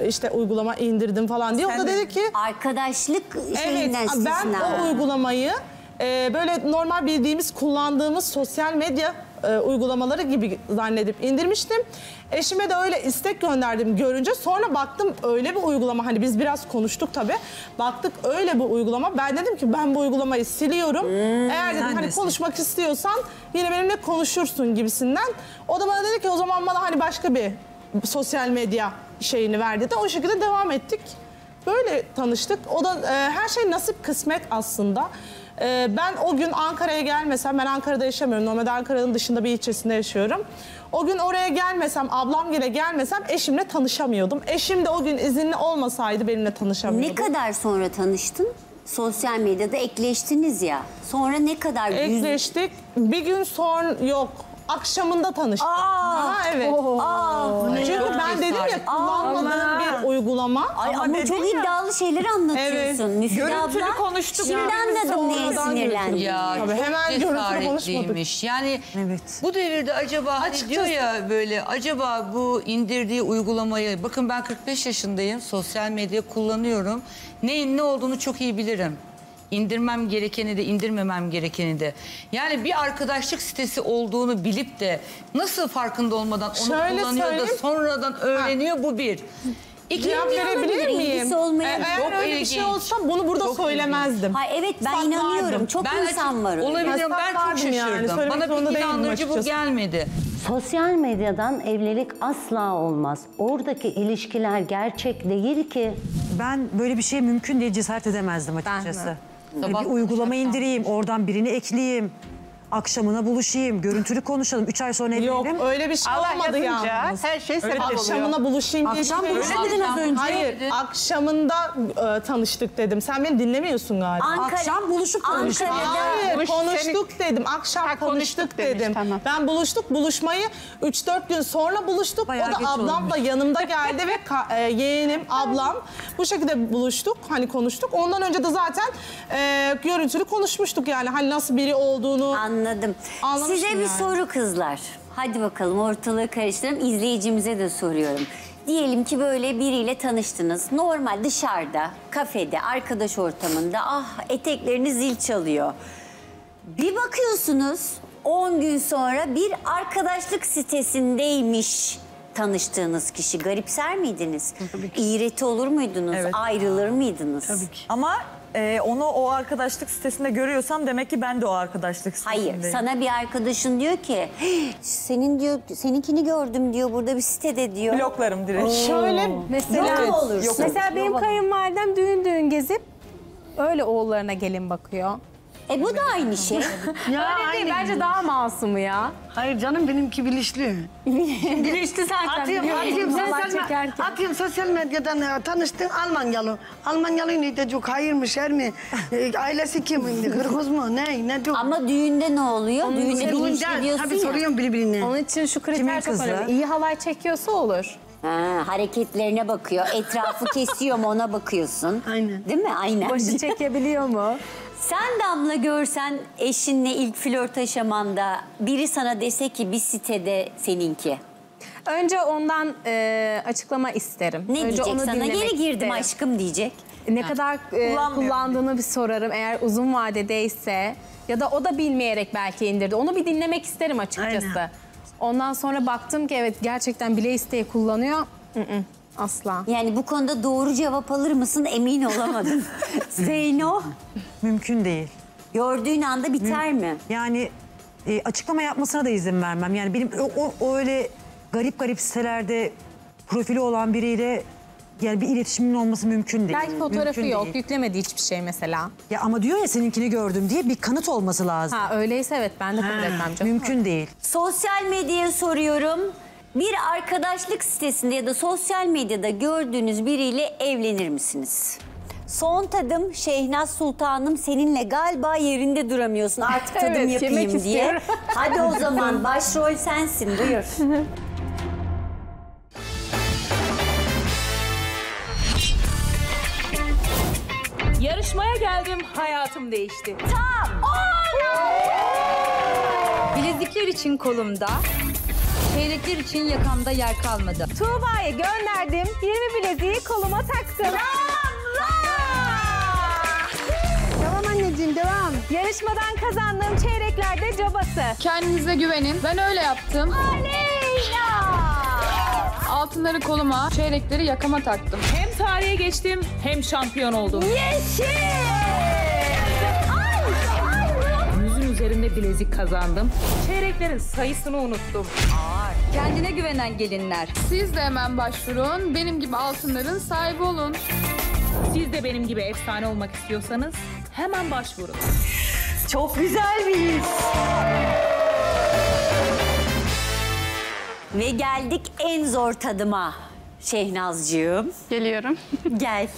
işte uygulama indirdin falan diye. o da dedi ki Arkadaşlık evet şeyinden ben sitesinden. o uygulamayı e, böyle normal bildiğimiz kullandığımız sosyal medya e, uygulamaları gibi zannedip indirmiştim. Eşime de öyle istek gönderdim görünce. Sonra baktım öyle bir uygulama. Hani biz biraz konuştuk tabii. Baktık öyle bir uygulama. Ben dedim ki ben bu uygulamayı siliyorum. Eğer dedim sen hani konuşmak istiyorsan yine benimle konuşursun gibisinden. O da bana dedi ki o zaman bana hani başka bir sosyal medya şeyini ver dedi. O şekilde devam ettik. Böyle tanıştık. O da e, her şey nasip kısmet aslında. E, ben o gün Ankara'ya gelmesem, ben Ankara'da yaşamıyorum. Normalde Ankara'nın dışında bir ilçesinde yaşıyorum. O gün oraya gelmesem, ablam yine gelmesem eşimle tanışamıyordum. Eşim de o gün izinli olmasaydı benimle tanışamıyordu. Ne kadar sonra tanıştın? Sosyal medyada ekleştiniz ya. Sonra ne kadar. Ekleştik. Bir gün sonra yok. Akşamında tanıştık. Aa, evet. Aa, Çünkü çok ben dedim ya kullanmadığım bir uygulama. Ay ama, çok iddialı şeyler anlatıyorsun. Müfide Görüntülü abla. konuştuk. Şimdi anladım neye sinirlendin. Ya Tabii, hemen görüntülü cesaretliymiş. Yani bu devirde acaba hani diyor ya böyle acaba bu indirdiği uygulamayı bakın ben 45 yaşındayım sosyal medya kullanıyorum. Neyin ne olduğunu çok iyi bilirim. İndirmem gerekeni de indirmemem gerekeni de. Yani bir arkadaşlık sitesi olduğunu bilip de nasıl farkında olmadan onu Şöyle kullanıyor da söyleyeyim. sonradan öğreniyor bu bir. Cevap verebilir miyim? olmayan- E, Eğer Çok öyle bir şey ilginç. olsa bunu burada Çok söylemezdim. Hay evet ben Saklardım. inanıyorum. Çok Ben insan var. öyle. Olabilirim ben çok Saklardım yani, şaşırdım. söylemek Bana zorunda bir değilim inandırıcı bu açıkçası. gelmedi. Sosyal medyadan evlilik asla olmaz. Oradaki ilişkiler gerçek değil ki. Ben böyle bir şey mümkün değil cesaret edemezdim açıkçası. Sabah bir uygulama indireyim, oradan birini ekleyeyim. Akşamına buluşayım, görüntülü konuşalım. Üç ay sonra Yok evlenelim. öyle bir şey Allah olmadı yalnız. her şey sebep oluyor. Akşamına buluşayım diye Akşam şey yok. buluşmadın az önce. Hayır, akşamında e, tanıştık dedim. Sen beni dinlemiyorsun galiba. Ankara- Akşam buluşup konuştuk. Hayır, Buluş- konuştuk dedim. Akşam Ha, konuştuk konuştuk demiş, dedim. tamam. Ben buluştuk, buluşmayı 3-4 gün sonra buluştuk. Bayağı o da geç ablam da yanımda geldi ve e, yeğenim, ablam bu şekilde buluştuk. Hani konuştuk. Ondan önce de zaten e, görüntülü konuşmuştuk yani. Hani nasıl biri olduğunu. Anladım. Anlamıştım Size bir yani. soru kızlar. Hadi bakalım ortalığı karıştıralım. İzleyicimize de soruyorum. Diyelim ki böyle biriyle tanıştınız. Normal dışarıda, kafede, arkadaş ortamında ah etekleriniz zil çalıyor. Bir bakıyorsunuz 10 gün sonra bir arkadaşlık sitesindeymiş tanıştığınız kişi. Garipser miydiniz? İğreti olur muydunuz? Ayrılır mıydınız? Ama e, onu o arkadaşlık sitesinde görüyorsam demek ki ben de o arkadaşlık sitesindeyim. Hayır, sana bir arkadaşın diyor ki senin diyor seninkini gördüm diyor burada bir sitede diyor. Bloklarım direkt. Şöyle mesela Yok olursun. mesela benim kayınvalidem düğün düğün gezip öyle oğullarına gelin bakıyor. E bu da aynı şey. Ya Öyle değil, bence daha masumu ya. Hayır canım benimki bilinçli. Bilinçli zaten. Atıyorum, atıyorum, sosyal, atıyorum sosyal medyadan e, tanıştın Almanyalı. Almanyalı ne de çok hayır mı şer mi? E, ailesi kim? Kırgız mı? Ne? Ne diyor? Ama düğünde ne oluyor? Düğünde bilinçli diyorsun Tabii ya. soruyorum birbirine. Onun için şu kriter çok kızı? önemli. İyi halay çekiyorsa olur. Ha, hareketlerine bakıyor. Etrafı kesiyor mu ona bakıyorsun. Aynen. Değil mi? Aynen. Başı çekebiliyor mu? Sen Damla görsen eşinle ilk flört aşamanda biri sana dese ki bir sitede seninki. Önce ondan e, açıklama isterim. Ne Önce diyecek onu sana? Geri girdim isterim. aşkım diyecek. Ne kadar e, kullandığını bir sorarım. Eğer uzun vadedeyse ya da o da bilmeyerek belki indirdi. Onu bir dinlemek isterim açıkçası. Aynen. Ondan sonra baktım ki evet gerçekten bile isteği kullanıyor. Hı hı, asla. Yani bu konuda doğru cevap alır mısın emin olamadım. Say no. Mümkün değil. Gördüğün anda biter mi? Yani e, açıklama yapmasına da izin vermem. Yani benim o, o, o öyle garip garip sitelerde profili olan biriyle yani bir iletişimin olması mümkün değil. Belki fotoğrafı Mümkün yok, değil. yüklemedi hiçbir şey mesela. Ya ama diyor ya seninkini gördüm diye bir kanıt olması lazım. Ha öyleyse evet ben de kabul etmem canım. Mümkün değil. Sosyal medyaya soruyorum. Bir arkadaşlık sitesinde ya da sosyal medyada gördüğünüz biriyle evlenir misiniz? Son tadım Şehnaz Sultanım seninle galiba yerinde duramıyorsun artık tadım Evet, yapayım diye. Hadi o zaman başrol sensin buyur. Yarışmaya geldim, hayatım değişti. Bilezikler için kolumda, çeyrekler için yakamda yer kalmadı. Tuğba'ya gönderdim. 20 bileziği koluma taktım. Tamam anneciğim devam. Yarışmadan kazandığım çeyreklerde cabası. Kendinize güvenin. Ben öyle yaptım. Altınları koluma, çeyrekleri yakama taktım. Hem tarihe geçtim hem şampiyon oldum. Yüzün üzerinde bilezik kazandım. Çeyreklerin sayısını unuttum. Kendine güvenen gelinler. Siz de hemen başvurun. Benim gibi altınların sahibi olun. Siz de benim gibi efsane olmak istiyorsanız hemen başvurun. Çok güzel bir his. Ve geldik en zor tadıma. Şehnazcığım. Geliyorum. Gel.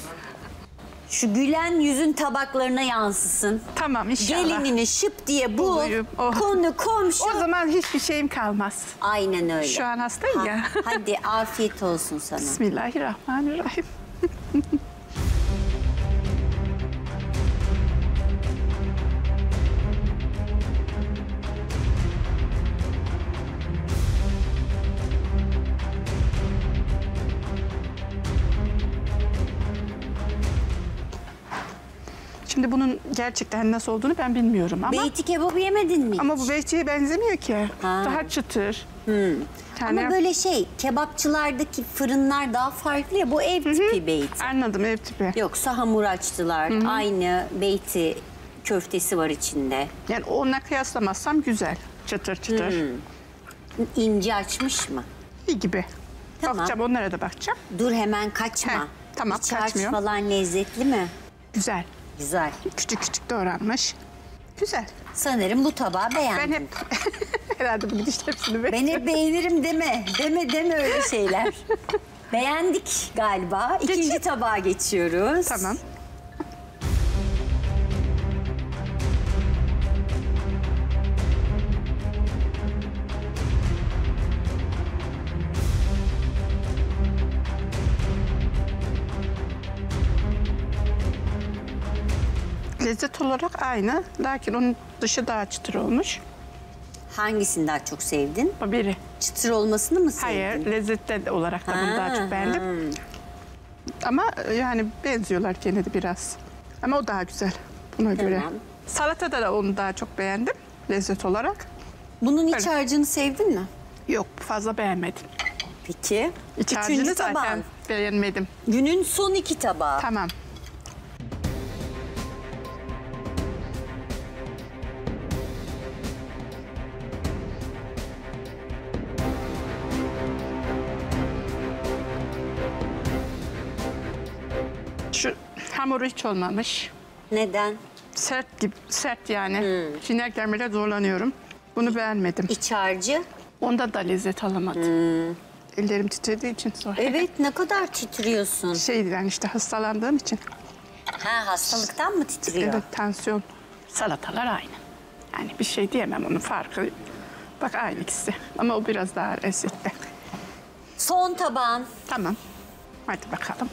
Şu gülen yüzün tabaklarına yansısın. Tamam inşallah. Gelinini şıp diye bul. Bulayım, oh. Konu komşu. O zaman hiçbir şeyim kalmaz. Aynen öyle. Şu an hastayım Ha, ya. Hadi afiyet olsun sana. Bismillahirrahmanirrahim. Şimdi bunun gerçekten nasıl olduğunu ben bilmiyorum ama... Beyti kebabı yemedin mi? Ama bu beytiye benzemiyor ki. Daha çıtır. Yani- Ama böyle şey kebapçılardaki fırınlar daha farklı ya bu ev tipi beyti. Anladım ev tipi. Yoksa hamur açtılar. Hı hı. Aynı beyti köftesi var içinde. Yani onunla kıyaslamazsam güzel. Çıtır çıtır. İnci açmış mı? İyi gibi. Bakacağım onlara da bakacağım. Dur hemen kaçma. Heh, tamam, İç harç kaçmıyorum. falan lezzetli mi? Güzel. Güzel. Küçük küçük doğranmış. Güzel. Sanırım bu tabağı beğendin. Ben hep herhalde bu gidişte hepsini Ben hep beğenirim deme. Deme deme öyle şeyler. Beğendik galiba. İkinci tabağa geçiyoruz. Tamam. Lezzet olarak aynı. Lakin onun dışı daha çıtır olmuş. Hangisini daha çok sevdin? O biri. Çıtır olmasını mı sevdin? Hayır, lezzette olarak da bunu daha Ha, çok beğendim. ha. Ama e, yani benziyorlar gene de biraz. Ama o daha güzel buna göre. Tamam. Salatada da onu daha çok beğendim lezzet olarak. Bunun iç Öyle. harcını sevdin mi? Yok fazla beğenmedim. Peki. İç Üçüncü harcını zaten tabağın. beğenmedim. Günün son iki tabağı. Tamam. Şu hamuru hiç olmamış. Neden? Sert gibi, sert yani. Çiğnerken bile zorlanıyorum. Bunu beğenmedim. İç harcı? Onda da lezzet alamadım. Ellerim titrediği için zor. Evet ne kadar titriyorsun? Şey yani işte hastalandığım için. Ha hastalıktan mı titriyor? Evet tansiyon. Salatalar aynı. Yani bir şey diyemem onun farkı. Bak aynı ikisi. Ama o biraz daha lezzetli. Son tabağın. Tamam. Hadi bakalım.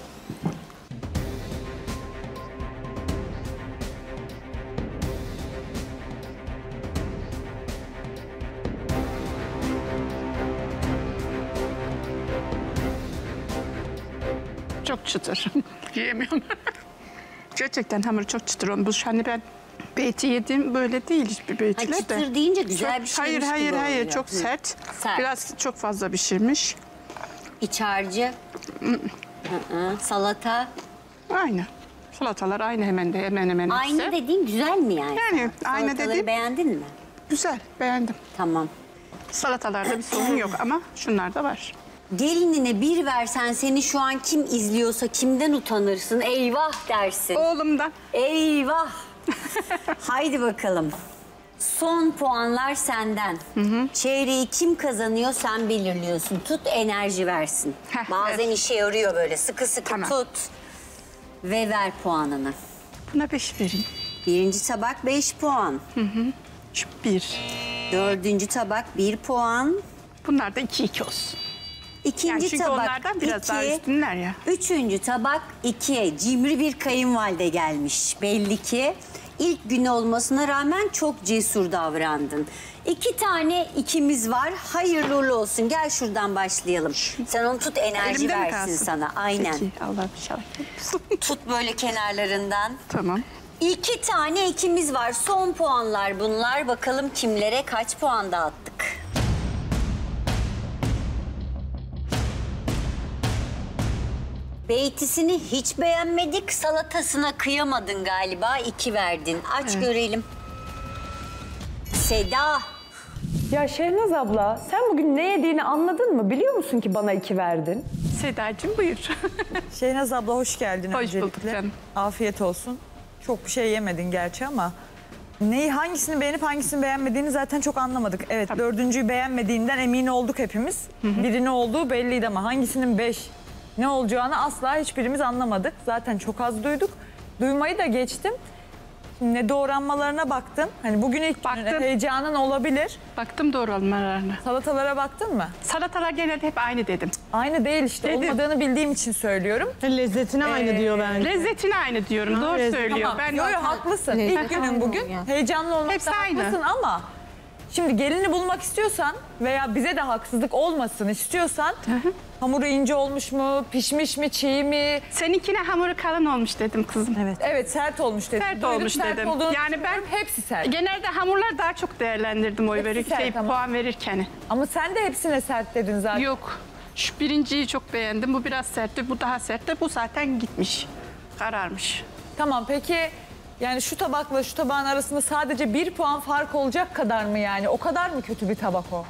Çıtır. Yiyemiyorum. Gerçekten hamur çok çıtır olmuş. Hani ben beyti yedim böyle değil hiçbir beytiyle de. çıtır deyince güzel Çok- bir şeymiş Hayır gibi hayır hayır oluyor. çok Hı. sert. Sert. Biraz çok fazla pişirmiş. İç harcı? Salata? Aynı. Salatalar aynı hemen de hemen hemen hepsi. Aynı dediğin güzel mi yani? Yani aynı Salataları dediğim- beğendin mi? Güzel beğendim. Tamam. Salatalarda bir sorun yok ama şunlarda var. Gelinine bir versen seni şu an kim izliyorsa kimden utanırsın? Eyvah dersin. Oğlumdan. Eyvah. Haydi bakalım. Son puanlar senden. Çeyreği kim kazanıyor sen belirliyorsun. Tut enerji versin. Bazen işe yarıyor böyle sıkı sıkı tut. Ve ver puanını. Buna beş verin. Birinci tabak beş puan. Şu bir. Dördüncü tabak bir puan. Bunlar da iki iki olsun. İkinci Yani çünkü tabak onlardan biraz iki. daha üstünler ya. Üçüncü tabak ikiye. Cimri bir kayınvalide gelmiş. Belli ki ilk gün olmasına rağmen çok cesur davrandın. İki tane ikimiz var. Hayırlı uğurlu olsun. Gel şuradan başlayalım. Sen onu tut enerji Elimde versin sana. Aynen. Peki Allah inşallah. Tut böyle kenarlarından. Tamam. İki tane ikimiz var. Son puanlar bunlar. Bakalım kimlere kaç puan dağıttık. Beytisini hiç beğenmedik. Salatasına kıyamadın galiba. iki verdin. Aç Evet. görelim. Seda. Ya Şehnaz abla sen bugün ne yediğini anladın mı? Biliyor musun ki bana iki verdin? Sedacığım buyur. Şehnaz abla hoş geldin Hoş öncelikle. bulduk canım. Afiyet olsun. Çok bir şey yemedin gerçi ama neyi hangisini beğenip hangisini beğenmediğini zaten çok anlamadık. Evet dördüncüyü beğenmediğinden emin olduk hepimiz. Birinin olduğu belliydi ama hangisinin beş ne olacağını asla hiçbirimiz anlamadık. Zaten çok az duyduk. Duymayı da geçtim. Şimdi ne doğranmalarına baktın. Hani bugün ilk gününe heyecanın olabilir. Baktım doğranmalarına. Salatalara baktın mı? Salatalar genelde hep aynı dedim. Aynı değil işte. Dedim. Olmadığını bildiğim için söylüyorum. Lezzetine aynı diyor bence. Lezzetine aynı diyorum. Ha, Doğru lezzet- söylüyor. Tamam. Ben yo, yo, haklısın. İlk günün bugün. Heyecanlı olmakta haklısın ama şimdi gelini bulmak istiyorsan veya bize de haksızlık olmasın istiyorsan hamuru ince olmuş mu, pişmiş mi, çiğ mi? Seninkine hamuru kalın olmuş dedim kızım. Evet. Evet sert olmuş dedim. Sert Duydum, olmuş sert dedim. olduğunu Yani ben hepsi sert. genelde hamurlar daha çok değerlendirdim oy Hepsi verir, sert şey, ama. puan verirken. Ama sen de hepsine sert dedin zaten. Yok. Şu birinciyi çok beğendim. Bu biraz sertti, bu daha sertti. Bu zaten gitmiş. Kararmış. Tamam peki yani şu tabakla şu tabağın arasında sadece bir puan fark olacak kadar mı yani? O kadar mı kötü bir tabak o?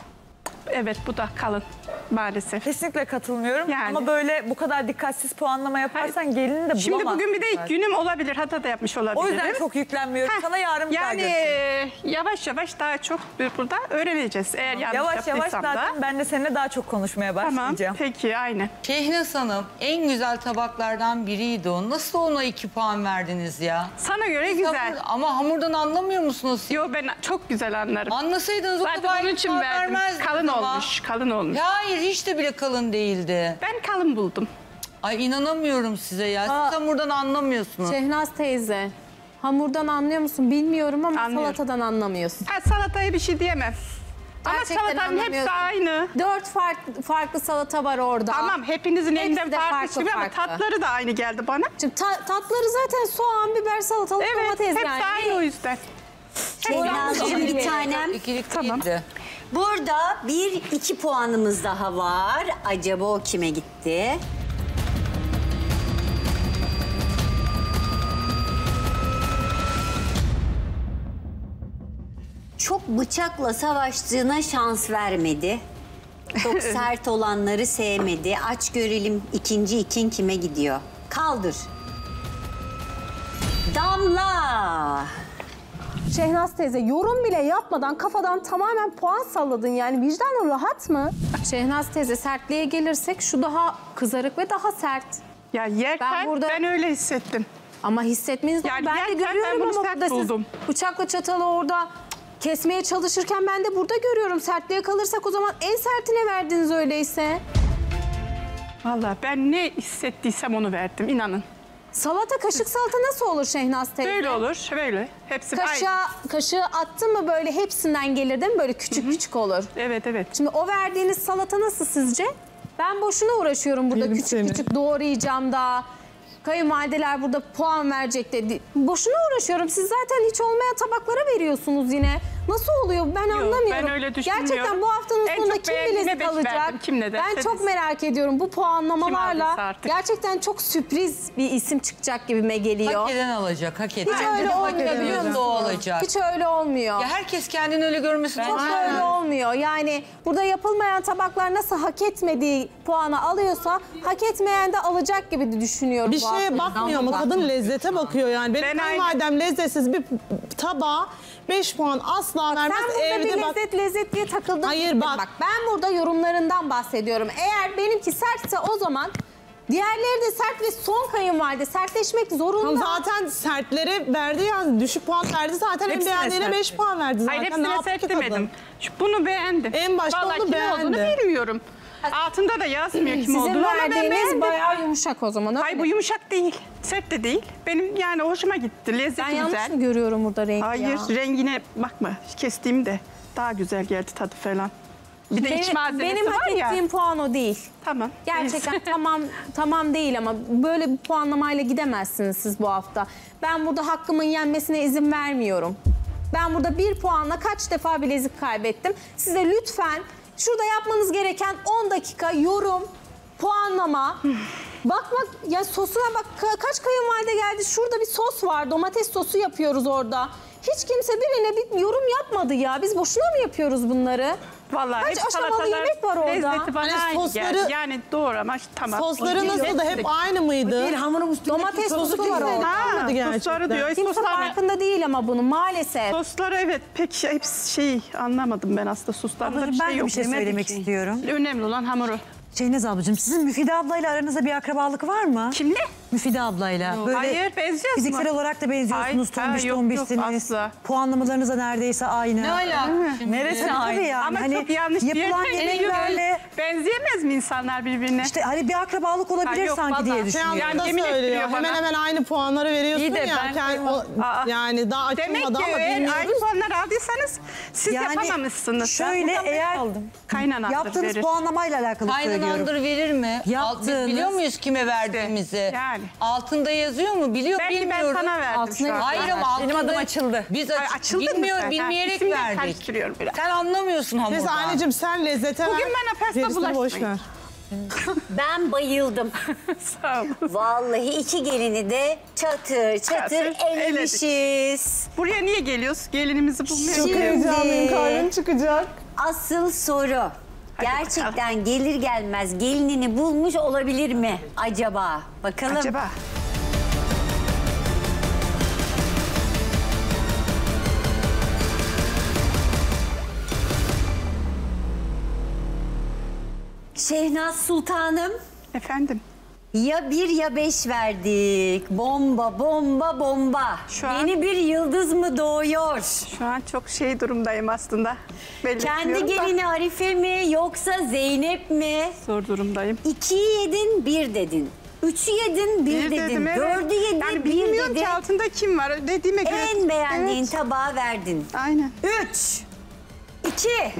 Evet bu da kalın maalesef. Kesinlikle katılmıyorum Yani. ama böyle bu kadar dikkatsiz puanlama yaparsan gelini de bulamazsın. Şimdi bugün bir de ilk günüm olabilir. Hata da yapmış olabilirim. O yüzden çok yüklenmiyorum. Sana yarın bir daha Yani göstereyim. e, yavaş yavaş daha çok burada öğreneceğiz. Eğer yanlış Yavaş yavaş da. zaten ben de seninle daha çok konuşmaya Tamam başlayacağım. peki aynen. Şehnaz Hanım en güzel tabaklardan biriydi o. Nasıl ona iki puan verdiniz ya? Sana göre güzel. ama hamurdan anlamıyor musunuz? Yok ben çok güzel anlarım. Anlasaydınız o Zaten kadar onun için puan verdim. Kalın ama. olmuş, kalın olmuş. Ya hayır hiç de bile kalın değildi. Ben kalın buldum. Ay inanamıyorum size ya. Siz Aa. hamurdan anlamıyorsunuz. Şehnaz teyze. Hamurdan anlıyor musun bilmiyorum ama Anlıyorum. salatadan anlamıyorsun. Ha, salataya bir şey diyemem. Ama salatanın hepsi aynı. Dört farklı, farklı salata var orada. Tamam hepinizin Hepsi elinden de farklı, farklı, çıkıyor ama tatları da aynı geldi bana. Şimdi ta- tatları zaten soğan, biber, salatalık, Evet domates hepsi yani. aynı o yüzden. Şehnaz'cığım bir tanem. İkilik Tamam. değildi. Burada bir iki puanımız daha var. Acaba o kime gitti? Çok bıçakla savaştığına şans vermedi. Çok sert olanları sevmedi. Aç görelim ikinci ikin kime gidiyor. Kaldır. Damla. Şehnaz teyze yorum bile yapmadan kafadan tamamen puan salladın yani vicdanın rahat mı? Şehnaz teyze sertliğe gelirsek şu daha kızarık ve daha sert. Ya yerken ben, Ben burada- öyle hissettim. Ama hissetmeniz Yani ben de yerken ben görüyorum bunu ama sert burada siz buldum. bıçakla çatalı orada kesmeye çalışırken ben de burada görüyorum. Sertliğe kalırsak o zaman en sertine verdiniz öyleyse. Vallahi ben ne hissettiysem onu verdim inanın. Salata kaşık salata nasıl olur Şehnaz teyze? Böyle olur, böyle. Hepsi aynı. Kaşığa, kaşığı attın mı böyle hepsinden gelir değil mi? Böyle küçük küçük olur. Evet, evet. Şimdi o verdiğiniz salata nasıl sizce? Ben boşuna uğraşıyorum burada Yerim küçük seni. küçük doğrayacağım da. Kayınvalideler burada puan verecek dedi. Boşuna uğraşıyorum. Siz zaten hiç olmayan tabaklara veriyorsunuz yine. Nasıl oluyor ben anlamıyorum. ben öyle düşünmüyorum. Gerçekten bu haftanın En sonunda kim bilezik alacak? Kim ne ben çok merak ediyorum. Bu puanlamalarla gerçekten çok sürpriz bir isim çıkacak gibime geliyor. Hak eden alacak, hak eden. Hiç Bence öyle olmuyor biliyor musunuz? o alacak. Hiç öyle olmuyor. Ya herkes kendini öyle görmesin. Çok öyle olmuyor. Yani burada yapılmayan tabaklar nasıl hak etmediği puanı alıyorsa hak etmeyen de alacak gibi de düşünüyorum. Bir şeye bakmıyor mu? Kadın lezzete bakıyor yani. Benim Ben kayınvalidem lezzetsiz bir tabağa 5 puan asla vermez. Sen burada Evde bir bak- lezzet lezzet diye takıldın. Hayır, gittin. bak. Ben burada yorumlarından bahsediyorum. Eğer benimki sertse o zaman diğerleri de sert ve son kayınvalide sertleşmek zorunda. Tam zaten sertlere verdi yani düşük puan verdi zaten en Hepsine beğendiğine sert 5 dedim. puan verdi zaten. Hayır Ne hepsine sert demedim. Bunu beğendim. En başta Vallahi onu kim olduğunu beğendi. bilmiyorum. Altında da yazmıyor kim Sizin olduğunu ama ben verdiğiniz beğendim. bayağı yumuşak o zaman. öyle Hayır bu mi? yumuşak değil. Sert de değil. Benim yani hoşuma gitti. Lezzeti Ben yanlış güzel. mı görüyorum burada rengi Hayır ya? rengine bakma. Kestiğimde daha güzel geldi tadı falan. Bir de iç Benim- malzemesi Benim hak var ya. ettiğim puan o değil. Tamam. Gerçekten tamam tamam değil ama böyle bir puanlamayla gidemezsiniz siz bu hafta. Ben burada hakkımın yenmesine izin vermiyorum. Ben burada bir puanla kaç defa bilezik kaybettim. Size lütfen şurada yapmanız gereken 10 dakika yorum, puanlama. bak bak ya sosuna bak Ka- kaç kayınvalide geldi. Şurada bir sos var. Domates sosu yapıyoruz orada. Hiç kimse birine bir yorum yapmadı ya. Biz boşuna mı yapıyoruz bunları? Vallahi Kaç hep aşamalı salatalar yemek var orada. Lezzeti bana Hani aynı sosları- geldi. Yani doğru ama tamam. Sosları nasıl da hep aynı mıydı? Değil hamurun üstündeki Domates sosu sosu var orada. Ha, Olmadı gerçekten. sosları diyor. Kimse Soslar, farkında değil ama bunu maalesef. sosları evet pek şey, hepsi şey anlamadım ben aslında soslarında Ablacığım bir ben şey de yok. bir şey söylemek ki. istiyorum. Önemli olan hamuru. Şehnaz ablacığım sizin Müfide ablayla aranızda bir akrabalık var mı? Kimle? Müfide ablayla. Böyle Hayır, benziyoruz Fiziksel mu? olarak da benziyorsunuz. Hayır, tombiş ha, yok, tombişsiniz. yok. Puanlamalarınız da neredeyse aynı. Ne alaka? Neresi Tabii, Tabii yani. Ama hani çok yanlış bir yapılan yere yemeklerle Benzeyemez mi insanlar birbirine? işte hani bir akrabalık olabilir Ha, yok, sanki vallahi. diye Şey düşünüyorum. anlamda yemin söylüyor. ettiriyor bana. Hemen hemen aynı puanları veriyorsun İyi de ya. ben o- Aa. yani daha Demek açılmadı ki ama bilmiyoruz. aynı puanlar aldıysanız siz Yani yapamamışsınız. şöyle eğer yaptığınız verir. puanlamayla alakalı söylüyorum. Kaynanandır verir mi? Yaptığınız- biliyor muyuz kime verdiğimizi? yani. Altında yazıyor mu? Biliyor Belki ben bilmiyorum. sana verdim şu an. Hayır ama altında. Benim adım açıldı. Biz aç, açıldın mı bilmiyor, sen? bilmeyerek isimleri verdik. biraz. Sen anlamıyorsun hamurdan. Neyse anneciğim sen lezzete Bugün ver. bana pasta bulaşmayın. Ben bayıldım. Sağ ol. Vallahi iki gelini de çatır çatır Çatır, elemişiz. Buraya niye geliyoruz? Gelinimizi bulmaya Çok heyecanlıyım. Karnım çıkacak. Asıl soru. Gerçekten gelir gelmez gelinini bulmuş olabilir mi acaba? Bakalım. Acaba? Şehnaz Sultanım Efendim? Ya bir ya beş verdik. Bomba bomba bomba. Şu an- Yeni bir yıldız mı doğuyor? Şu an çok şey durumdayım aslında. Belli Kendi etmiyorum da. gelini Arife mi yoksa Zeynep mi? Zor durumdayım. İkiyi yedin bir dedin. Üçü yedin bir, Bir dedin. dedim, evet. Dördü yedin Yani bir bilmiyorum dedin. ki altında kim var dediğime göre. En beğendiğin Evet. tabağı verdin. Aynen. Üç, iki,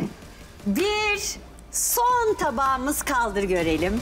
bir. Son tabağımız kaldır görelim.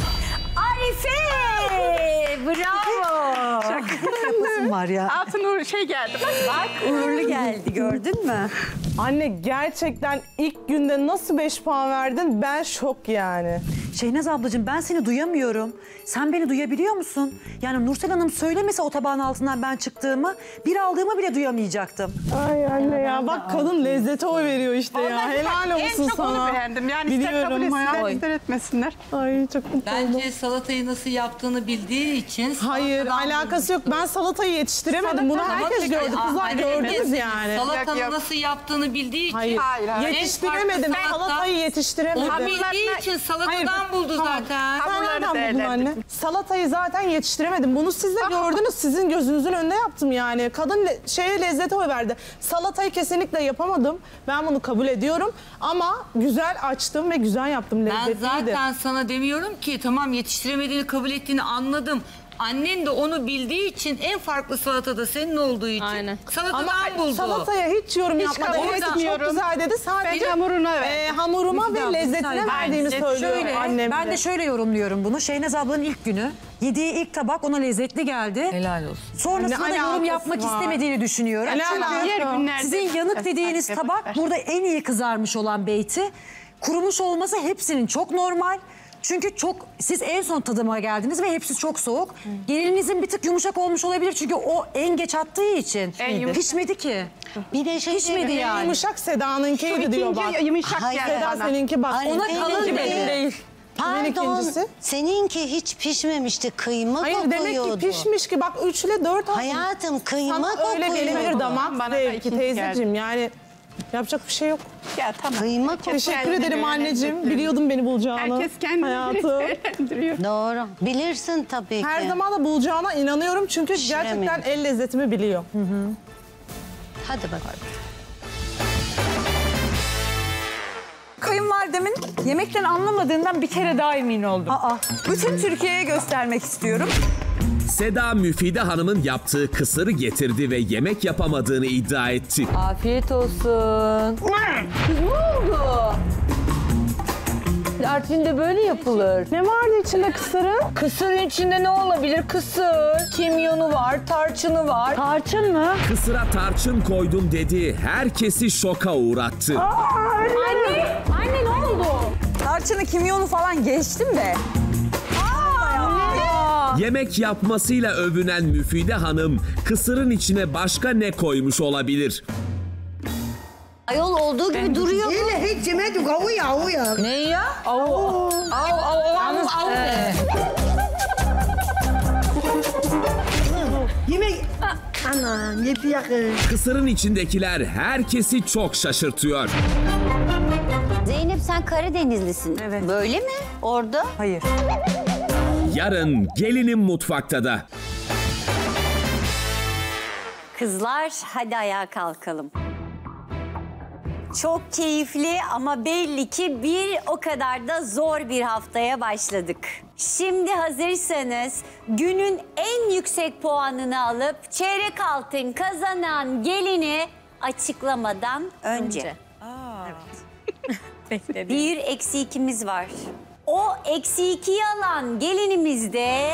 Arife! Bravo! Nasıl var ya? Altın uğur şey geldi. Bak. Uğurlu geldi gördün mü? Anne gerçekten ilk günde nasıl 5 puan verdin? Ben şok yani. Şehnaz ablacığım ben seni duyamıyorum. Sen beni duyabiliyor musun? Yani Nursel Hanım söylemese o tabağın altından ben çıktığımı, bir aldığımı bile duyamayacaktım. Ay anne ya bak kadın lezzete oy veriyor işte ya. Vallahi Helal bak, olsun En çok sana. onu beğendim. Yani ister kabul Biliyorum etsinler ister etmesinler. Ay çok mutlu oldum. Bence salatayı nasıl yaptığını bildiği için... Hayır salatadan alakası yok. Ben salatayı yetiştiremedim. Bunu herkes gördü. Aa, Kızlar gördünüz yani. Salatanın Yok, nasıl yaptığını bildiği için... Hayır. Hayır, hayır. En Yetiştiremedim. farklı salata- Salatayı yetiştiremedim. O bildiği için salatadan buldu zaten. Sen Hamurları nereden buldun anne? Salatayı zaten yetiştiremedim. Bunu siz de gördünüz. Sizin gözünüzün önünde yaptım yani. Kadın le- şeye lezzete oy verdi. Salatayı kesinlikle yapamadım. Ben bunu kabul ediyorum. Ama güzel açtım ve güzel yaptım. Ben Lezzetliydi. zaten sana demiyorum ki tamam yetiştiremediğini kabul ettiğini anladım. Annen de onu bildiği için en farklı salatada senin olduğu için Aynen. salatadan Ama buldu. salataya hiç yorum Hiç yapmadı. kabul Evet çok etmiyorum. güzel dedi. Sadece hamuruna verdim. e, hamuruma ve lezzetine verdiğimi söylüyor Şöyle, annem. ben de şöyle yorumluyorum bunu. Şehnaz ablanın ilk günü. Yediği ilk tabak ona lezzetli geldi. Helal olsun. Sonrasında Ne da yorum alakası yapmak var? istemediğini düşünüyorum. Ne Çünkü alakası? Diğer günlerde... sizin yanık dediğiniz tabak ver. burada en iyi kızarmış olan beyti. Kurumuş olması hepsinin çok normal. Çünkü çok siz en son tadıma geldiniz ve hepsi çok soğuk. Gelininizin bir tık yumuşak olmuş olabilir çünkü o en geç attığı için. En yumuşak. Pişmedi ki. Bir de şey Pişmedi yani. Yumuşak Seda'nınkiydi diyor bak. Yumuşak Hayır. geldi Seda bana. seninki bak. Hayır, Ona benim kalın de. benim değil. Kimin Pardon, ikincisi? seninki hiç pişmemişti. Kıyma Hayır demek kokuyordu. ki pişmiş ki bak 3 ile 4 Hayatım kıyma Sana öyle kokuyordu. gelebilir damak Bana da zevki teyzeciğim yani yapacak bir şey yok. Ya tamam. Kıyma. Teşekkür ederim anneciğim. Biliyordum beni bulacağını. Herkes kendini değerlendiriyor. Doğru. Bilirsin tabii ki. Her zaman da bulacağına inanıyorum çünkü Pişirememiş. gerçekten el lezzetimi biliyor. Hadi bakalım. Kayınvalidemin yemekten anlamadığından bir kere daha emin oldum. Aa. Bütün Türkiye'ye göstermek istiyorum. Seda Müfide Hanım'ın yaptığı kısırı getirdi ve yemek yapamadığını iddia etti. Afiyet olsun. Ne oldu? Artvin'de böyle yapılır. Ne vardı içinde kısırın? Kısırın içinde ne olabilir? Kısır, kimyonu var, tarçını var. Tarçın mı? Kısıra tarçın koydum dedi, herkesi şoka uğrattı. Anne, anne ne oldu? Tarçını, kimyonu falan geçtim de. Yemek yapmasıyla övünen Müfide Hanım, kısırın içine başka ne koymuş olabilir? Ayol olduğu gibi duruyor? Yine hiç yemedik. Avu ya, avu ya. Ne ya? Av, av, av, av, Yalnız, av ne? Yemek... Ana yedi yakın. Kısırın içindekiler herkesi çok şaşırtıyor. Zeynep sen Karadenizlisin. Evet. Böyle mi? Orada? Hayır. Yarın gelinim mutfakta da. Kızlar hadi ayağa kalkalım. Çok keyifli ama belli ki bir o kadar da zor bir haftaya başladık. Şimdi hazırsanız günün en yüksek puanını alıp çeyrek altın kazanan gelini açıklamadan önce. bir eksi ikimiz var. O eksi ikiyi alan gelinimiz de...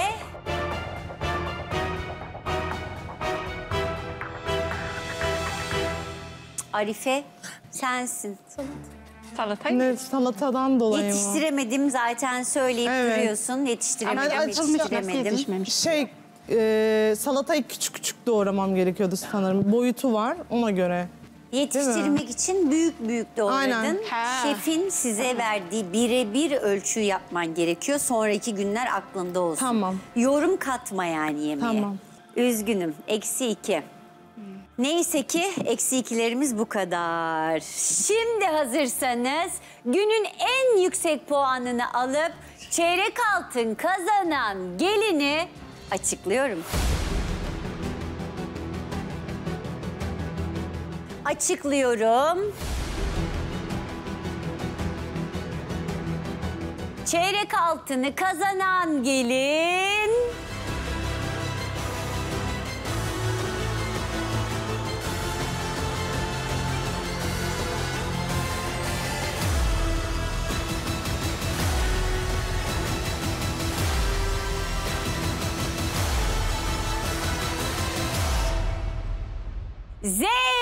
Arife sensin. Salatayı Ne, salatadan dolayı mı? Yetiştiremedim zaten söyleyip Evet. duruyorsun. Yetiştiremedim, Ben yetiştiremedim. Şey, e, salatayı küçük küçük doğramam gerekiyordu sanırım. Boyutu var ona göre. Yetiştirmek için büyük büyük doğradın. Şefin size verdiği birebir ölçü yapman gerekiyor. Sonraki günler aklında olsun. Tamam. Yorum katma yani yemeğe. Tamam. Üzgünüm. Eksi iki. Neyse ki eksi ikilerimiz bu kadar. Şimdi hazırsanız günün en yüksek puanını alıp çeyrek altın kazanan gelini açıklıyorum. Açıklıyorum. Çeyrek altını kazanan gelin... Zeynep.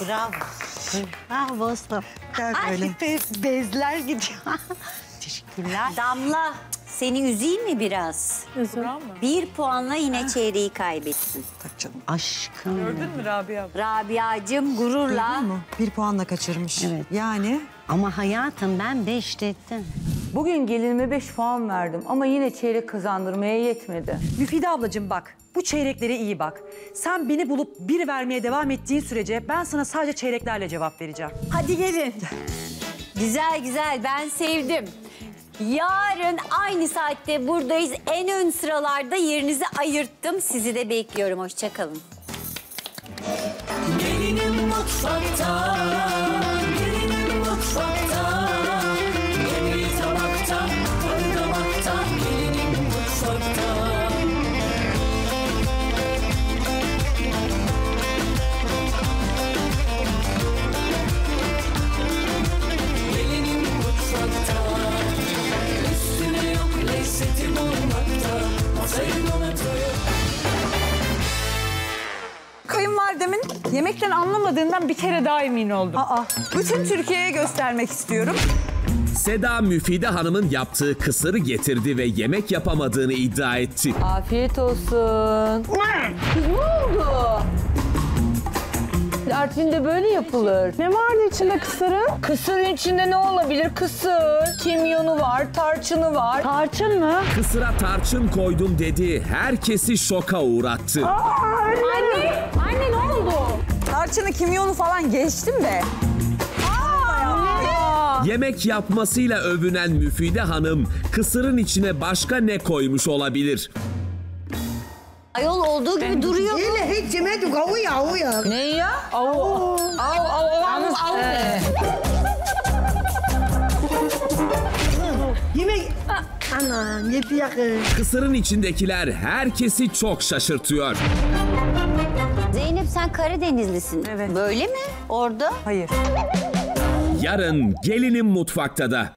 Bravo. Bravo Aslı. Gel Ay, böyle. bezler gidiyor. Teşekkürler. Damla seni üzeyim mi biraz? Bir puanla yine çeyreği kaybettin. Aşkım. Gördün mü Rabia? Rabia'cığım gururla. Gördün mü? Bir puanla kaçırmış. Evet. Yani Ama hayatım ben 5 dedim. Bugün gelinime 5 puan verdim ama yine çeyrek kazandırmaya yetmedi. Müfide ablacığım bak, bu çeyreklere iyi bak. Sen beni bulup bir vermeye devam ettiğin sürece ben sana sadece çeyreklerle cevap vereceğim. Hadi gelin. güzel güzel ben sevdim. Yarın aynı saatte buradayız. En ön sıralarda yerinizi ayırttım. Sizi de bekliyorum. Hoşçakalın. Gelinim mutfakta, Kayınvalidemin yemekten anlamadığından bir kere daha emin oldum. Aa. Bütün Türkiye'ye göstermek istiyorum. Seda Müfide Hanım'ın yaptığı kısırı getirdi ve yemek yapamadığını iddia etti. Afiyet olsun. Kız ne oldu? Artvin'de böyle yapılır. Ne vardı içinde kısırın? Kısırın içinde ne olabilir? Kısır, kimyonu var, tarçını var. Tarçın mı? Kısıra tarçın koydum dedi, herkesi şoka uğrattı. Anne, anne ne oldu? Tarçını, kimyonu falan geçtim de. Yemek yapmasıyla övünen Müfide Hanım, kısırın içine başka ne koymuş olabilir? Ayol olduğu gibi duruyor? Yine hiç yemedik. Avu ya, avu ya. Ne ya? Av, av, av, av, av, ne? Yemek... Ana yedi yakın. Kısırın içindekiler herkesi çok şaşırtıyor. Zeynep sen Karadenizlisin. Evet. Böyle mi? Orada? Hayır. Yarın gelinim mutfakta da.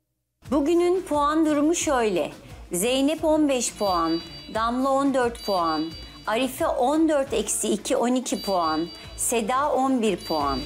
Bugünün puan durumu şöyle. Zeynep 15 puan, Damla 14 puan, Arife 14 eksi 2 12 puan, Seda 11 puan.